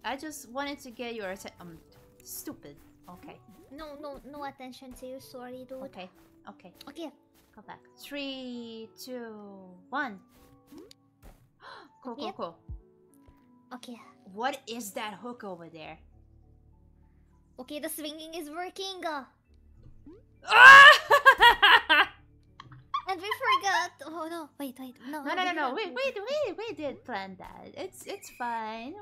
[SPEAKER 2] I just wanted to get your atten- um stupid. Okay.
[SPEAKER 1] No, no, no attention to you. Sorry, dude.
[SPEAKER 2] Okay. Okay.
[SPEAKER 1] Okay.
[SPEAKER 2] Go back. Three, two, one. [GASPS] Cool, cool,
[SPEAKER 1] Yep.
[SPEAKER 2] cool.
[SPEAKER 1] Okay.
[SPEAKER 2] What is that hook over there?
[SPEAKER 1] Okay, the swinging is working. Uh,
[SPEAKER 2] Ah! [LAUGHS]
[SPEAKER 1] and we forgot. Oh no! Wait, wait. No.
[SPEAKER 2] No, no, no, no. Wait, wait, wait. We did plan that. It's it's fine.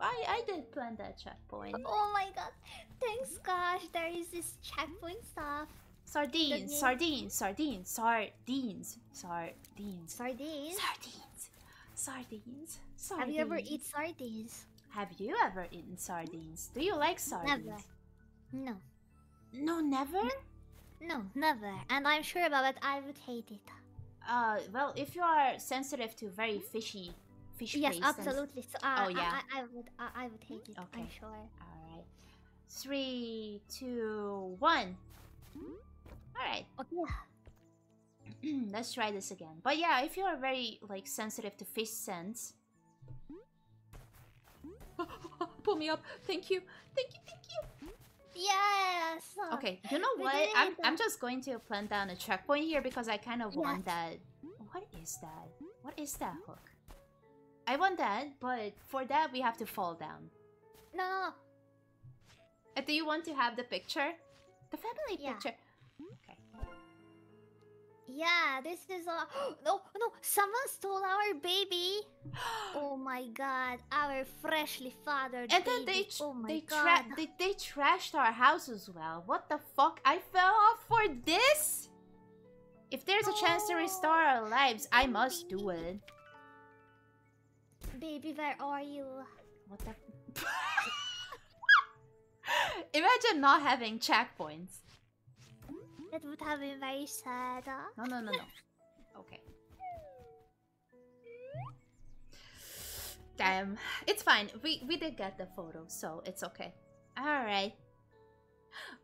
[SPEAKER 2] I I did plan that checkpoint.
[SPEAKER 1] Oh my god! Thanks, gosh. There is this checkpoint stuff.
[SPEAKER 2] Sardines, sardines, sardines, sardines, sardines,
[SPEAKER 1] Sardines.
[SPEAKER 2] sardines, sardines, sardines.
[SPEAKER 1] Have you ever eaten sardines?
[SPEAKER 2] Have you ever eaten sardines? Do you like sardines?
[SPEAKER 1] Never. No.
[SPEAKER 2] No, never.
[SPEAKER 1] No, never. And I'm sure about it. I would hate it.
[SPEAKER 2] Uh, well, if you are sensitive to very fishy, fish
[SPEAKER 1] Yes, absolutely. So, uh,
[SPEAKER 2] Oh, yeah.
[SPEAKER 1] I, I, I would. I, I would hate it.
[SPEAKER 2] Okay.
[SPEAKER 1] I'm sure.
[SPEAKER 2] All right. Three, two, one. All right.
[SPEAKER 1] Okay. [CLEARS THROAT]
[SPEAKER 2] Let's try this again. But yeah, if you are very like sensitive to fish scents. [LAUGHS] Pull me up. Thank you. Thank you. Thank you.
[SPEAKER 1] Yes.
[SPEAKER 2] Okay, you know what? I'm. I'm just going to plant down a checkpoint here because I kind of want that. What is that? What is that hook? I want that, but for that we have to fall down.
[SPEAKER 1] No, no, no.
[SPEAKER 2] Uh, do you want to have the picture? The family
[SPEAKER 1] Yeah.
[SPEAKER 2] picture.
[SPEAKER 1] Yeah, this is a. [GASPS] No, no. Someone stole our baby. [GASPS] Oh my god, our freshly fathered
[SPEAKER 2] And then
[SPEAKER 1] baby.
[SPEAKER 2] they
[SPEAKER 1] oh my
[SPEAKER 2] they, tra- they they trashed our house as well. What the fuck? I fell off for this. If there's a chance to restore our oh. lives, I must do it.
[SPEAKER 1] Baby, where are you?
[SPEAKER 2] What the? [LAUGHS] Imagine not having checkpoints.
[SPEAKER 1] That would have been very sad.
[SPEAKER 2] No, no, no, no. Okay. Damn, it's fine. We we did get the photo, so it's okay. All right.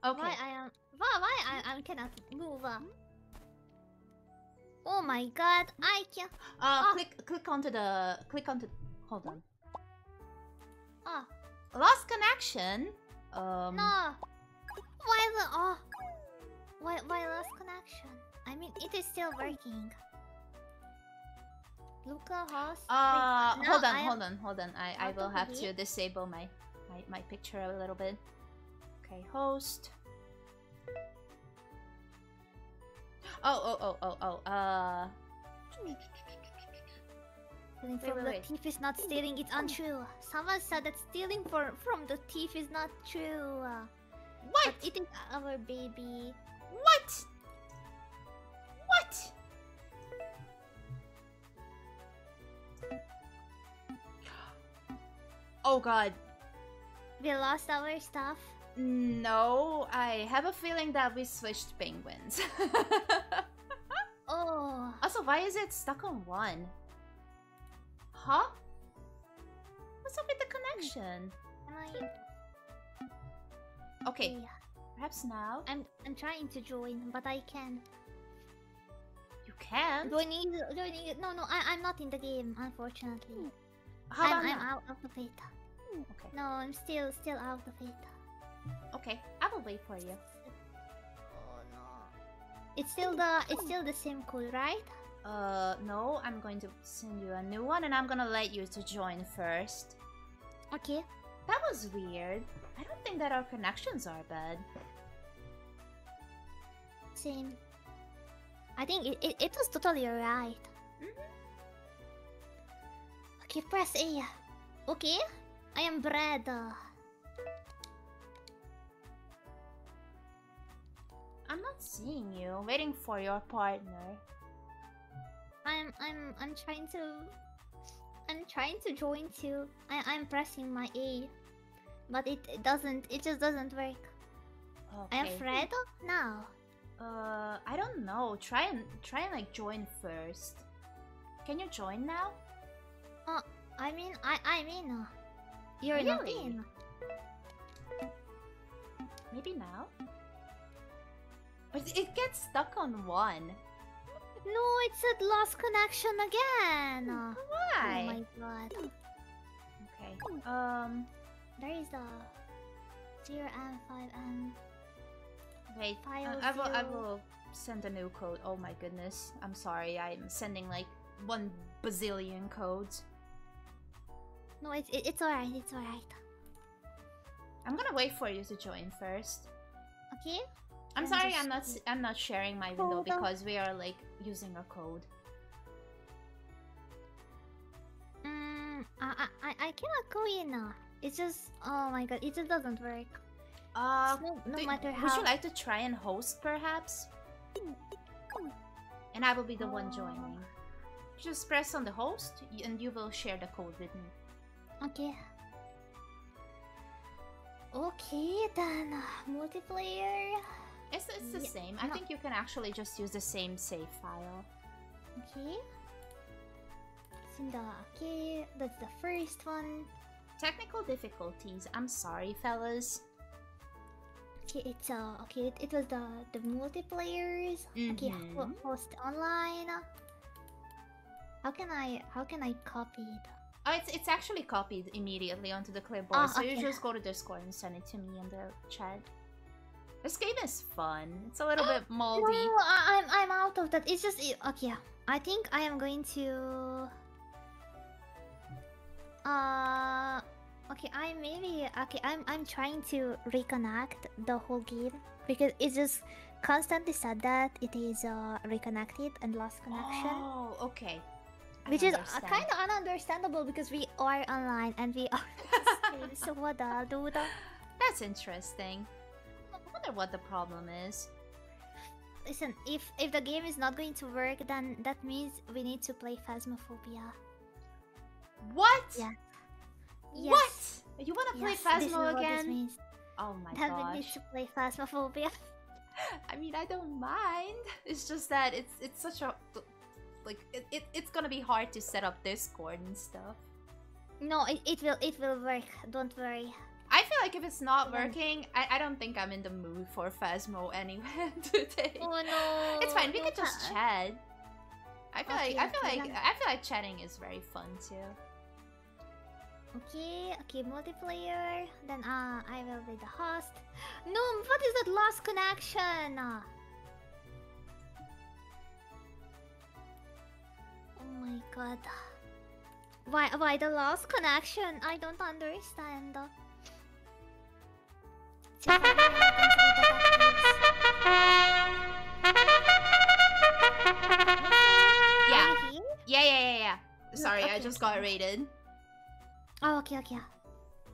[SPEAKER 2] Okay.
[SPEAKER 1] Why I am? Why why I, I cannot move? Oh my god, I can.
[SPEAKER 2] Uh,
[SPEAKER 1] Ah.
[SPEAKER 2] click click onto the click onto. Hold on.
[SPEAKER 1] Oh
[SPEAKER 2] Lost connection. Um.
[SPEAKER 1] no. Why the oh? Why why lost connection? I mean, it is still working. Luca host.
[SPEAKER 2] Uh,
[SPEAKER 1] Wait,
[SPEAKER 2] hold on,
[SPEAKER 1] I
[SPEAKER 2] hold on, hold on. I I will have to disable my my my picture a little bit. Okay, host. Oh oh oh oh oh. Uh.
[SPEAKER 1] Stealing from the thief is not stealing, it's untrue. Someone said that stealing for, from the thief is not true.
[SPEAKER 2] What?
[SPEAKER 1] But it is our baby.
[SPEAKER 2] What? What? [GASPS] Oh god.
[SPEAKER 1] We lost our stuff.
[SPEAKER 2] No, I have a feeling that we switched penguins. [LAUGHS]
[SPEAKER 1] Oh,
[SPEAKER 2] also, why is it stuck on one? Huh? What's up with the connection?
[SPEAKER 1] am I?
[SPEAKER 2] Okay,
[SPEAKER 1] Yeah.
[SPEAKER 2] Perhaps now
[SPEAKER 1] I'm I'm trying to join, but I can.
[SPEAKER 2] you can.
[SPEAKER 1] Joining, joining. No, no, I, I'm not in the game, unfortunately.
[SPEAKER 2] How
[SPEAKER 1] I'm, I'm out of the beta.
[SPEAKER 2] Okay,
[SPEAKER 1] No, I'm still still out of the beta.
[SPEAKER 2] okay, I will wait for you.
[SPEAKER 1] Oh no. It's still the it's still the same code, right?
[SPEAKER 2] Uh, no, I'm going to send you a new one, and I'm gonna let you to join first.
[SPEAKER 1] Okay.
[SPEAKER 2] That was weird. I don't think that our connections are bad.
[SPEAKER 1] Same. I think it, it, it was totally alright.
[SPEAKER 2] Mhm.
[SPEAKER 1] Okay, press A. Okay. I am bread.
[SPEAKER 2] I'm not seeing you. Waiting for your partner.
[SPEAKER 1] I'm I'm I'm trying to I'm trying to join too. I I'm pressing my A. But it, it doesn't it just doesn't work. I am
[SPEAKER 2] Okay.
[SPEAKER 1] Fred now.
[SPEAKER 2] Uh, I don't know. Try and try and like join first. Can you join now?
[SPEAKER 1] Uh, I mean I I mean uh, you're not in.
[SPEAKER 2] Maybe now. But it gets stuck on one.
[SPEAKER 1] No, it said lost connection again.
[SPEAKER 2] Why?
[SPEAKER 1] Oh my god.
[SPEAKER 2] Okay. Um.
[SPEAKER 1] There is a zero and five and
[SPEAKER 2] Wait,
[SPEAKER 1] File
[SPEAKER 2] I will. I will send a new code. Oh my goodness, I'm sorry. I'm sending like one bazillion codes.
[SPEAKER 1] no, it's it, it's alright. It's alright.
[SPEAKER 2] I'm gonna wait for you to join first.
[SPEAKER 1] Okay.
[SPEAKER 2] I'm
[SPEAKER 1] I'm
[SPEAKER 2] sorry, I'm not. I'm not sharing my window because we are like using a code.
[SPEAKER 1] Mm, I I I I cannot go in now. It's just oh my god, it just doesn't work.
[SPEAKER 2] Uh,
[SPEAKER 1] no no
[SPEAKER 2] do-
[SPEAKER 1] matter
[SPEAKER 2] would you like to try and host, perhaps? And I will be the one joining. Just press on the host, and you will share the code with me.
[SPEAKER 1] Okay. Okay then, uh, multiplayer.
[SPEAKER 2] It's, it's the
[SPEAKER 1] Yeah,
[SPEAKER 2] same. I
[SPEAKER 1] no.
[SPEAKER 2] think you can actually just use the same save file.
[SPEAKER 1] Okay. It's in the okay. That's the first one.
[SPEAKER 2] Technical difficulties. I'm sorry, fellas.
[SPEAKER 1] Okay, it's uh okay. It, it was the the multiplayers. Okay, ho-
[SPEAKER 2] Mhm.
[SPEAKER 1] host online. How can I how can I copy it?
[SPEAKER 2] Oh, it's it's actually copied immediately onto the clipboard.
[SPEAKER 1] Ah,
[SPEAKER 2] so you just go to Discord and send it to me in the chat. This game is fun. It's a little bit [GASPS] moldy.
[SPEAKER 1] No, I, I'm I'm out of that. It's just okay. I think I am going to. Uh, okay. I maybe okay. I'm I'm trying to reconnect the whole game because it just constantly said that it is uh reconnected and lost connection,
[SPEAKER 2] Oh, okay. I
[SPEAKER 1] which is uh, kind of ununderstandable because we are online and we are. [LAUGHS] so what the do the
[SPEAKER 2] That's interesting. I wonder what the problem is.
[SPEAKER 1] listen? If if the game is not going to work, then that means we need to play Phasmophobia.
[SPEAKER 2] What?
[SPEAKER 1] Yeah.
[SPEAKER 2] What? You want to play
[SPEAKER 1] Yes, this is
[SPEAKER 2] Phasmo
[SPEAKER 1] what this
[SPEAKER 2] again? Oh my
[SPEAKER 1] That we need
[SPEAKER 2] gosh.
[SPEAKER 1] to play Phasmophobia. [LAUGHS]
[SPEAKER 2] I mean, I don't mind. It's just that it's it's such a like it, it it's gonna be hard to set up Discord and stuff.
[SPEAKER 1] no, it, it will it will work. Don't worry.
[SPEAKER 2] I feel like if it's not working, I, I don't think I'm in the mood for Phasmo anyway [LAUGHS] today.
[SPEAKER 1] Oh no.
[SPEAKER 2] it's fine. We
[SPEAKER 1] no
[SPEAKER 2] could just chat. I feel
[SPEAKER 1] Okay,
[SPEAKER 2] like I feel
[SPEAKER 1] okay,
[SPEAKER 2] like. I feel like chatting is very fun too.
[SPEAKER 1] Okay, okay, multiplayer. Then uh, I will be the host. No, what is that lost connection? Oh my god. Why why the lost connection? I don't understand. [LAUGHS] See if I will cancel
[SPEAKER 2] Yeah.
[SPEAKER 1] Are you here?
[SPEAKER 2] Yeah, yeah, yeah, yeah. Sorry, I just got
[SPEAKER 1] okay.
[SPEAKER 2] raided.
[SPEAKER 1] Oh, okay, okay.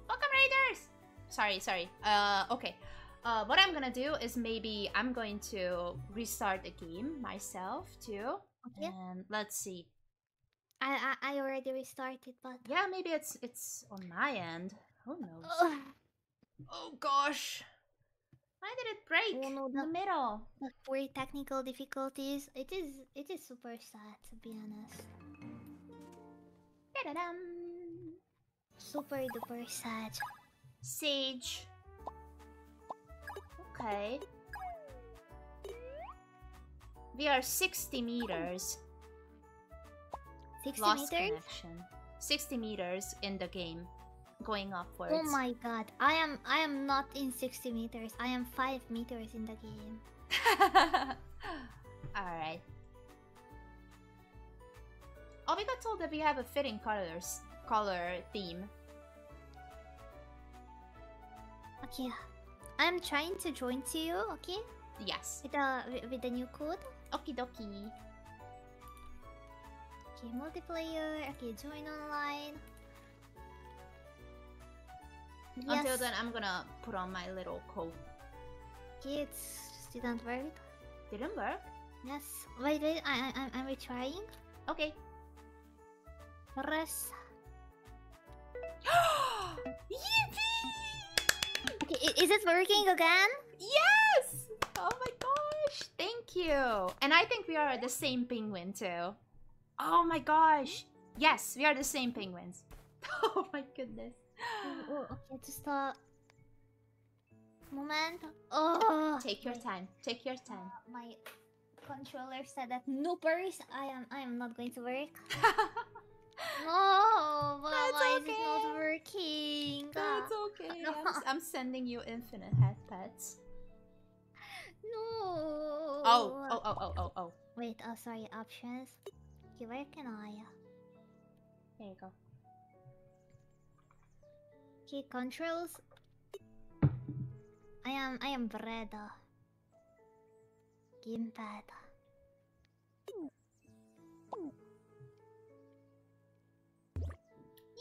[SPEAKER 2] Welcome, raiders. Sorry, sorry. Uh, okay. Uh, what I'm gonna do is maybe I'm going to restart the game myself too.
[SPEAKER 1] Okay.
[SPEAKER 2] And let's see.
[SPEAKER 1] I, I I already restarted, but
[SPEAKER 2] Yeah, maybe it's it's on my end. Who knows?
[SPEAKER 1] Ugh,
[SPEAKER 2] Oh gosh. Why did it break
[SPEAKER 1] Oh, no,
[SPEAKER 2] in the middle?
[SPEAKER 1] the poor technical difficulties. It is it is super sad to be honest.
[SPEAKER 2] Da-da-dum.
[SPEAKER 1] Super duper sad.
[SPEAKER 2] Sage. Okay. We are 60 meters.
[SPEAKER 1] 60
[SPEAKER 2] Lost
[SPEAKER 1] meters?
[SPEAKER 2] connection. 60 meters in the game. Going upwards.
[SPEAKER 1] Oh my god. I am I am not in 60 meters. I am 5 meters in the game. [LAUGHS]
[SPEAKER 2] Alright. Oh, we got told that we have a fitting colors color theme.
[SPEAKER 1] Okay. I'm trying to join to you, okay?
[SPEAKER 2] Yes.
[SPEAKER 1] With the with- with the new code.
[SPEAKER 2] Okie dokie.
[SPEAKER 1] Okay, multiplayer. Okay, join online. Yes.
[SPEAKER 2] Until then, I'm gonna put on my little coat.
[SPEAKER 1] Okay, it's didn't work.
[SPEAKER 2] Didn't work?
[SPEAKER 1] Yes. Wait, wait. I I I'm, I'm retrying.
[SPEAKER 2] Okay.
[SPEAKER 1] Press. [GASPS]
[SPEAKER 2] Yippee!
[SPEAKER 1] Okay, is it working again?
[SPEAKER 2] Yes! Oh my gosh! Thank you! And I think we are the same penguin too. Oh my gosh! Yes, we are the same penguins. [LAUGHS] Oh my goodness.
[SPEAKER 1] Oh, okay, just a moment. Oh,
[SPEAKER 2] Take your time. Take your time.
[SPEAKER 1] Uh, my controller said that noopers. I am. I am not going to work. [LAUGHS] No, [LAUGHS] oh, but
[SPEAKER 2] That's
[SPEAKER 1] why is it
[SPEAKER 2] okay.
[SPEAKER 1] not working?
[SPEAKER 2] That's ah. okay.
[SPEAKER 1] No,
[SPEAKER 2] I'm, [LAUGHS] I'm sending you infinite head pets.
[SPEAKER 1] No.
[SPEAKER 2] Oh, oh, oh, oh, oh, oh.
[SPEAKER 1] Wait, oh sorry, options. Okay, where can I? Uh?
[SPEAKER 2] There you go.
[SPEAKER 1] Okay, controls. I am I am Breda. Gamepad.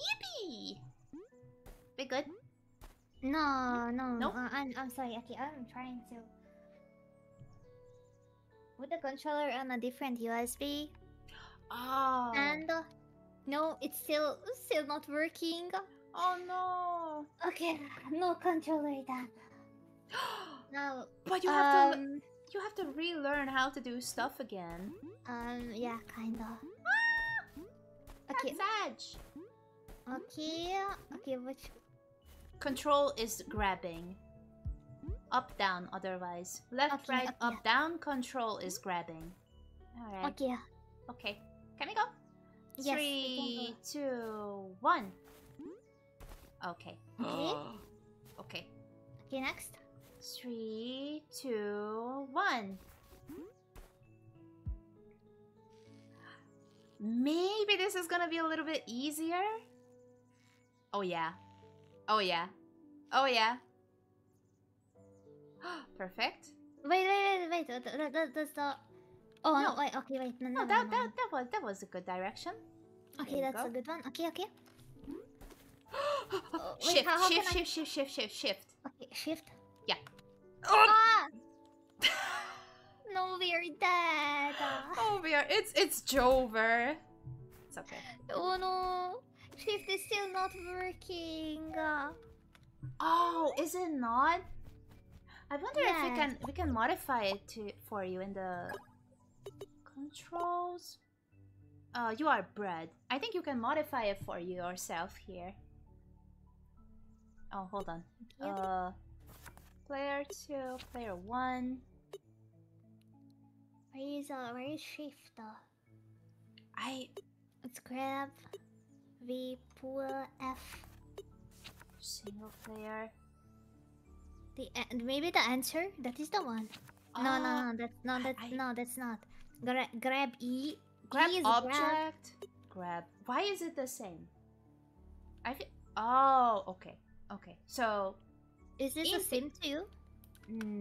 [SPEAKER 2] Yippee! We good?
[SPEAKER 1] No, no,
[SPEAKER 2] Nope.
[SPEAKER 1] uh, I'm I'm sorry. Okay, I'm trying to put the controller on a different USB,
[SPEAKER 2] Oh.
[SPEAKER 1] and uh, no, it's still still not working.
[SPEAKER 2] oh no.
[SPEAKER 1] Okay, no controller then. [GASPS] Now,
[SPEAKER 2] but you have to
[SPEAKER 1] um,
[SPEAKER 2] you have to relearn how to do stuff again.
[SPEAKER 1] um, yeah, kinda.
[SPEAKER 2] That's
[SPEAKER 1] Okay,
[SPEAKER 2] edge.
[SPEAKER 1] Okay, okay. Which
[SPEAKER 2] Control is grabbing. Up down otherwise. Left,
[SPEAKER 1] Okay,
[SPEAKER 2] right,
[SPEAKER 1] up,
[SPEAKER 2] up, down, control is grabbing. Alright.
[SPEAKER 1] okay?
[SPEAKER 2] Okay. Can we go?
[SPEAKER 1] Yes,
[SPEAKER 2] Three, two, one. Okay.
[SPEAKER 1] Okay. [GASPS]
[SPEAKER 2] okay.
[SPEAKER 1] Okay, next.
[SPEAKER 2] Three, two, one. Maybe this is gonna be a little bit easier. Oh yeah. Oh yeah. Oh yeah. [GASPS] Perfect.
[SPEAKER 1] Wait, wait, wait, wait. That, that, that, that's the. Oh
[SPEAKER 2] No.
[SPEAKER 1] Wait. Okay, wait. No, no,
[SPEAKER 2] Oh,
[SPEAKER 1] no,
[SPEAKER 2] that,
[SPEAKER 1] no,
[SPEAKER 2] that that was that was a good direction.
[SPEAKER 1] Okay,
[SPEAKER 2] there
[SPEAKER 1] that's a good one. Okay, okay. [GASPS] Oh, wait,
[SPEAKER 2] shift,
[SPEAKER 1] how- how
[SPEAKER 2] shift,
[SPEAKER 1] can I-
[SPEAKER 2] shift, shift, shift, shift, shift.
[SPEAKER 1] Okay, shift.
[SPEAKER 2] Yeah.
[SPEAKER 1] Ah! [LAUGHS] No, we're dead.
[SPEAKER 2] oh, we are. It's it's Jover. It's okay.
[SPEAKER 1] Oh no. Shift is still not working.
[SPEAKER 2] Oh, is it not? I wonder if we can we can modify it to for you in the controls. Uh, you are bread. I think you can modify it for you yourself here. Oh, hold on.
[SPEAKER 1] Okay.
[SPEAKER 2] Uh, player two, player one.
[SPEAKER 1] Where is uh, where is shift?
[SPEAKER 2] I
[SPEAKER 1] Let's grab V pull F.
[SPEAKER 2] single player.
[SPEAKER 1] The and maybe the answer that is the one. No, no,
[SPEAKER 2] Ah,
[SPEAKER 1] no, that's no,
[SPEAKER 2] I-
[SPEAKER 1] that's
[SPEAKER 2] I-
[SPEAKER 1] no, that's not. Gra grab E.
[SPEAKER 2] Grab
[SPEAKER 1] E is
[SPEAKER 2] object. Grab. Why is it the same? I feel. Oh, okay, okay. So
[SPEAKER 1] Is this the same too?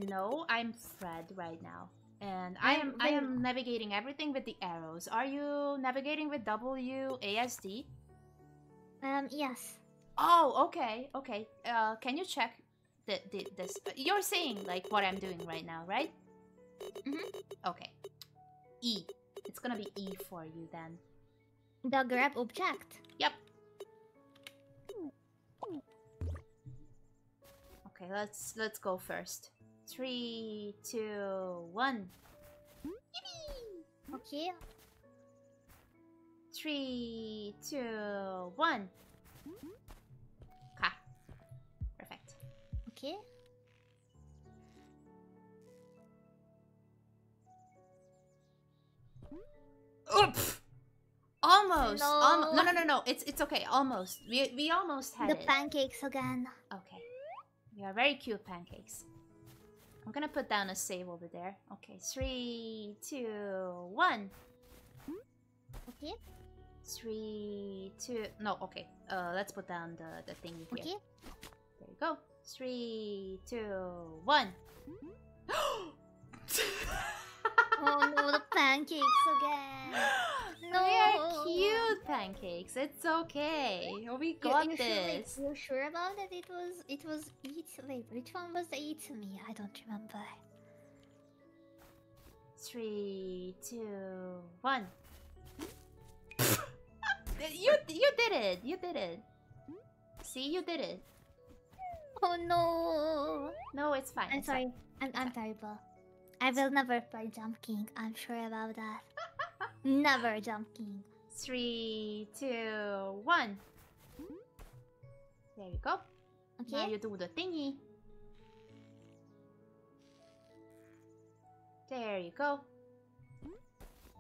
[SPEAKER 2] No, I'm Fred right now. And I am I am navigating everything with the arrows. Are you navigating with W ASD?
[SPEAKER 1] Um, yes.
[SPEAKER 2] Oh, okay, okay. Uh, can you check the, the this? You're saying like what I'm doing right now, right?
[SPEAKER 1] Mhm.
[SPEAKER 2] Okay. E. It's gonna be E for you then.
[SPEAKER 1] The grab object.
[SPEAKER 2] Yep. Okay, let's let's go first. Three, two, one. Yippee!
[SPEAKER 1] Okay.
[SPEAKER 2] Three, two, one. Ha. Perfect.
[SPEAKER 1] Okay.
[SPEAKER 2] Oops. Almost. almo-
[SPEAKER 1] No.
[SPEAKER 2] no, no, no, no. It's it's okay. Almost. We we almost had
[SPEAKER 1] the
[SPEAKER 2] it.
[SPEAKER 1] pancakes again.
[SPEAKER 2] Okay. You are very cute pancakes. I'm gonna put down a save over there. Okay, three, two, one.
[SPEAKER 1] Okay.
[SPEAKER 2] Three, two. No, okay. Uh, let's put down the the thing here.
[SPEAKER 1] Okay.
[SPEAKER 2] There you go. Three, two, one. [GASPS]
[SPEAKER 1] oh no, the pancakes again. No. [GASPS]
[SPEAKER 2] They are cute pancakes. It's okay. We
[SPEAKER 1] You-
[SPEAKER 2] got
[SPEAKER 1] you, Sure, wait,
[SPEAKER 2] this.
[SPEAKER 1] you sure about it? It was it was eat. Wait, which one was the eat me? I don't remember.
[SPEAKER 2] Three, two, one you you did it. You did it. See, you did it.
[SPEAKER 1] Oh no.
[SPEAKER 2] No, it's fine.
[SPEAKER 1] I'm sorry. I'm I'm terrible. I will never play Jump King. I'm sure about that. [LAUGHS] never Jump King.
[SPEAKER 2] Three, two, one. There you go.
[SPEAKER 1] Okay.
[SPEAKER 2] Now you do the thingy. There you go.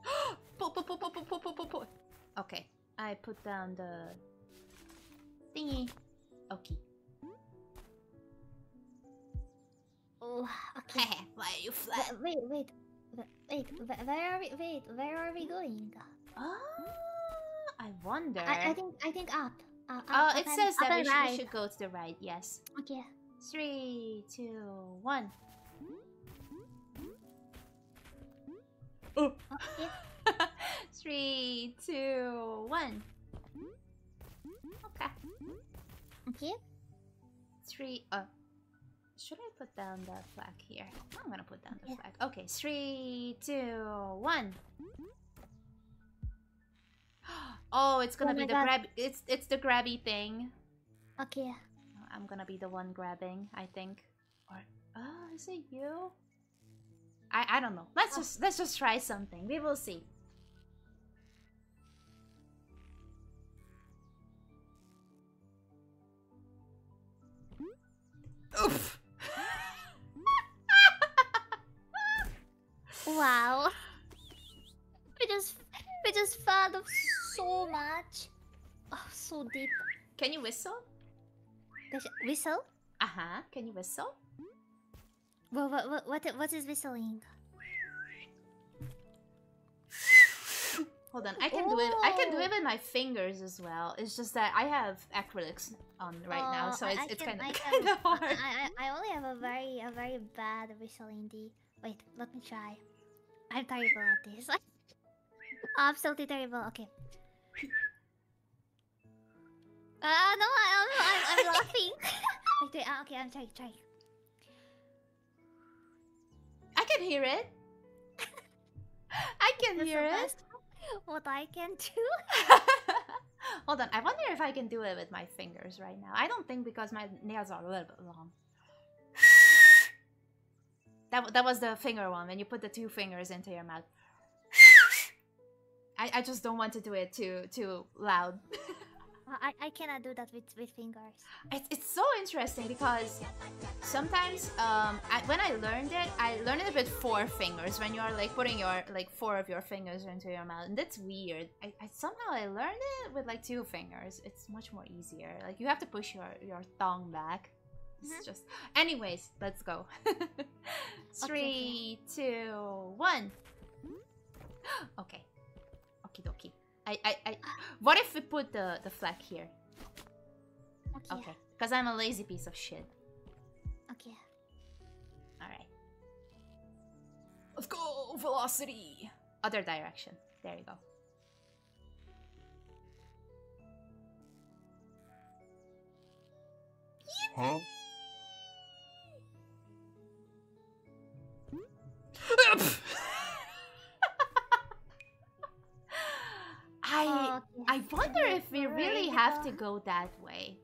[SPEAKER 2] [GASPS] Okay. I put down the thingy. Okay. Oh,
[SPEAKER 1] okay.
[SPEAKER 2] Why are you flat?
[SPEAKER 1] Wait, wait, wait, wait. Where are we? Wait, where are we going?
[SPEAKER 2] Oh, I wonder.
[SPEAKER 1] I, I think I think up. Uh, up
[SPEAKER 2] oh, it says that we,
[SPEAKER 1] right.
[SPEAKER 2] should, we should go to the right. Yes.
[SPEAKER 1] Okay.
[SPEAKER 2] Three, two, one. Oh.
[SPEAKER 1] oh yeah.
[SPEAKER 2] Three, two, one. Okay.
[SPEAKER 1] Okay.
[SPEAKER 2] Three. Uh, should I put down the flag here? I'm gonna put down the
[SPEAKER 1] Yeah.
[SPEAKER 2] flag. Okay. Three, two, one. [GASPS] Oh, it's gonna
[SPEAKER 1] Oh
[SPEAKER 2] be the
[SPEAKER 1] God.
[SPEAKER 2] grab. It's it's the grabby thing.
[SPEAKER 1] Okay.
[SPEAKER 2] I'm gonna be the one grabbing. I think. Or oh, is it you? I I don't know. Let's
[SPEAKER 1] Oh.
[SPEAKER 2] just let's just try something. We will see. Oof.
[SPEAKER 1] Wow. We just, we just fell off so much. Oh, so deep.
[SPEAKER 2] Can you whistle?
[SPEAKER 1] Whistle?
[SPEAKER 2] Uh huh. Can you whistle?
[SPEAKER 1] What, what, what, what, what is whistling?
[SPEAKER 2] Hold on. I can do it. I can do
[SPEAKER 1] Oh.
[SPEAKER 2] it with my fingers as well. It's just that I have acrylics on right now,
[SPEAKER 1] Oh,
[SPEAKER 2] so it's, it's kind of
[SPEAKER 1] can-
[SPEAKER 2] kind of
[SPEAKER 1] I, [LAUGHS]
[SPEAKER 2] hard.
[SPEAKER 1] I, I only have a very, a very bad whistling D. Wait, let me try. I'm terrible at this. [LAUGHS] Absolutely terrible. Okay. Ah, no, I, I'm, I'm, I'm laughing. wait, wait, ah, okay, I'm trying, trying.
[SPEAKER 2] I can hear it. [LAUGHS] I can
[SPEAKER 1] That's
[SPEAKER 2] hear it.
[SPEAKER 1] best What I can do? [LAUGHS]
[SPEAKER 2] Hold on. I wonder if I can do it with my fingers right now. I don't think because my nails are a little bit long. [GASPS] That, that was the finger one when you put the two fingers into your mouth. [GASPS] I, I just don't want to do it too too loud. [LAUGHS]
[SPEAKER 1] I, I cannot do that with, with fingers.
[SPEAKER 2] It's, it's so interesting because sometimes um I, when I learned it, I learned it with four fingers when you are like putting your like four of your fingers into your mouth, and that's weird. I, I somehow I learned it with like two fingers. It's much more easier. Like you have to push your your thumb back. It's
[SPEAKER 1] Mhm.
[SPEAKER 2] just. Anyways, let's go. [LAUGHS] Three, two, one. [GASPS] okay. Okie dokie. I, I, I. What if we put the the flag here?
[SPEAKER 1] Okay.
[SPEAKER 2] Okay, because I'm a lazy piece of shit.
[SPEAKER 1] Okay.
[SPEAKER 2] Alright. Let's go! Velocity! Other direction. There you go.
[SPEAKER 3] Huh? [LAUGHS]
[SPEAKER 2] I
[SPEAKER 1] oh,
[SPEAKER 2] I wonder if we really have to go that way.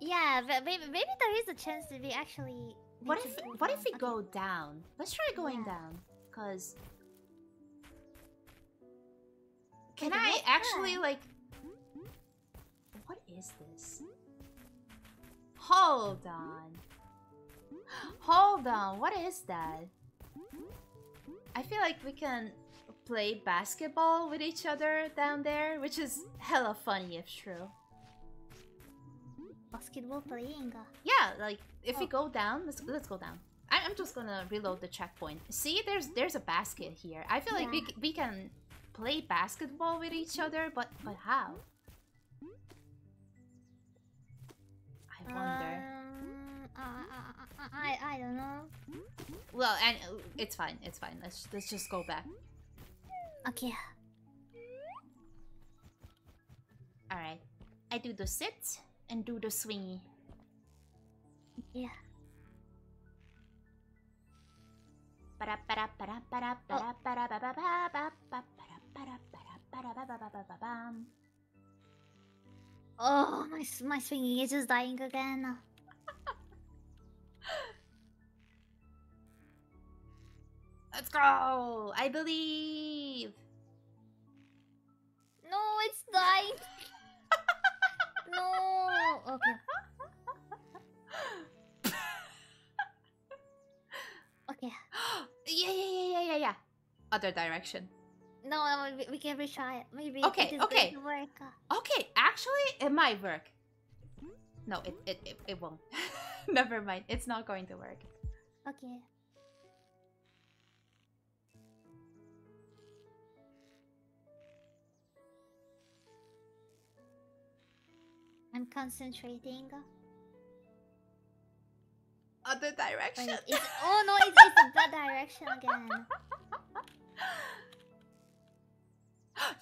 [SPEAKER 1] Yeah, but maybe, maybe there is a chance that we actually.
[SPEAKER 2] What if what if we
[SPEAKER 1] down.
[SPEAKER 2] go down? Let's try going
[SPEAKER 1] Yeah.
[SPEAKER 2] down. Cause can
[SPEAKER 1] Okay,
[SPEAKER 2] I actually like what is this? Hold on. [GASPS] Hold on, what is that? I feel like we can play basketball with each other down there, which is hella funny if true.
[SPEAKER 1] basketball playing? uh,
[SPEAKER 2] Yeah, like if we
[SPEAKER 1] Oh.
[SPEAKER 2] go down, let's let's go down. I, I'm just gonna reload the checkpoint. See, there's there's a basket here. I feel like we we can play basketball with each other, but but how? I wonder.
[SPEAKER 1] Um, uh, uh, uh, I I don't know.
[SPEAKER 2] well, and uh, it's fine. It's fine. Let's let's just go back.
[SPEAKER 1] Okay.
[SPEAKER 2] Alright. I do the sit and do the swingy.
[SPEAKER 1] Yeah. Oh, my my swinging is just dying again.
[SPEAKER 2] Let's go! I believe!
[SPEAKER 1] No, it's dying. [LAUGHS] no. Okay. Okay. [GASPS]
[SPEAKER 2] yeah, yeah, yeah, yeah, yeah, yeah. Other direction.
[SPEAKER 1] No, no, we, we can retry it. Maybe
[SPEAKER 2] Okay,
[SPEAKER 1] it
[SPEAKER 2] okay.
[SPEAKER 1] work.
[SPEAKER 2] Okay, actually, it might work. No, it, it, it, it won't. [LAUGHS] Never mind. It's not going to work.
[SPEAKER 1] Okay. I'm concentrating.
[SPEAKER 2] Other direction.
[SPEAKER 1] Wait, it's, [LAUGHS] oh no, it's, it's bad direction again. [GASPS]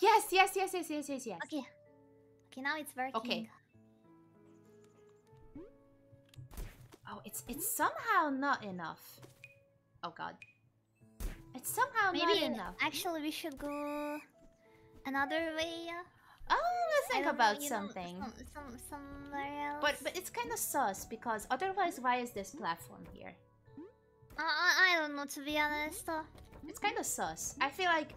[SPEAKER 2] yes, yes, yes, yes, yes, yes, yes.
[SPEAKER 1] Okay. Okay, now it's working.
[SPEAKER 2] Okay. Oh, it's it's somehow not enough. Oh god. It's somehow not enough.
[SPEAKER 1] actually we should go another way.
[SPEAKER 2] Oh, let's think
[SPEAKER 1] know,
[SPEAKER 2] about
[SPEAKER 1] know,
[SPEAKER 2] something.
[SPEAKER 1] some, some somewhere else.
[SPEAKER 2] But but it's kind of sus because otherwise, why is this platform here?
[SPEAKER 1] I, I don't know to be honest.
[SPEAKER 2] It's kind of sus. I feel like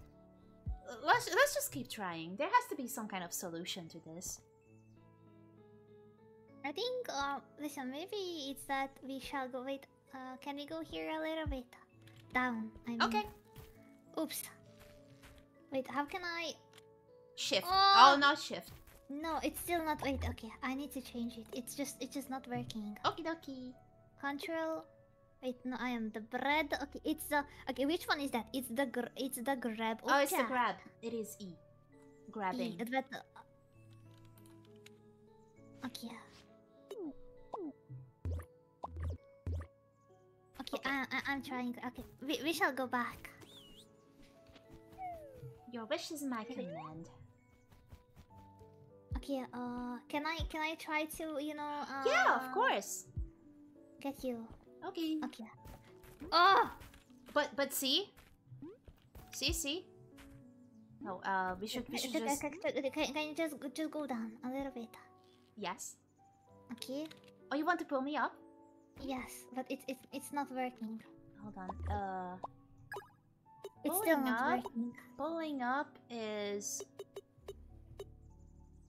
[SPEAKER 2] let's let's just keep trying. There has to be some kind of solution to this.
[SPEAKER 1] I think uh listen maybe it's that we shall go wait. Uh, can we go here a little bit down? I mean.
[SPEAKER 2] Okay,
[SPEAKER 1] Oops. Wait, how can I?
[SPEAKER 2] Shift.
[SPEAKER 1] Oh.
[SPEAKER 2] Oh, not shift.
[SPEAKER 1] No, it's still not. Wait, okay. I need to change it. It's just, it's just not working.
[SPEAKER 2] Okie dokie.
[SPEAKER 1] Control. Wait, no, I am the bread. Okay, it's the. Okay, which one is that? It's the. Gr it's the grab.
[SPEAKER 2] Oh, it's the grab. It is E. Grabbing.
[SPEAKER 1] E, but, uh, Okay. Okay, I, I, I'm trying. Okay, we, we shall go back.
[SPEAKER 2] Your wish is my command.
[SPEAKER 1] Okay, uh, can I can I try to you know? Uh,
[SPEAKER 2] Yeah, of course.
[SPEAKER 1] Get you.
[SPEAKER 2] Okay.
[SPEAKER 1] Okay. Oh,
[SPEAKER 2] But but see, see see. No, uh, we should we should just
[SPEAKER 1] can, can, you just just go down a little bit?
[SPEAKER 2] yes.
[SPEAKER 1] Okay.
[SPEAKER 2] Oh, you want to pull me up?
[SPEAKER 1] Yes, but it's it's it's not working.
[SPEAKER 2] Hold on. Uh,
[SPEAKER 1] It's still not
[SPEAKER 2] up?
[SPEAKER 1] working.
[SPEAKER 2] pulling up is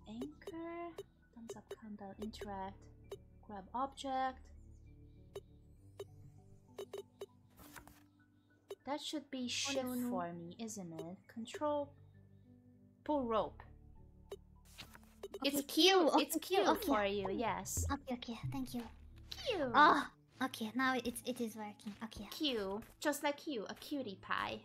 [SPEAKER 2] anchor. Thumbs up, countdown, interact, grab object. That should be shift for me, isn't it? Control. Pull rope. it's cute.
[SPEAKER 1] Okay,
[SPEAKER 2] It's cute
[SPEAKER 1] okay.
[SPEAKER 2] for you. Yes.
[SPEAKER 1] Okay, okay, thank you.
[SPEAKER 2] Q.
[SPEAKER 1] Oh, ah, okay, now it it is working. Okay.
[SPEAKER 2] Q. Just like you, a cutie pie.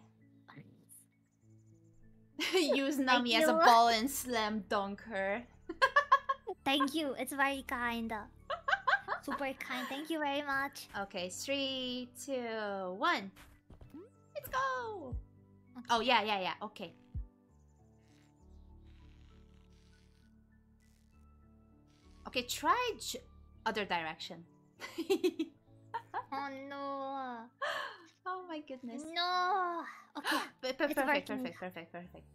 [SPEAKER 2] [LAUGHS] Use Namie as a [LAUGHS] ball and slam dunk her. [LAUGHS]
[SPEAKER 1] Thank you. It's very kind. Super kind. Thank you very much.
[SPEAKER 2] Okay, three, two, one. Let's go. Oh yeah, yeah, yeah. Okay. Okay, try j- other direction.
[SPEAKER 1] Oh no.
[SPEAKER 2] Oh my goodness.
[SPEAKER 1] No. Okay. [GASPS]
[SPEAKER 2] Pe- pe-
[SPEAKER 1] It's
[SPEAKER 2] perfect,
[SPEAKER 1] working.
[SPEAKER 2] perfect, perfect, perfect.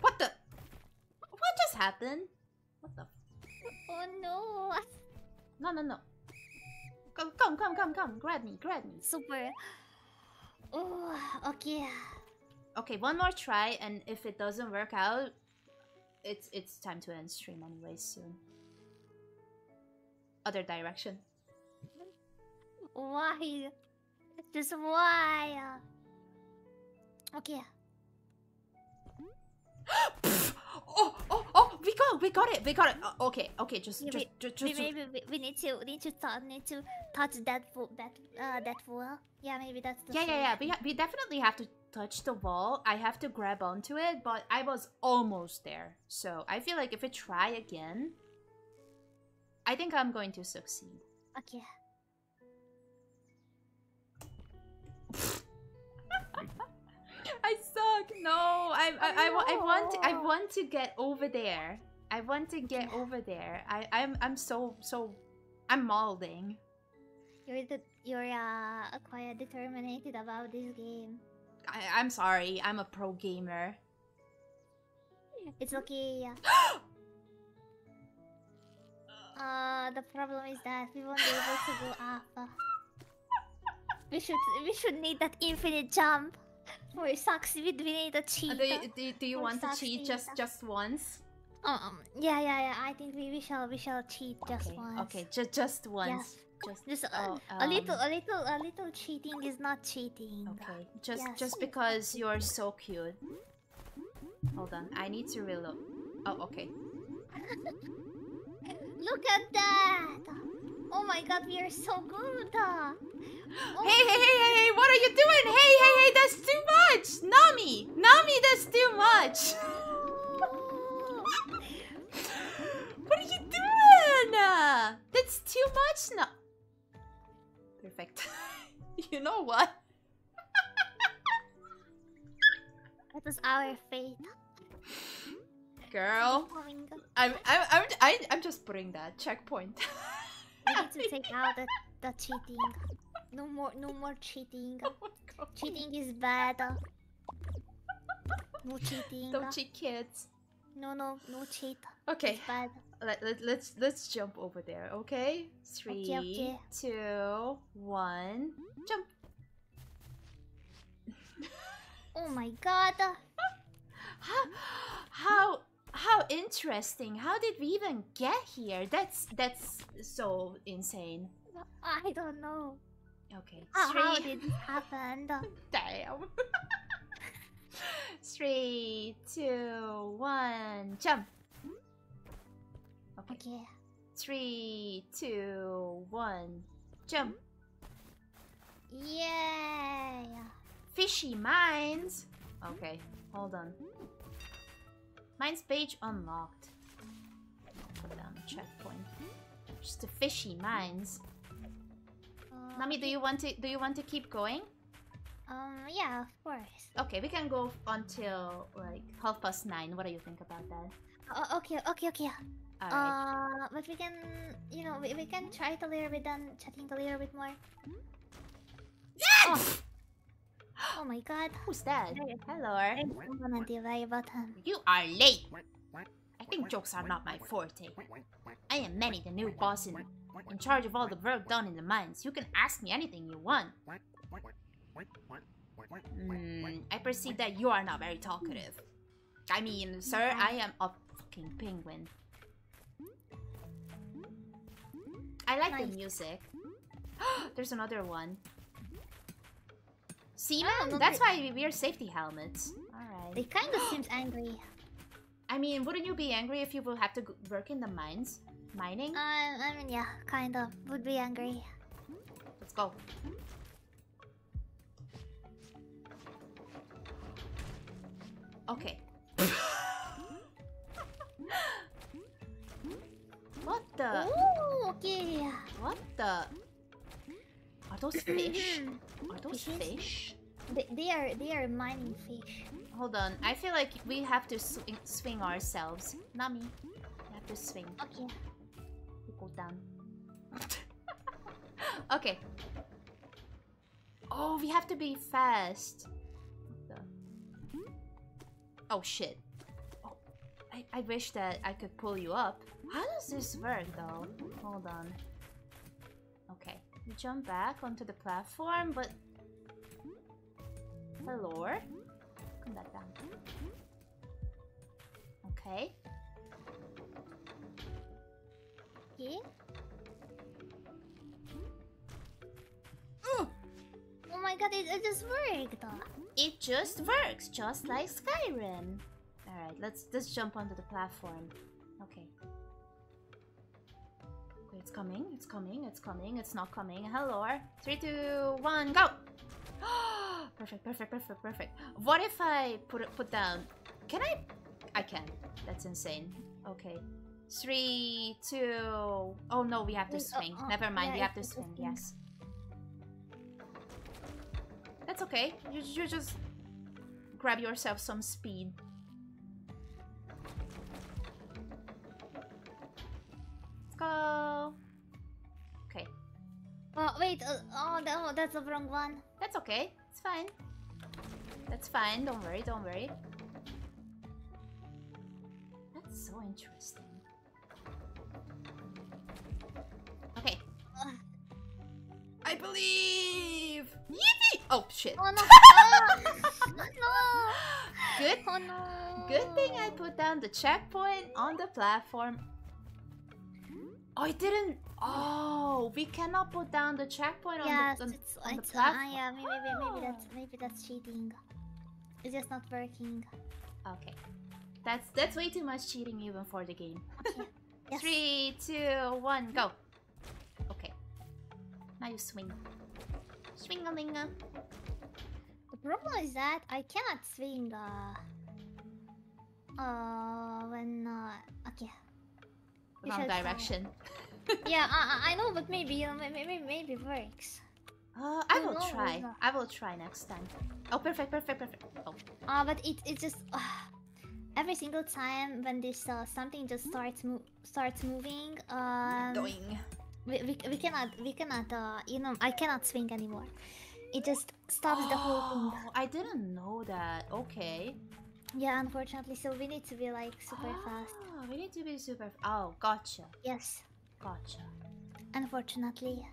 [SPEAKER 2] What the? What just happened? What the?
[SPEAKER 1] Oh no.
[SPEAKER 2] No, no, no. Come, come, come, come, come. Grab me, grab me.
[SPEAKER 1] Super. Oh, okay.
[SPEAKER 2] Okay, one more try, and if it doesn't work out, it's it's time to end stream anyway soon. Other direction.
[SPEAKER 1] Why? Just why? Okay. [GASPS]
[SPEAKER 2] oh, oh, oh! We got, we got it, we got it. Uh, okay, okay, just,
[SPEAKER 1] Yeah,
[SPEAKER 2] just,
[SPEAKER 1] we-
[SPEAKER 2] just, just,
[SPEAKER 1] maybe we, we need to need to touch need to touch that that uh that wall. Yeah, maybe that's the.
[SPEAKER 2] yeah, yeah, yeah. We, ha- we definitely have to touch the wall. I have to grab onto it, but I was almost there. So I feel like if we try again, I think I'm going to succeed.
[SPEAKER 1] Okay.
[SPEAKER 2] I suck. No, I I, I, wa- I want to, I want to get over there. I want to get over there. I I'm I'm so so I'm molding.
[SPEAKER 1] You're the you're uh quite determined about this game.
[SPEAKER 2] I, I'm sorry. I'm a pro gamer.
[SPEAKER 1] It's okay. [GASPS] Uh, the problem is that we won't be able to go up. We should we should need that infinite jump. For succeed, we need a cheat.
[SPEAKER 2] Uh, do you, do you, do you want to cheat just just once?
[SPEAKER 1] Um, yeah, yeah, yeah. I think we, we shall we shall cheat just
[SPEAKER 2] okay.
[SPEAKER 1] once.
[SPEAKER 2] Okay. Just just once. Just
[SPEAKER 1] Just a,
[SPEAKER 2] oh,
[SPEAKER 1] a little,
[SPEAKER 2] um,
[SPEAKER 1] a little, a little cheating is not cheating.
[SPEAKER 2] Okay. Just
[SPEAKER 1] Yes.
[SPEAKER 2] just because you're so cute. Hold on. I need to reload. Oh, okay. [LAUGHS]
[SPEAKER 1] Look at that! Oh my god, we are so good! Oh
[SPEAKER 2] Hey, hey, hey, hey, hey, what are you doing? Hey, hey, hey, that's too much! Namie! Namie, that's too much! [LAUGHS] what are you doing? That's too much now. Perfect. [LAUGHS] you know what?
[SPEAKER 1] That was our fate.
[SPEAKER 2] Girl, I'm I'm I'm I- I'm just putting that checkpoint. [LAUGHS]
[SPEAKER 1] We need to [LAUGHS] take out the, the cheating. No more, no more cheating.
[SPEAKER 2] oh.
[SPEAKER 1] Cheating is bad. No [LAUGHS] cheating.
[SPEAKER 2] Don't cheat, kids.
[SPEAKER 1] No, no, no cheat.
[SPEAKER 2] Okay,
[SPEAKER 1] It's bad.
[SPEAKER 2] let, let, let's let's jump over there. Okay, three,
[SPEAKER 1] okay.
[SPEAKER 2] two, one, jump.
[SPEAKER 1] Oh my god. [LAUGHS]
[SPEAKER 2] How, how how interesting. How did we even get here? That's that's so insane.
[SPEAKER 1] I don't know.
[SPEAKER 2] Okay,
[SPEAKER 1] uh, How,
[SPEAKER 2] how
[SPEAKER 1] did this happen? [LAUGHS]
[SPEAKER 2] Damn. [LAUGHS] Three, two, one, jump. Okay.
[SPEAKER 1] Okay.
[SPEAKER 2] Three, two, one, jump.
[SPEAKER 1] Yeah.
[SPEAKER 2] Fishy minds. Okay, hold on. Mines page unlocked. Put down a checkpoint. Just the fishy mines.
[SPEAKER 1] Uh,
[SPEAKER 2] Namie, do you want to do you want to keep going?
[SPEAKER 1] Um, yeah, of course.
[SPEAKER 2] Okay, we can go until like half past nine. What do you think about that?
[SPEAKER 1] Uh, okay, okay, okay. Uh, but we can, you know, we, we can try it a little bit then chatting a little bit more. Oh, oh my god.
[SPEAKER 2] Who's that?
[SPEAKER 1] There.
[SPEAKER 2] Hello.
[SPEAKER 1] There's someone on the right button.
[SPEAKER 2] You are late. I think jokes are not my forte. I am Manny, the new boss in, in charge of all the work done in the mines. You can ask me anything you want. Hmm, I perceive that you are not very talkative. I mean, sir, I am a fucking penguin. I like the music. There's another one. See,
[SPEAKER 1] Ah,
[SPEAKER 2] man,
[SPEAKER 1] no,
[SPEAKER 2] that's why we wear safety helmets. Alright.
[SPEAKER 1] They kind of [GASPS] seems angry.
[SPEAKER 2] I mean, wouldn't you be angry if you will have to work in the mines? Mining?
[SPEAKER 1] Um, I mean, yeah, kind of. Would be angry.
[SPEAKER 2] Let's go. Okay. [LAUGHS] what the?
[SPEAKER 1] Ooh, okay.
[SPEAKER 2] What the? Are those fish? [CLEARS THROAT] Are those fish?
[SPEAKER 1] They, they are they are mining fish.
[SPEAKER 2] Hold on. I feel like we have to swing, swing ourselves. Namie, we have to swing.
[SPEAKER 1] Okay.
[SPEAKER 2] We go down. [LAUGHS] okay. Oh, we have to be fast. Oh shit. Oh, I, I wish that I could pull you up. How does this work though? Hold on. Okay. You jump back onto the platform, but... Hello? Come back down. Okay.
[SPEAKER 1] Okay.
[SPEAKER 2] Mm.
[SPEAKER 1] Oh my god, it, it just worked.
[SPEAKER 2] It just works, just like Skyrim. Alright, let's let's jump onto the platform. Okay. Okay, it's coming, it's coming, it's coming, it's not coming. Hello. Three, two, one, go! Perfect, perfect, perfect, perfect. What if I put it put down can I I can. That's insane. Okay. Three, two oh no, we have to
[SPEAKER 1] Wait,
[SPEAKER 2] swing.
[SPEAKER 1] uh,
[SPEAKER 2] Never mind,
[SPEAKER 1] yeah,
[SPEAKER 2] we have to swing, yes. That's okay. You, you just grab yourself some speed. Let's go. Okay,
[SPEAKER 1] Oh wait, uh, oh, oh that's the wrong one.
[SPEAKER 2] that's okay. It's fine. That's fine. Don't worry. Don't worry. That's so interesting. Okay. I believe. Yippee! Oh shit.
[SPEAKER 1] Oh no! [LAUGHS] no!
[SPEAKER 2] Good
[SPEAKER 1] Oh no!
[SPEAKER 2] Good thing I put down the checkpoint on the platform. Oh, it didn't. Oh, we cannot put down the checkpoint on the. On,
[SPEAKER 1] it's
[SPEAKER 2] on the
[SPEAKER 1] it's uh, yeah. Maybe maybe, maybe
[SPEAKER 2] Oh.
[SPEAKER 1] that's maybe that's cheating. It's just not working.
[SPEAKER 2] Okay, that's that's way too much cheating even for the game.
[SPEAKER 1] Okay. [LAUGHS] Yes.
[SPEAKER 2] Three, two, one, go. Okay. Now you swing. Swing a linga.
[SPEAKER 1] The problem is that I cannot swing. Uh, Uh, when uh, okay.
[SPEAKER 2] Wrong direction. [LAUGHS] [LAUGHS]
[SPEAKER 1] yeah, I, I- know, but maybe you know, maybe maybe, works.
[SPEAKER 2] Uh, I will try. I will try next time. Oh, perfect, perfect, perfect. Oh,
[SPEAKER 1] Uh, but it it just uh, every single time when this uh, something just starts mo- starts moving, um,
[SPEAKER 2] doing.
[SPEAKER 1] we, we, we cannot we cannot uh you know I cannot swing anymore. It just stops the whole thing.
[SPEAKER 2] Oh, I didn't know that. Okay.
[SPEAKER 1] Yeah, unfortunately, so we need to be like super fast.
[SPEAKER 2] Ah, We need to be super. Oh, gotcha,
[SPEAKER 1] Yes,
[SPEAKER 2] gotcha.
[SPEAKER 1] unfortunately.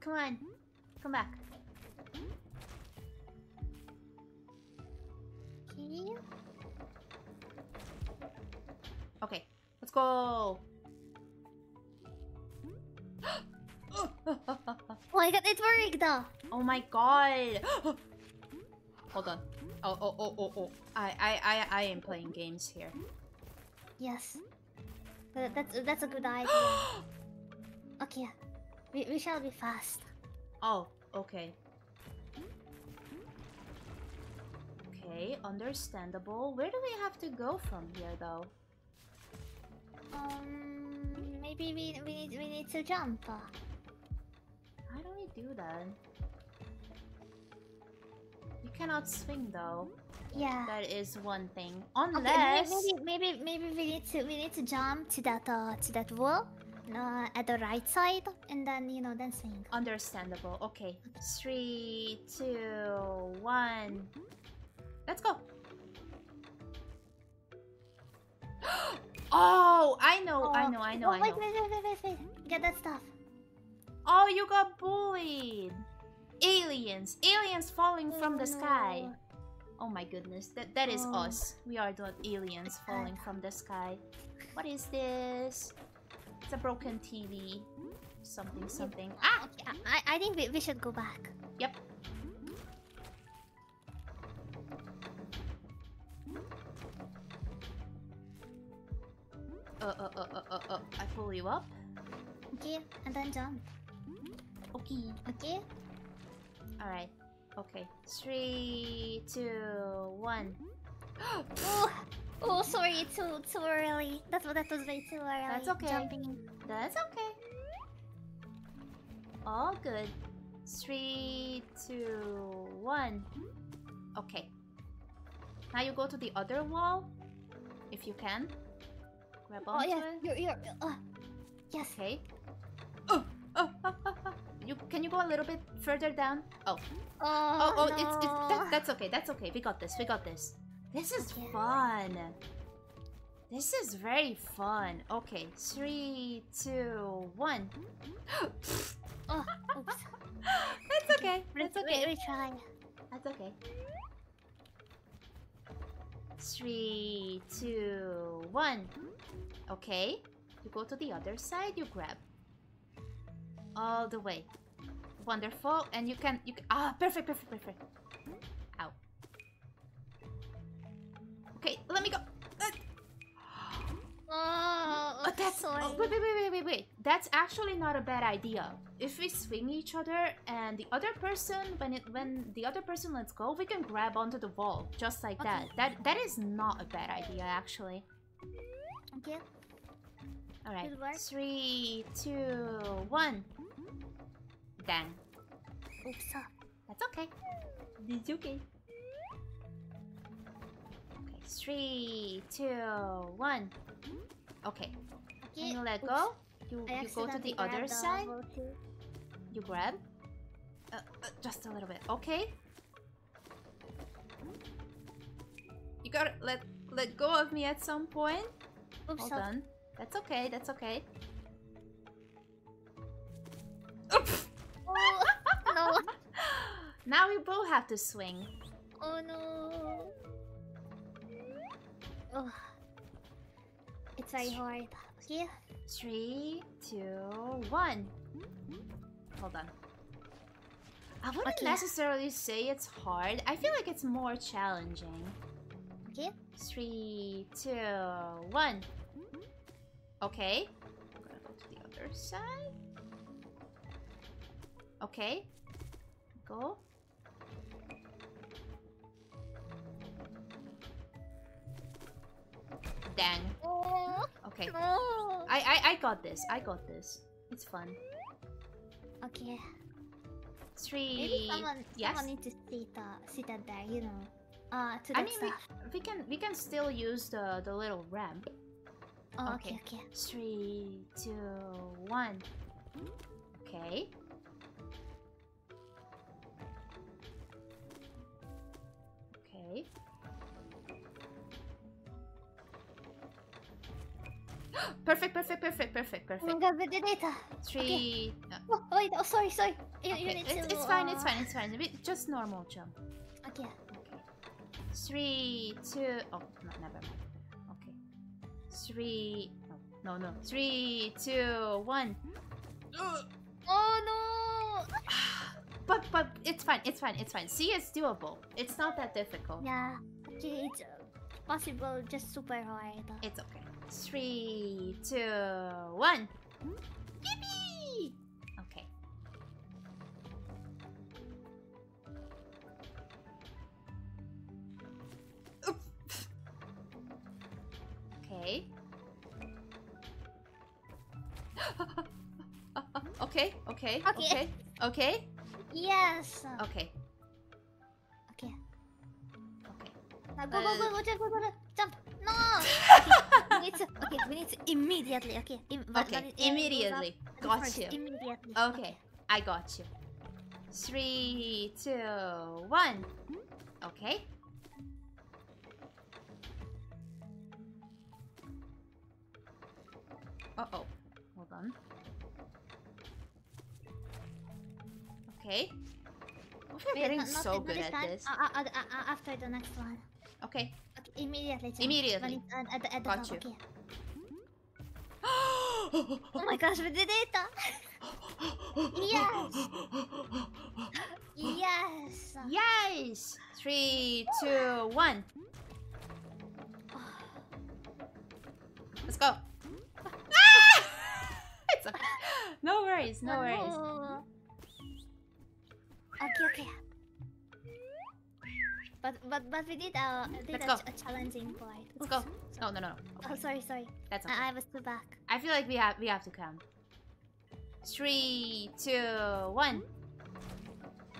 [SPEAKER 2] Come on, come back.
[SPEAKER 1] Okay.
[SPEAKER 2] Okay, let's go. [GASPS]
[SPEAKER 1] Oh my god, it worked! uh.
[SPEAKER 2] oh my god. [GASPS] Hold on. Oh, oh, oh, oh, oh. I, I, I, I am playing games here.
[SPEAKER 1] Yes. That's that's a good idea. [GASPS] okay, we, we shall be fast.
[SPEAKER 2] Oh, okay. Okay, understandable. Where do we have to go from here, though?
[SPEAKER 1] Um, maybe we we need we need to jump.
[SPEAKER 2] How do we do that? You cannot swing, though.
[SPEAKER 1] Yeah.
[SPEAKER 2] That is one thing.
[SPEAKER 1] Okay,
[SPEAKER 2] Unless...
[SPEAKER 1] maybe, maybe maybe we need to we need to jump to that uh to that wall, uh, at the right side, and then you know then swing.
[SPEAKER 2] Understandable. Okay. Three, two, one. Let's go. [GASPS] oh, I know, I
[SPEAKER 1] Oh,
[SPEAKER 2] know, I know,
[SPEAKER 1] oh,
[SPEAKER 2] I
[SPEAKER 1] wait,
[SPEAKER 2] know.
[SPEAKER 1] wait, wait, wait, wait, wait. Get that stuff.
[SPEAKER 2] Oh, you got bullied. Aliens, aliens falling from the
[SPEAKER 1] Oh,
[SPEAKER 2] sky. Oh my goodness, that that is
[SPEAKER 1] Oh.
[SPEAKER 2] us. We are the aliens falling from the sky. What is this? It's a broken TV. Something, something. Ah!
[SPEAKER 1] I, I- I think we, we should go back.
[SPEAKER 2] Yep. Uh, uh, uh, uh, uh, uh, I pull you up.
[SPEAKER 1] Okay, and then jump.
[SPEAKER 2] Okay.
[SPEAKER 1] Okay.
[SPEAKER 2] Alright. Okay. Three, two, one.
[SPEAKER 1] Oh, [GASPS] oh, sorry, too too early. That's what that was way too early.
[SPEAKER 2] That's okay.
[SPEAKER 1] Jumping.
[SPEAKER 2] That's okay. All good. Three, two, one. Okay. Now you go to the other wall, if you can. Grab
[SPEAKER 1] Oh
[SPEAKER 2] onto
[SPEAKER 1] yeah,
[SPEAKER 2] it.
[SPEAKER 1] you're you're. Uh, yes.
[SPEAKER 2] Okay. Oh, oh, oh, oh, oh. You can you go a little bit further down? Oh,
[SPEAKER 1] Oh,
[SPEAKER 2] oh, oh! It's, it's that, that's okay. That's okay. We got this. We got this. This is
[SPEAKER 1] Okay.
[SPEAKER 2] fun. This is very fun. Okay, three, two, one. [GASPS]
[SPEAKER 1] Oh, oops. [LAUGHS]
[SPEAKER 2] That's okay. That's okay.
[SPEAKER 1] retry.
[SPEAKER 2] That's okay. Three, two, one. Okay. You go to the other side. You grab. All the way. Wonderful. And you can. You can. Ah, perfect, perfect, perfect. Ow. Okay, let me go. Uh,
[SPEAKER 1] Oh,
[SPEAKER 2] that's oh, wait, wait, wait, wait, wait, wait. That's actually not a bad idea. If we swing each other and the other person, when it when the other person lets go, we can grab onto the wall just like that.
[SPEAKER 1] Okay.
[SPEAKER 2] That that is not a bad idea actually.
[SPEAKER 1] Okay.
[SPEAKER 2] All right, three, two, one. Dang,
[SPEAKER 1] Oops.
[SPEAKER 2] that's okay. It's okay. Okay, three, two, one. Okay,
[SPEAKER 1] Okay.
[SPEAKER 2] you let
[SPEAKER 1] oops.
[SPEAKER 2] go. You
[SPEAKER 1] I
[SPEAKER 2] you go to the other
[SPEAKER 1] the
[SPEAKER 2] side. You grab. Uh, uh, just a little bit. Okay. You gotta let let go of me at some point.
[SPEAKER 1] Oops.
[SPEAKER 2] Hold on. That's okay. That's okay. Oops.
[SPEAKER 1] Oh, no.
[SPEAKER 2] now we both have to swing.
[SPEAKER 1] Oh no. Oh. It's very hard. Okay.
[SPEAKER 2] Three, two, one. Hold on. I wouldn't
[SPEAKER 1] Okay.
[SPEAKER 2] necessarily say it's hard. I feel like it's more challenging.
[SPEAKER 1] Okay.
[SPEAKER 2] Three, two, one. Okay. I'm gonna go to the other side. Okay. Go. Dang. Okay. I, I I got this. I got this. It's fun.
[SPEAKER 1] Okay.
[SPEAKER 2] Three.
[SPEAKER 1] Maybe someone,
[SPEAKER 2] yes?
[SPEAKER 1] someone needs to sit, uh, sit at there, you know. Uh, to
[SPEAKER 2] I
[SPEAKER 1] that
[SPEAKER 2] mean, we, we can we can still use the the little ramp.
[SPEAKER 1] Oh,
[SPEAKER 2] okay.
[SPEAKER 1] okay, okay.
[SPEAKER 2] Three, two, one. Okay. Okay. [GASPS] perfect, perfect, perfect, perfect,
[SPEAKER 1] Oh my
[SPEAKER 2] perfect.
[SPEAKER 1] god, did it! uh,
[SPEAKER 2] Three. uh,
[SPEAKER 1] Oh, wait, oh, sorry, sorry. You, you
[SPEAKER 2] okay,
[SPEAKER 1] need
[SPEAKER 2] it's,
[SPEAKER 1] to,
[SPEAKER 2] it's fine, it's
[SPEAKER 1] uh,
[SPEAKER 2] fine, it's fine. Just normal jump.
[SPEAKER 1] Okay.
[SPEAKER 2] Okay. Three, two. Oh, no, never mind. Okay. Three. No, no, no. Three, two, one. [GASPS]
[SPEAKER 1] Oh no! [SIGHS] [LAUGHS]
[SPEAKER 2] But but it's fine. It's fine. It's fine. See, it's doable. It's not that difficult.
[SPEAKER 1] Yeah. It's possible, just super hard.
[SPEAKER 2] It's okay. Three, two, one. Yippee! Okay. Oop. [LAUGHS] Okay. okay, okay,
[SPEAKER 1] Okay.
[SPEAKER 2] okay, okay,
[SPEAKER 1] Yes!
[SPEAKER 2] okay,
[SPEAKER 1] Okay.
[SPEAKER 2] okay.
[SPEAKER 1] Now go, go, go,
[SPEAKER 2] Uh,
[SPEAKER 1] go, jump, go, go, go, jump! No! okay, [LAUGHS] we need to, okay, we need to immediately, okay? Im
[SPEAKER 2] Okay,
[SPEAKER 1] but it- it goes up
[SPEAKER 2] immediately. Got
[SPEAKER 1] first,
[SPEAKER 2] you.
[SPEAKER 1] Immediately.
[SPEAKER 2] Okay, I got you. Three, two, one. Okay. Uh oh. Hold on. Okay. We're
[SPEAKER 1] Wait,
[SPEAKER 2] getting
[SPEAKER 1] not- not
[SPEAKER 2] so
[SPEAKER 1] not
[SPEAKER 2] good at
[SPEAKER 1] time.
[SPEAKER 2] this.
[SPEAKER 1] Uh, uh, uh, uh, after the next one.
[SPEAKER 2] Okay.
[SPEAKER 1] Okay, immediately. jump.
[SPEAKER 2] Immediately.
[SPEAKER 1] When it's at, the- at the
[SPEAKER 2] Got
[SPEAKER 1] top,
[SPEAKER 2] you.
[SPEAKER 1] Okay. [GASPS] Oh my gosh, we did it! [LAUGHS] Yes! Yes!
[SPEAKER 2] yes! Three, two, one. Let's go. [LAUGHS] Ah! [LAUGHS] it's okay. No worries, no worries.
[SPEAKER 1] Okay, okay. But but but we did uh did a,
[SPEAKER 2] go.
[SPEAKER 1] a challenging part.
[SPEAKER 2] Let's go.
[SPEAKER 1] Oops.
[SPEAKER 2] No, no, no, no.
[SPEAKER 1] Oh sorry sorry.
[SPEAKER 2] That's okay.
[SPEAKER 1] I, I was too back.
[SPEAKER 2] I feel like we have we have to count. Three, two, one.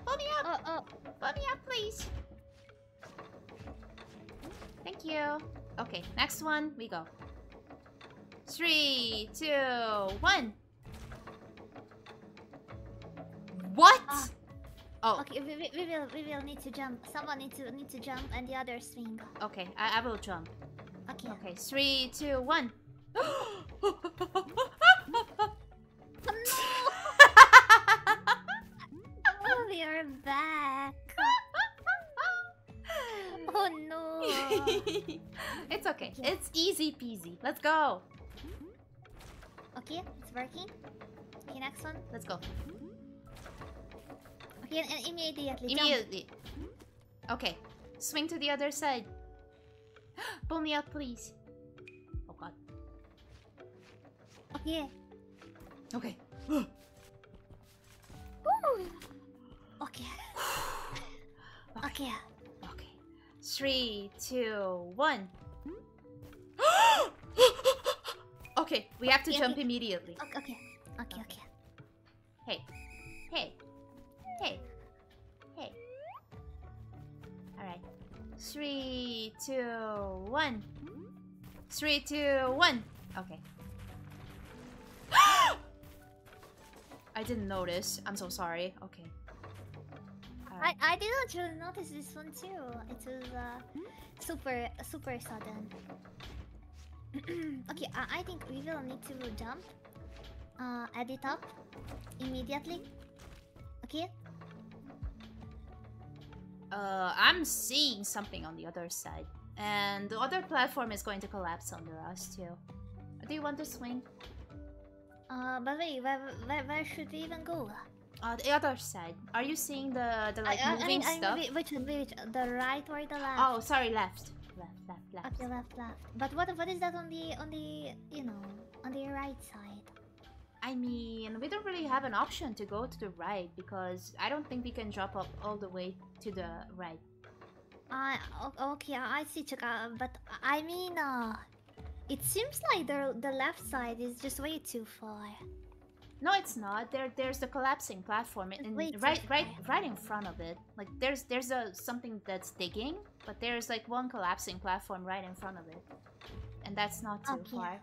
[SPEAKER 2] Pull me up,
[SPEAKER 1] Oh oh
[SPEAKER 2] pull me up, please. Thank you. Okay, next one, we go. Three, two, one. What?
[SPEAKER 1] Ah.
[SPEAKER 2] Oh,
[SPEAKER 1] okay we, we, we will we will need to jump. Someone needs to need to jump and the other swing.
[SPEAKER 2] okay. I, I will jump.
[SPEAKER 1] Okay.
[SPEAKER 2] Okay, three, two, one. [LAUGHS]
[SPEAKER 1] Oh, we are back. [LAUGHS] Oh no. [LAUGHS]
[SPEAKER 2] it's okay.
[SPEAKER 1] Yeah.
[SPEAKER 2] It's easy peasy. Let's go.
[SPEAKER 1] okay, it's working. Okay, next one.
[SPEAKER 2] Let's go.
[SPEAKER 1] And, and immediately jump.
[SPEAKER 2] Okay. Swing to the other side. [GASPS] Pull me up, please. Oh god.
[SPEAKER 1] Okay. [GASPS]
[SPEAKER 2] Okay. [SIGHS]
[SPEAKER 1] Okay. Okay.
[SPEAKER 2] Okay. Three, two, one. [GASPS] okay, we have to
[SPEAKER 1] Okay,
[SPEAKER 2] jump
[SPEAKER 1] okay.
[SPEAKER 2] immediately.
[SPEAKER 1] Okay. Okay. Okay. Okay.
[SPEAKER 2] Hey. Hey. Hey. Hey. Alright. Three, two, one. Three, two, one. Okay. [GASPS] I didn't notice. I'm so sorry. Okay.
[SPEAKER 1] I, I did not really notice this one too. It was uh, super super sudden. [CLEARS THROAT] okay, I, I think we will need to jump. Uh, add it up immediately. Okay.
[SPEAKER 2] Uh, I'm seeing something on the other side. And the other platform is going to collapse under us too. Do you want to swing?
[SPEAKER 1] Uh, but wait, where, where, where should we even go?
[SPEAKER 2] Uh, the other side. Are you seeing the the like
[SPEAKER 1] I,
[SPEAKER 2] moving
[SPEAKER 1] I
[SPEAKER 2] stuff?
[SPEAKER 1] which? Which the right or the left?
[SPEAKER 2] Oh, sorry, left, left, left, left.
[SPEAKER 1] Okay, left, left. But what what is that on the on the you know on the right side?
[SPEAKER 2] I mean, we don't really have an option to go to the right because I don't think we can drop up all the way to the right.
[SPEAKER 1] O- okay, I see, Chika, but I mean, uh, It seems like the the left side is just way too far.
[SPEAKER 2] No, it's not. There, there's the collapsing platform, in,
[SPEAKER 1] Wait,
[SPEAKER 2] right, right, right in front of it. Like there's, there's a something that's digging, but there's like one collapsing platform right in front of it, and that's not too
[SPEAKER 1] Okay.
[SPEAKER 2] far.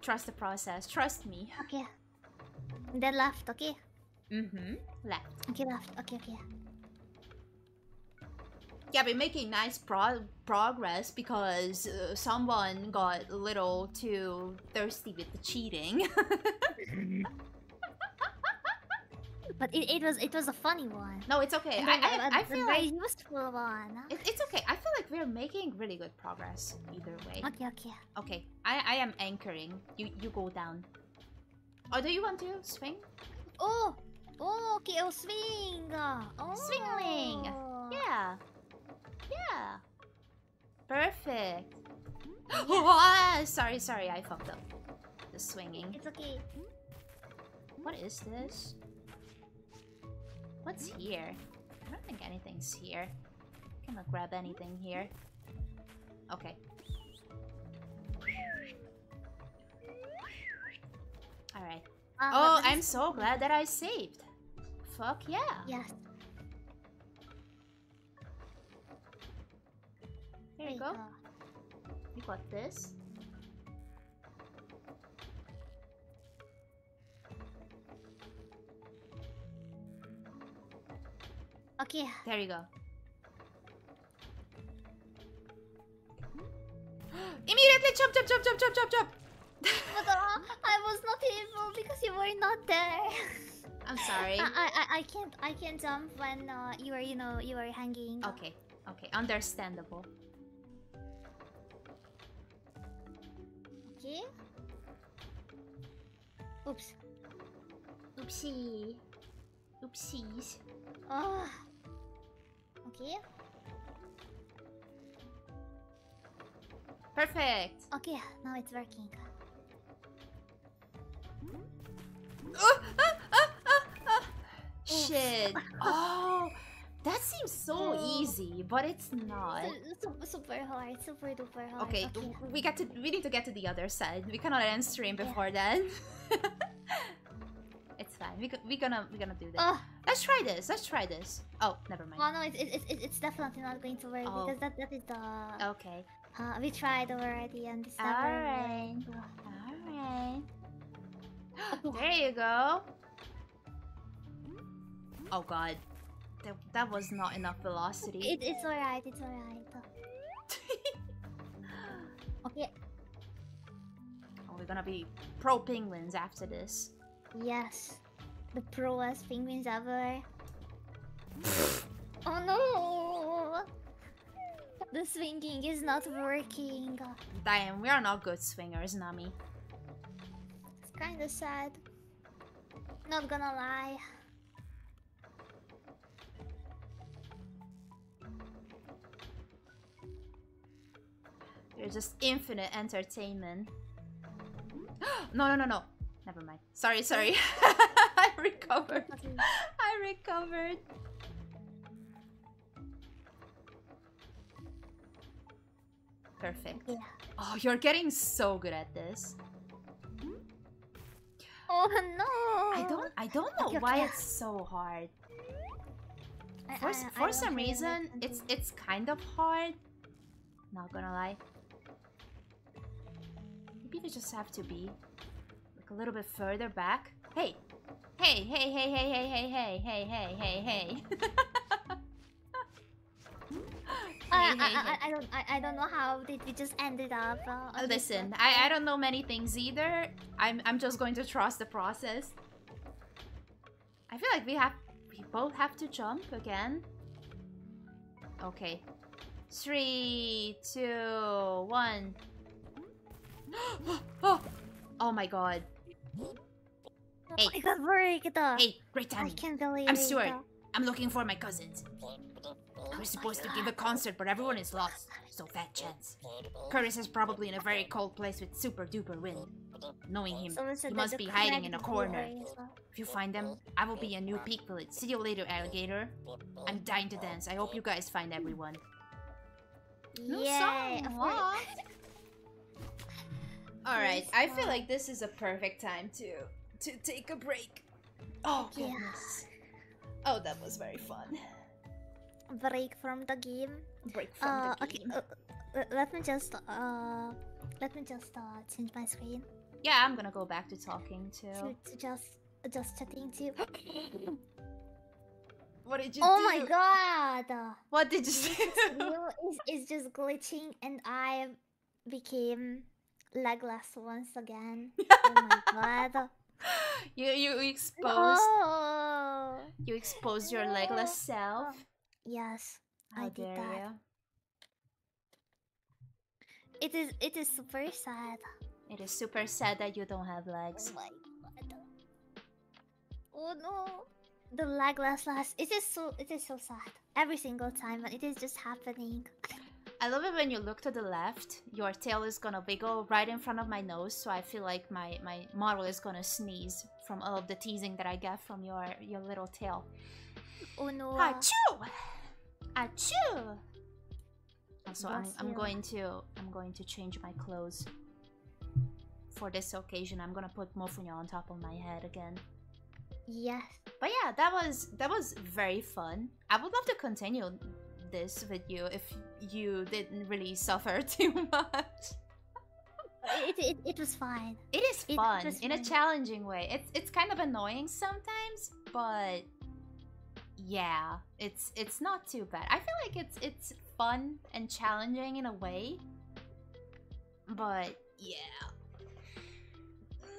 [SPEAKER 2] Trust the process. Trust me.
[SPEAKER 1] Okay. Then left, okay?
[SPEAKER 2] Mm-hmm. Left.
[SPEAKER 1] Okay, left. Okay, okay.
[SPEAKER 2] Yeah, we're making nice pro- progress because uh, someone got a little too thirsty with the cheating. [LAUGHS]
[SPEAKER 1] But it, it was it was a funny one.
[SPEAKER 2] no, it's okay. I, I, I feel
[SPEAKER 1] very
[SPEAKER 2] like
[SPEAKER 1] useful one.
[SPEAKER 2] it, it's okay. I feel like we're making really good progress either way.
[SPEAKER 1] Okay, okay.
[SPEAKER 2] Okay, I, I am anchoring. You you go down. Oh, do you want to swing?
[SPEAKER 1] Oh! Oh, okay, oh, swing! Oh.
[SPEAKER 2] Swingling. Yeah. Yeah. Perfect. [GASPS] [GASPS] Ah, sorry, sorry, I fucked up. The swinging.
[SPEAKER 1] It's okay.
[SPEAKER 2] What is this? What's here? I don't think anything's here. Cannot grab anything here. Okay. Alright.
[SPEAKER 1] Uh,
[SPEAKER 2] Oh, I'm so glad that I saved. Fuck yeah.
[SPEAKER 1] Yes.
[SPEAKER 2] Here you go. You got this.
[SPEAKER 1] Okay.
[SPEAKER 2] There you go. [GASPS] Immediately jump, jump, jump, jump, jump, jump, jump.
[SPEAKER 1] But uh, I was not able because you were not there.
[SPEAKER 2] I'm sorry.
[SPEAKER 1] I, I I- can't I can't jump when uh, you are you know you are hanging.
[SPEAKER 2] Okay, okay, understandable.
[SPEAKER 1] Okay. Oops.
[SPEAKER 2] Oopsie. Oopsies.
[SPEAKER 1] Oh. Okay.
[SPEAKER 2] Perfect.
[SPEAKER 1] Okay. Now it's working.
[SPEAKER 2] Ah. [GASPS] Shit. [LAUGHS] Oh, that seems so
[SPEAKER 1] Oh.
[SPEAKER 2] easy, but it's not.
[SPEAKER 1] Su- su- super hard. Super duper hard.
[SPEAKER 2] Okay,
[SPEAKER 1] Okay.
[SPEAKER 2] we got to. We need to get to the other side. We cannot end stream before then. [LAUGHS] it's fine. We we gonna we gonna do this.
[SPEAKER 1] Oh,
[SPEAKER 2] Let's try this. Let's try this. Oh, never mind.
[SPEAKER 1] well, no, it's, it's, it's, it's definitely not going to work
[SPEAKER 2] Oh.
[SPEAKER 1] because that, that is the.
[SPEAKER 2] Okay.
[SPEAKER 1] Uh, we tried already and this never
[SPEAKER 2] All
[SPEAKER 1] right.
[SPEAKER 2] All right. there you go. Oh god. That, that was not enough velocity.
[SPEAKER 1] It, it's alright, it's alright. [LAUGHS] Okay,
[SPEAKER 2] oh, we're gonna be pro penguins after this.
[SPEAKER 1] yes. The proest penguins ever. [LAUGHS] oh no! The swinging is not working.
[SPEAKER 2] Damn, we are not good swingers, Namie.
[SPEAKER 1] It's kinda sad. Not gonna lie.
[SPEAKER 2] You're just infinite entertainment. [GASPS] no, no, no, no. Never mind. Sorry, sorry. [LAUGHS] I [LAUGHS] recovered. [LAUGHS] I recovered. Perfect.
[SPEAKER 1] Yeah.
[SPEAKER 2] Oh, you're getting so good at this.
[SPEAKER 1] Oh no!
[SPEAKER 2] I don't I don't know
[SPEAKER 1] Okay,
[SPEAKER 2] why
[SPEAKER 1] okay.
[SPEAKER 2] it's so hard.
[SPEAKER 1] I-
[SPEAKER 2] For,
[SPEAKER 1] I- I
[SPEAKER 2] for
[SPEAKER 1] don't
[SPEAKER 2] some reason, it's it's kind of hard. Not gonna lie. Maybe we just have to be like a little bit further back. Hey, hey, hey, hey, hey, hey, hey, hey, hey, hey, hey, hey. [LAUGHS]
[SPEAKER 1] I, I, I. I don't I, I don't know how did we just ended up. Uh,
[SPEAKER 2] Listen. I, I don't know many things either. I'm I'm just going to trust the process. I feel like we have we both have to jump again. Okay. Three, two, one. oh, [GASPS] oh my god. Hey.
[SPEAKER 1] I got worked. uh,
[SPEAKER 2] Hey, great
[SPEAKER 1] I can't believe
[SPEAKER 2] I'm. Stuart. I'm looking for my cousins. I was supposed to give a concert, but everyone is lost. So fat chance. Curtis is probably in a very cold place with super duper wind. Knowing him, he must be hiding in a corner. If you find them, I will be a new peak village. See you later, alligator. I'm dying to dance. I hope you guys find everyone. No
[SPEAKER 1] yeah,
[SPEAKER 2] song. What? All right, I feel like this is a perfect time to to take a break. Oh
[SPEAKER 1] Yeah.
[SPEAKER 2] goodness. Oh, that was very fun.
[SPEAKER 1] break from the game.
[SPEAKER 2] Break from
[SPEAKER 1] Uh,
[SPEAKER 2] the game.
[SPEAKER 1] Okay, uh, let me just uh, let me just uh change my screen
[SPEAKER 2] yeah, I'm gonna go back to talking
[SPEAKER 1] to,
[SPEAKER 2] too.
[SPEAKER 1] to just just chatting to. [COUGHS]
[SPEAKER 2] What did you
[SPEAKER 1] oh
[SPEAKER 2] do?
[SPEAKER 1] my god!
[SPEAKER 2] What did you do?
[SPEAKER 1] Wheel is is just glitching, and I became legless once again. [LAUGHS] oh my god! [LAUGHS]
[SPEAKER 2] you you exposed
[SPEAKER 1] No. Oh.
[SPEAKER 2] you exposed your legless self.
[SPEAKER 1] Yes,
[SPEAKER 2] How
[SPEAKER 1] I did that.
[SPEAKER 2] you?
[SPEAKER 1] it is. It is super sad.
[SPEAKER 2] It is super sad that you don't have
[SPEAKER 1] Oh
[SPEAKER 2] legs.
[SPEAKER 1] my god. Oh no. The legless last. It is so. It is so sad. Every single time, and it is just happening.
[SPEAKER 2] I love it when you look to the left. Your tail is gonna wiggle right in front of my nose, so I feel like my my model is gonna sneeze from all of the teasing that I get from your your little tail.
[SPEAKER 1] Oh no.
[SPEAKER 2] Achoo! Achoo! Oh, also, I'm,
[SPEAKER 1] Bless
[SPEAKER 2] I'm going to I'm going to change my clothes for this occasion. I'm gonna put Mofunya on top of my head again.
[SPEAKER 1] Yes.
[SPEAKER 2] But yeah, that was that was very fun. I would love to continue this with you if you didn't really suffer [LAUGHS] too much.
[SPEAKER 1] It, it, it was fine.
[SPEAKER 2] It is fun
[SPEAKER 1] was
[SPEAKER 2] in a challenging way. It's it's kind of annoying sometimes, but yeah, it's it's not too bad. I feel like it's it's fun and challenging in a way. But yeah.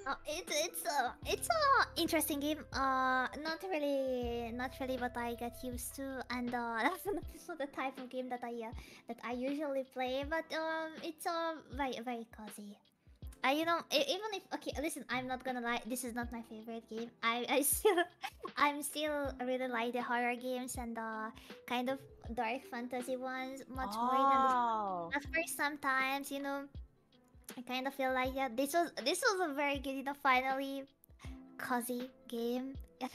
[SPEAKER 1] Uh, it, it's a it's a interesting game. Uh, not really, not really what I get used to, and uh, [LAUGHS] that's not, the type of game that I uh, that I usually play. But um, it's uh, very very cozy. I you know even if okay listen I'm not gonna lie this is not my favorite game I [LAUGHS] I still I'm still really like the horror games and the kind of dark fantasy ones much more than the
[SPEAKER 2] Oh.
[SPEAKER 1] at first sometimes you know i kind of feel like yeah this was this was a very good you know finally cozy game [LAUGHS]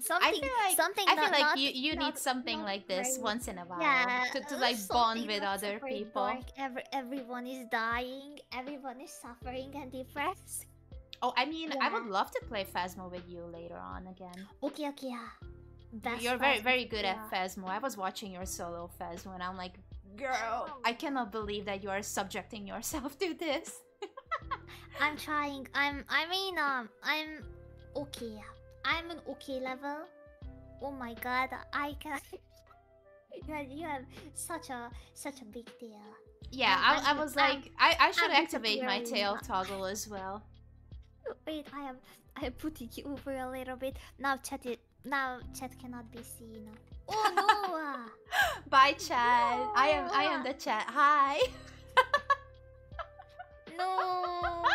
[SPEAKER 1] something
[SPEAKER 2] I feel like
[SPEAKER 1] something
[SPEAKER 2] I feel
[SPEAKER 1] not-
[SPEAKER 2] like
[SPEAKER 1] not-
[SPEAKER 2] you you
[SPEAKER 1] not-
[SPEAKER 2] need something like this
[SPEAKER 1] very-
[SPEAKER 2] once in a while
[SPEAKER 1] yeah
[SPEAKER 2] to, to
[SPEAKER 1] uh,
[SPEAKER 2] like bond with other people.
[SPEAKER 1] dark. Every, everyone is dying everyone is suffering and depressed
[SPEAKER 2] Oh, I mean, I would love to play Phasmo with you later on again.
[SPEAKER 1] okay okay yeah
[SPEAKER 2] You're very, very good
[SPEAKER 1] yeah.
[SPEAKER 2] at Phasmo. I was watching your solo Phasmo and I'm like, girl, I cannot believe that you are subjecting yourself to this. [LAUGHS]
[SPEAKER 1] i'm trying. I'm i mean um i'm okay. I'm an okay level. Oh my god i can [LAUGHS] you have, you have such a such a big deal
[SPEAKER 2] Yeah,
[SPEAKER 1] I'm-
[SPEAKER 2] I, I
[SPEAKER 1] I'm-
[SPEAKER 2] was
[SPEAKER 1] I'm-
[SPEAKER 2] like, I, I should
[SPEAKER 1] I'm
[SPEAKER 2] activate my tail toggle as well. [LAUGHS]
[SPEAKER 1] wait i am i put you over a little bit. Now chat it now chat cannot be seen oh no [LAUGHS]
[SPEAKER 2] Bye, chat. I am, I am the chat. Hi. [LAUGHS]
[SPEAKER 1] no. [LAUGHS]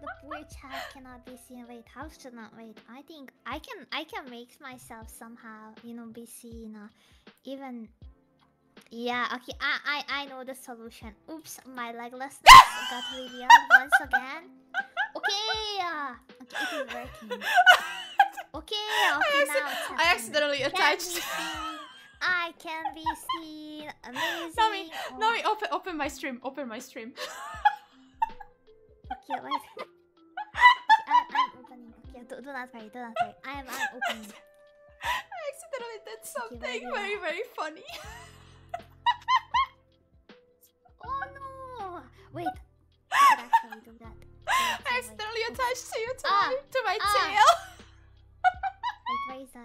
[SPEAKER 1] The poor chat cannot be seen. Wait how should not wait. I think i can i can make myself somehow you know be seen uh, even yeah okay. I, I i know the solution. Oops my leglessness got revealed once again. Okay uh okay it is working okay okay
[SPEAKER 2] I, acci-
[SPEAKER 1] now it's
[SPEAKER 2] I accidentally
[SPEAKER 1] Can
[SPEAKER 2] attached. [LAUGHS]
[SPEAKER 1] I can be seen. [LAUGHS] Amazing.
[SPEAKER 2] Namie,
[SPEAKER 1] Oh,
[SPEAKER 2] Namie, open, open my stream. Open my stream.
[SPEAKER 1] Okay, wait. okay, I, I'm opening. Okay, do, do not worry. Do not worry. I am. I'm opening. [LAUGHS]
[SPEAKER 2] I accidentally did something
[SPEAKER 1] wait,
[SPEAKER 2] very, very funny.
[SPEAKER 1] Oh no! Wait. I could actually do that. Wait,
[SPEAKER 2] I accidentally attached to you to
[SPEAKER 1] Ah,
[SPEAKER 2] my, to my
[SPEAKER 1] ah.
[SPEAKER 2] tail.
[SPEAKER 1] Is? [LAUGHS]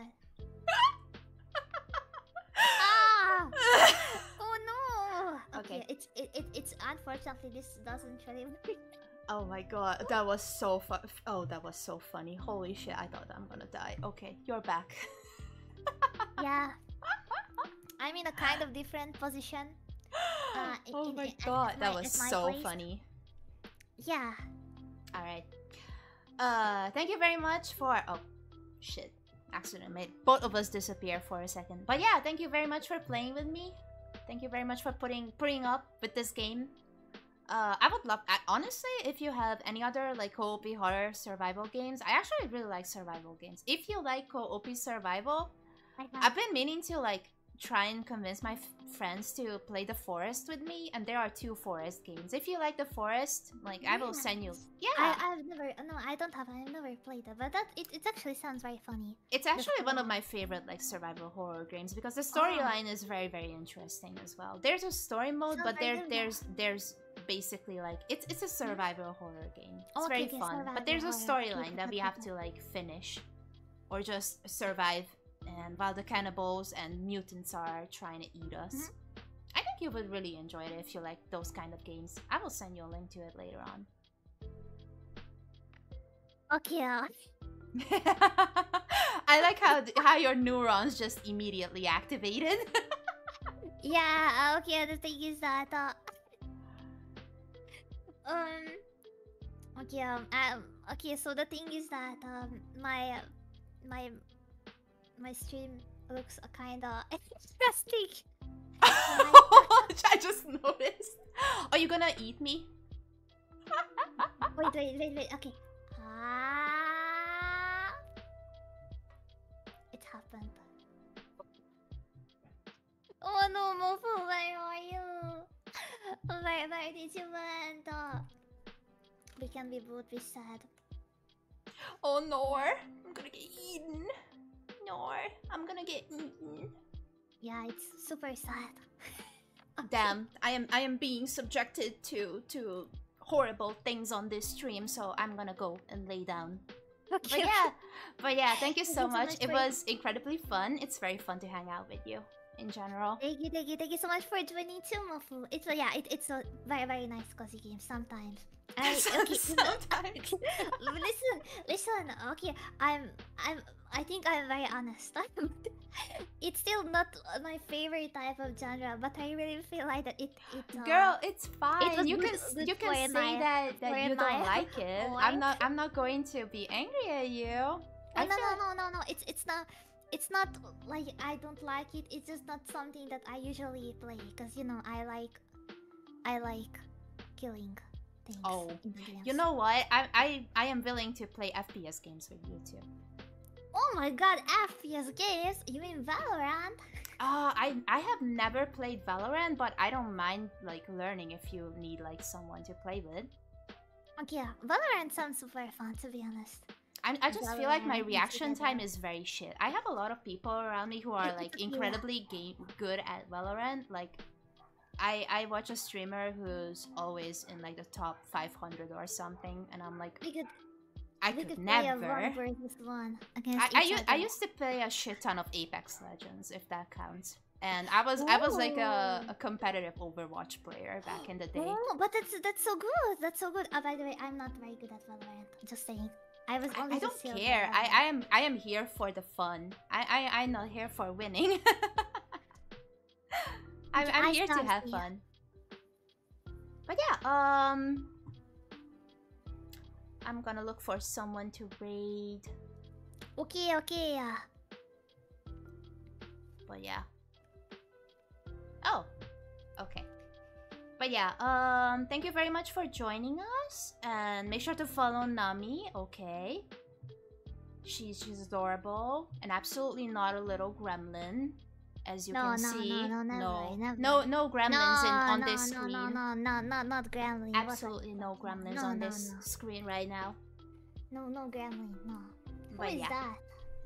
[SPEAKER 1] Ah! Oh no! [LAUGHS] Okay,
[SPEAKER 2] Okay.
[SPEAKER 1] it's it, it it's unfortunately this doesn't really
[SPEAKER 2] oh my god, that was so fun. Oh, that was so funny. Holy shit, I thought I'm gonna die. Okay, you're back. [LAUGHS]
[SPEAKER 1] yeah. I'm in a kind of different position. [GASPS] Uh,
[SPEAKER 2] oh
[SPEAKER 1] in-
[SPEAKER 2] my
[SPEAKER 1] at
[SPEAKER 2] god, that
[SPEAKER 1] my-
[SPEAKER 2] was so
[SPEAKER 1] place.
[SPEAKER 2] funny.
[SPEAKER 1] Yeah.
[SPEAKER 2] Alright. Uh, thank you very much for. Oh, shit. Accident made both of us disappear for a second. But yeah, thank you very much for playing with me. Thank you very much for putting putting up with this game. Uh, I would love. I, honestly, if you have any other like co-op horror survival games, I actually really like survival games. If you like co-op survival, I've been meaning to like try and convince my f- friends to play the forest with me, and there are two forest games. If you like the forest, like I will send you. Yeah,
[SPEAKER 1] I, I've never. No, I don't have. I've never played it, but that it, it actually sounds very funny.
[SPEAKER 2] it's actually one of my favorite like survival horror games because the uh-huh. storyline is very very interesting as well. There's a story mode,
[SPEAKER 1] Sounds
[SPEAKER 2] but there
[SPEAKER 1] good, yeah.
[SPEAKER 2] there's there's basically like it's it's a survival horror game. It's
[SPEAKER 1] Oh, okay,
[SPEAKER 2] very
[SPEAKER 1] okay,
[SPEAKER 2] fun, but there's a storyline [LAUGHS] that we have to like finish or just survive. And while the cannibals and mutants are trying to eat us,
[SPEAKER 1] Mhm.
[SPEAKER 2] I think you would really enjoy it if you like those kind of games. I will send you a link to it later on.
[SPEAKER 1] Okay. [LAUGHS]
[SPEAKER 2] I like how how your neurons just immediately activated. [LAUGHS]
[SPEAKER 1] Yeah. Okay. The thing is that. Uh, um. Okay. Um, um. Okay. So the thing is that um my my my stream looks kind of interesting. [LAUGHS]
[SPEAKER 2] I just noticed. Are you gonna eat me?
[SPEAKER 1] Wait, wait, wait, wait. Okay. Ah. It happened. Oh no, Mofu, where are you? Where, where did you went? Uh, we can be both be sad.
[SPEAKER 2] Oh Nor, I'm gonna get eaten. Nor, I'm gonna get eaten.
[SPEAKER 1] Yeah, it's super sad. [LAUGHS]
[SPEAKER 2] Damn, I am I am being subjected to to horrible things on this stream, so I'm gonna go and lay down. But yeah, but yeah, thank you [LAUGHS] so
[SPEAKER 1] you so
[SPEAKER 2] much.
[SPEAKER 1] much
[SPEAKER 2] It was incredibly fun. It's very fun to hang out with you in general.
[SPEAKER 1] Thank you, thank you, thank you so much for joining too, Mofu. It's a, yeah, it, it's a very, very nice cozy game sometimes. [LAUGHS] I, okay,
[SPEAKER 2] Sometimes.
[SPEAKER 1] listen, listen. Okay, I'm, I'm, I think I'm very honest. [LAUGHS] it's still not my favorite type of genre, but I really feel like that it, it. Uh,
[SPEAKER 2] Girl, it's fine.
[SPEAKER 1] was
[SPEAKER 2] you
[SPEAKER 1] good-
[SPEAKER 2] can
[SPEAKER 1] good
[SPEAKER 2] you can say
[SPEAKER 1] night-
[SPEAKER 2] that that you don't like it. [LAUGHS] I'm not I'm not going to be angry at you.
[SPEAKER 1] No,
[SPEAKER 2] I
[SPEAKER 1] no, no, no, no, no. It's it's not. It's not like I don't like it. It's just not something that I usually play because you know I like, I like killing things.
[SPEAKER 2] Oh,
[SPEAKER 1] in the games.
[SPEAKER 2] You know what? I I I am willing to play FPS games with you too.
[SPEAKER 1] Oh my god, FPS games? You mean Valorant? [LAUGHS]
[SPEAKER 2] Uh, I I have never played Valorant, but I don't mind like learning if you need like someone to play with.
[SPEAKER 1] Okay, Valorant sounds super fun to be honest.
[SPEAKER 2] I, I just feel like my reaction time is very shit. I have a lot of people around me who are [LAUGHS] like
[SPEAKER 1] it's- [LAUGHS] yeah.
[SPEAKER 2] incredibly game good at Valorant. Like, I I watch a streamer who's always in like the top 500 or something, and I'm like, I
[SPEAKER 1] we
[SPEAKER 2] could
[SPEAKER 1] could play a
[SPEAKER 2] never.
[SPEAKER 1] one versus one against
[SPEAKER 2] I, I,
[SPEAKER 1] each
[SPEAKER 2] u- I used to play a shit ton of Apex Legends, if that counts. And I was I was like a, a competitive Overwatch player back in the day.
[SPEAKER 1] Oh, but that's that's so good. That's so good. Uh, by the way, I'm not very good at Valorant. Just saying. I was
[SPEAKER 2] I,
[SPEAKER 1] only
[SPEAKER 2] I
[SPEAKER 1] the
[SPEAKER 2] don't care. I. I am I am here for the fun. I, I I'm not here for winning. [LAUGHS] I'm, I'm
[SPEAKER 1] I
[SPEAKER 2] here to have fun. But yeah, um I'm gonna look for someone to raid.
[SPEAKER 1] Okay, okay.
[SPEAKER 2] But yeah. Oh. Okay. But yeah, um thank you very much for joining us and make sure to follow Namie, okay? She's she's adorable and absolutely not a little gremlin. As you
[SPEAKER 1] No,
[SPEAKER 2] can
[SPEAKER 1] no, no,
[SPEAKER 2] see.
[SPEAKER 1] no, never,
[SPEAKER 2] no,
[SPEAKER 1] never.
[SPEAKER 2] no, no gremlins in, on
[SPEAKER 1] no,
[SPEAKER 2] this
[SPEAKER 1] no,
[SPEAKER 2] screen.
[SPEAKER 1] No, no, no, no, not Gremlin. What are
[SPEAKER 2] Absolutely no gremlins
[SPEAKER 1] No,
[SPEAKER 2] on
[SPEAKER 1] no,
[SPEAKER 2] this
[SPEAKER 1] No,
[SPEAKER 2] screen right now.
[SPEAKER 1] no, no Gremlin. No. Who
[SPEAKER 2] But
[SPEAKER 1] is
[SPEAKER 2] yeah,
[SPEAKER 1] that?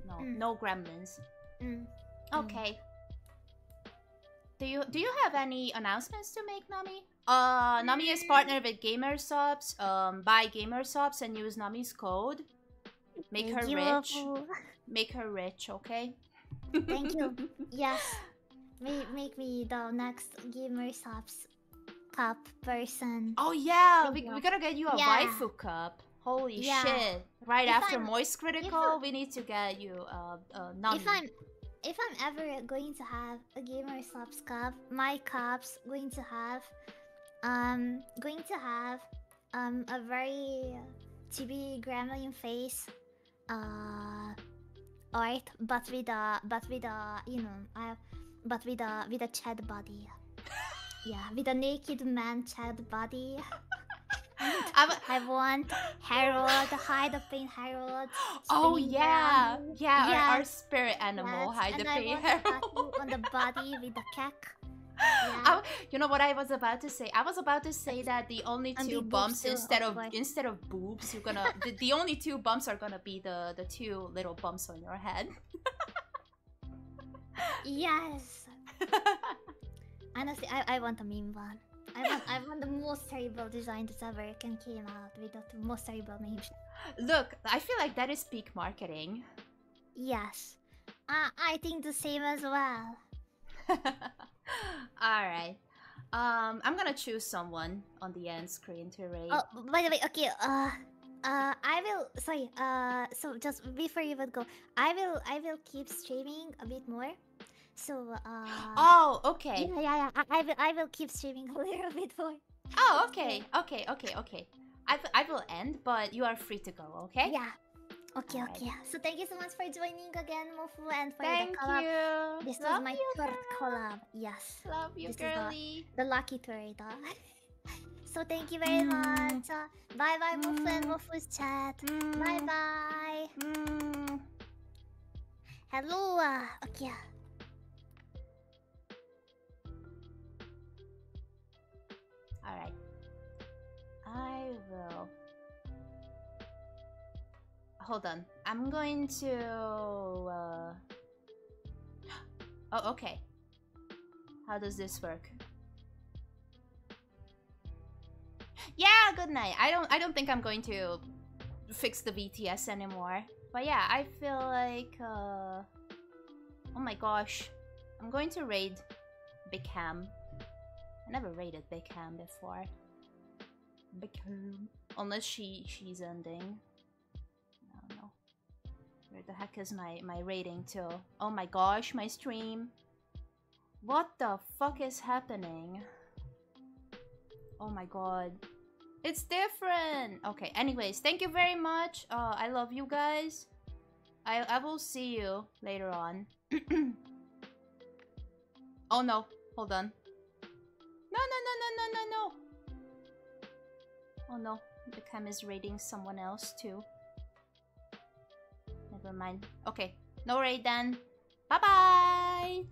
[SPEAKER 2] no,
[SPEAKER 1] Mm.
[SPEAKER 2] no gremlins.
[SPEAKER 1] Mm. Mm.
[SPEAKER 2] Okay. Do you do you have any announcements to make, Namie? Uh, Namie is partnered with GamerSupps. Um, buy GamerSupps and use Namie's code. Make her rich. [LAUGHS] Make her rich, okay?
[SPEAKER 1] Thank you. [LAUGHS] Yes. Make, make me the next Gamer Supps Cup person.
[SPEAKER 2] Oh yeah,
[SPEAKER 1] Thank
[SPEAKER 2] we,
[SPEAKER 1] you.
[SPEAKER 2] we gotta get you a
[SPEAKER 1] Yeah.
[SPEAKER 2] waifu cup. Holy
[SPEAKER 1] Yeah.
[SPEAKER 2] shit! Right
[SPEAKER 1] If
[SPEAKER 2] after
[SPEAKER 1] I'm- MoistCr1TiKaL,
[SPEAKER 2] we need to get you a, uh Namie.
[SPEAKER 1] If I'm if I'm ever going to have a Gamer Supps Cup, my cups going to have um going to have um a very chibi gremlin face uh art but with a but with a you know I but with a with a Chad body. yeah, with a naked man Chad body. [LAUGHS]
[SPEAKER 2] I'm a-
[SPEAKER 1] I want Harold, hide the pain Harold.
[SPEAKER 2] oh
[SPEAKER 1] spinning
[SPEAKER 2] yeah, yeah, our, our spirit animal,
[SPEAKER 1] Yes,
[SPEAKER 2] hide the
[SPEAKER 1] I
[SPEAKER 2] pay
[SPEAKER 1] want a
[SPEAKER 2] Harold.
[SPEAKER 1] on the body with the cack.
[SPEAKER 2] I- you know what I was about to say? I was about to say that the only two bumps instead
[SPEAKER 1] of course.
[SPEAKER 2] instead of boobs, you're gonna the, the only two bumps are gonna be the the two little bumps on your head.
[SPEAKER 1] Yes. [LAUGHS] Honestly, I, I want a meme one. I want I want the most terrible design that ever can came out with the most terrible names.
[SPEAKER 2] Look, I feel like that is peak marketing.
[SPEAKER 1] Yes. Uh, I think the same as well. [LAUGHS]
[SPEAKER 2] All right. Um, I'm gonna choose someone on the end screen to rate.
[SPEAKER 1] Oh, by the way, okay. Uh, uh, I will. Sorry. Uh, so just before you would go, I will. I will keep streaming a bit more. So. Uh.
[SPEAKER 2] Oh, okay.
[SPEAKER 1] Yeah, yeah, yeah. I, I will. I will keep streaming [LAUGHS] a little bit more.
[SPEAKER 2] Oh, okay, okay, okay, okay. I, I will end, but you are free to go. Okay.
[SPEAKER 1] Yeah. Okay, okay. So thank you so much for joining again, Mofu, and for
[SPEAKER 2] Thank
[SPEAKER 1] the collab.
[SPEAKER 2] you.
[SPEAKER 1] This
[SPEAKER 2] Love
[SPEAKER 1] was my
[SPEAKER 2] you,
[SPEAKER 1] third collab. Yes.
[SPEAKER 2] Love you,
[SPEAKER 1] This is the- The lucky third. [LAUGHS] so thank you very
[SPEAKER 2] Mm.
[SPEAKER 1] much. Uh, bye bye, Mofu and
[SPEAKER 2] Mm.
[SPEAKER 1] Mofu's chat.
[SPEAKER 2] Mm,
[SPEAKER 1] Bye bye.
[SPEAKER 2] mm.
[SPEAKER 1] Hello. Okay.
[SPEAKER 2] All right. I will. Hold on. I'm going to. Uh... [GASPS] Oh, okay. How does this work? Yeah, good night. I don't. I don't think I'm going to fix the VTS anymore. But yeah, I feel like. Uh... Oh my gosh, I'm going to raid Big Ham. I never raided Big Ham before. Big Ham. Unless she she's ending. Where the heck is my my rating to? Oh my gosh, my stream. What the fuck is happening? Oh my god. It's different. Okay, anyways, thank you very much. Uh I love you guys. I I will see you later on. [CLEARS THROAT] oh no. Hold on. No, no, no, no, no, no, no. Oh no, the cam is raiding someone else too. Never mind. Okay, no raid then. Bye bye.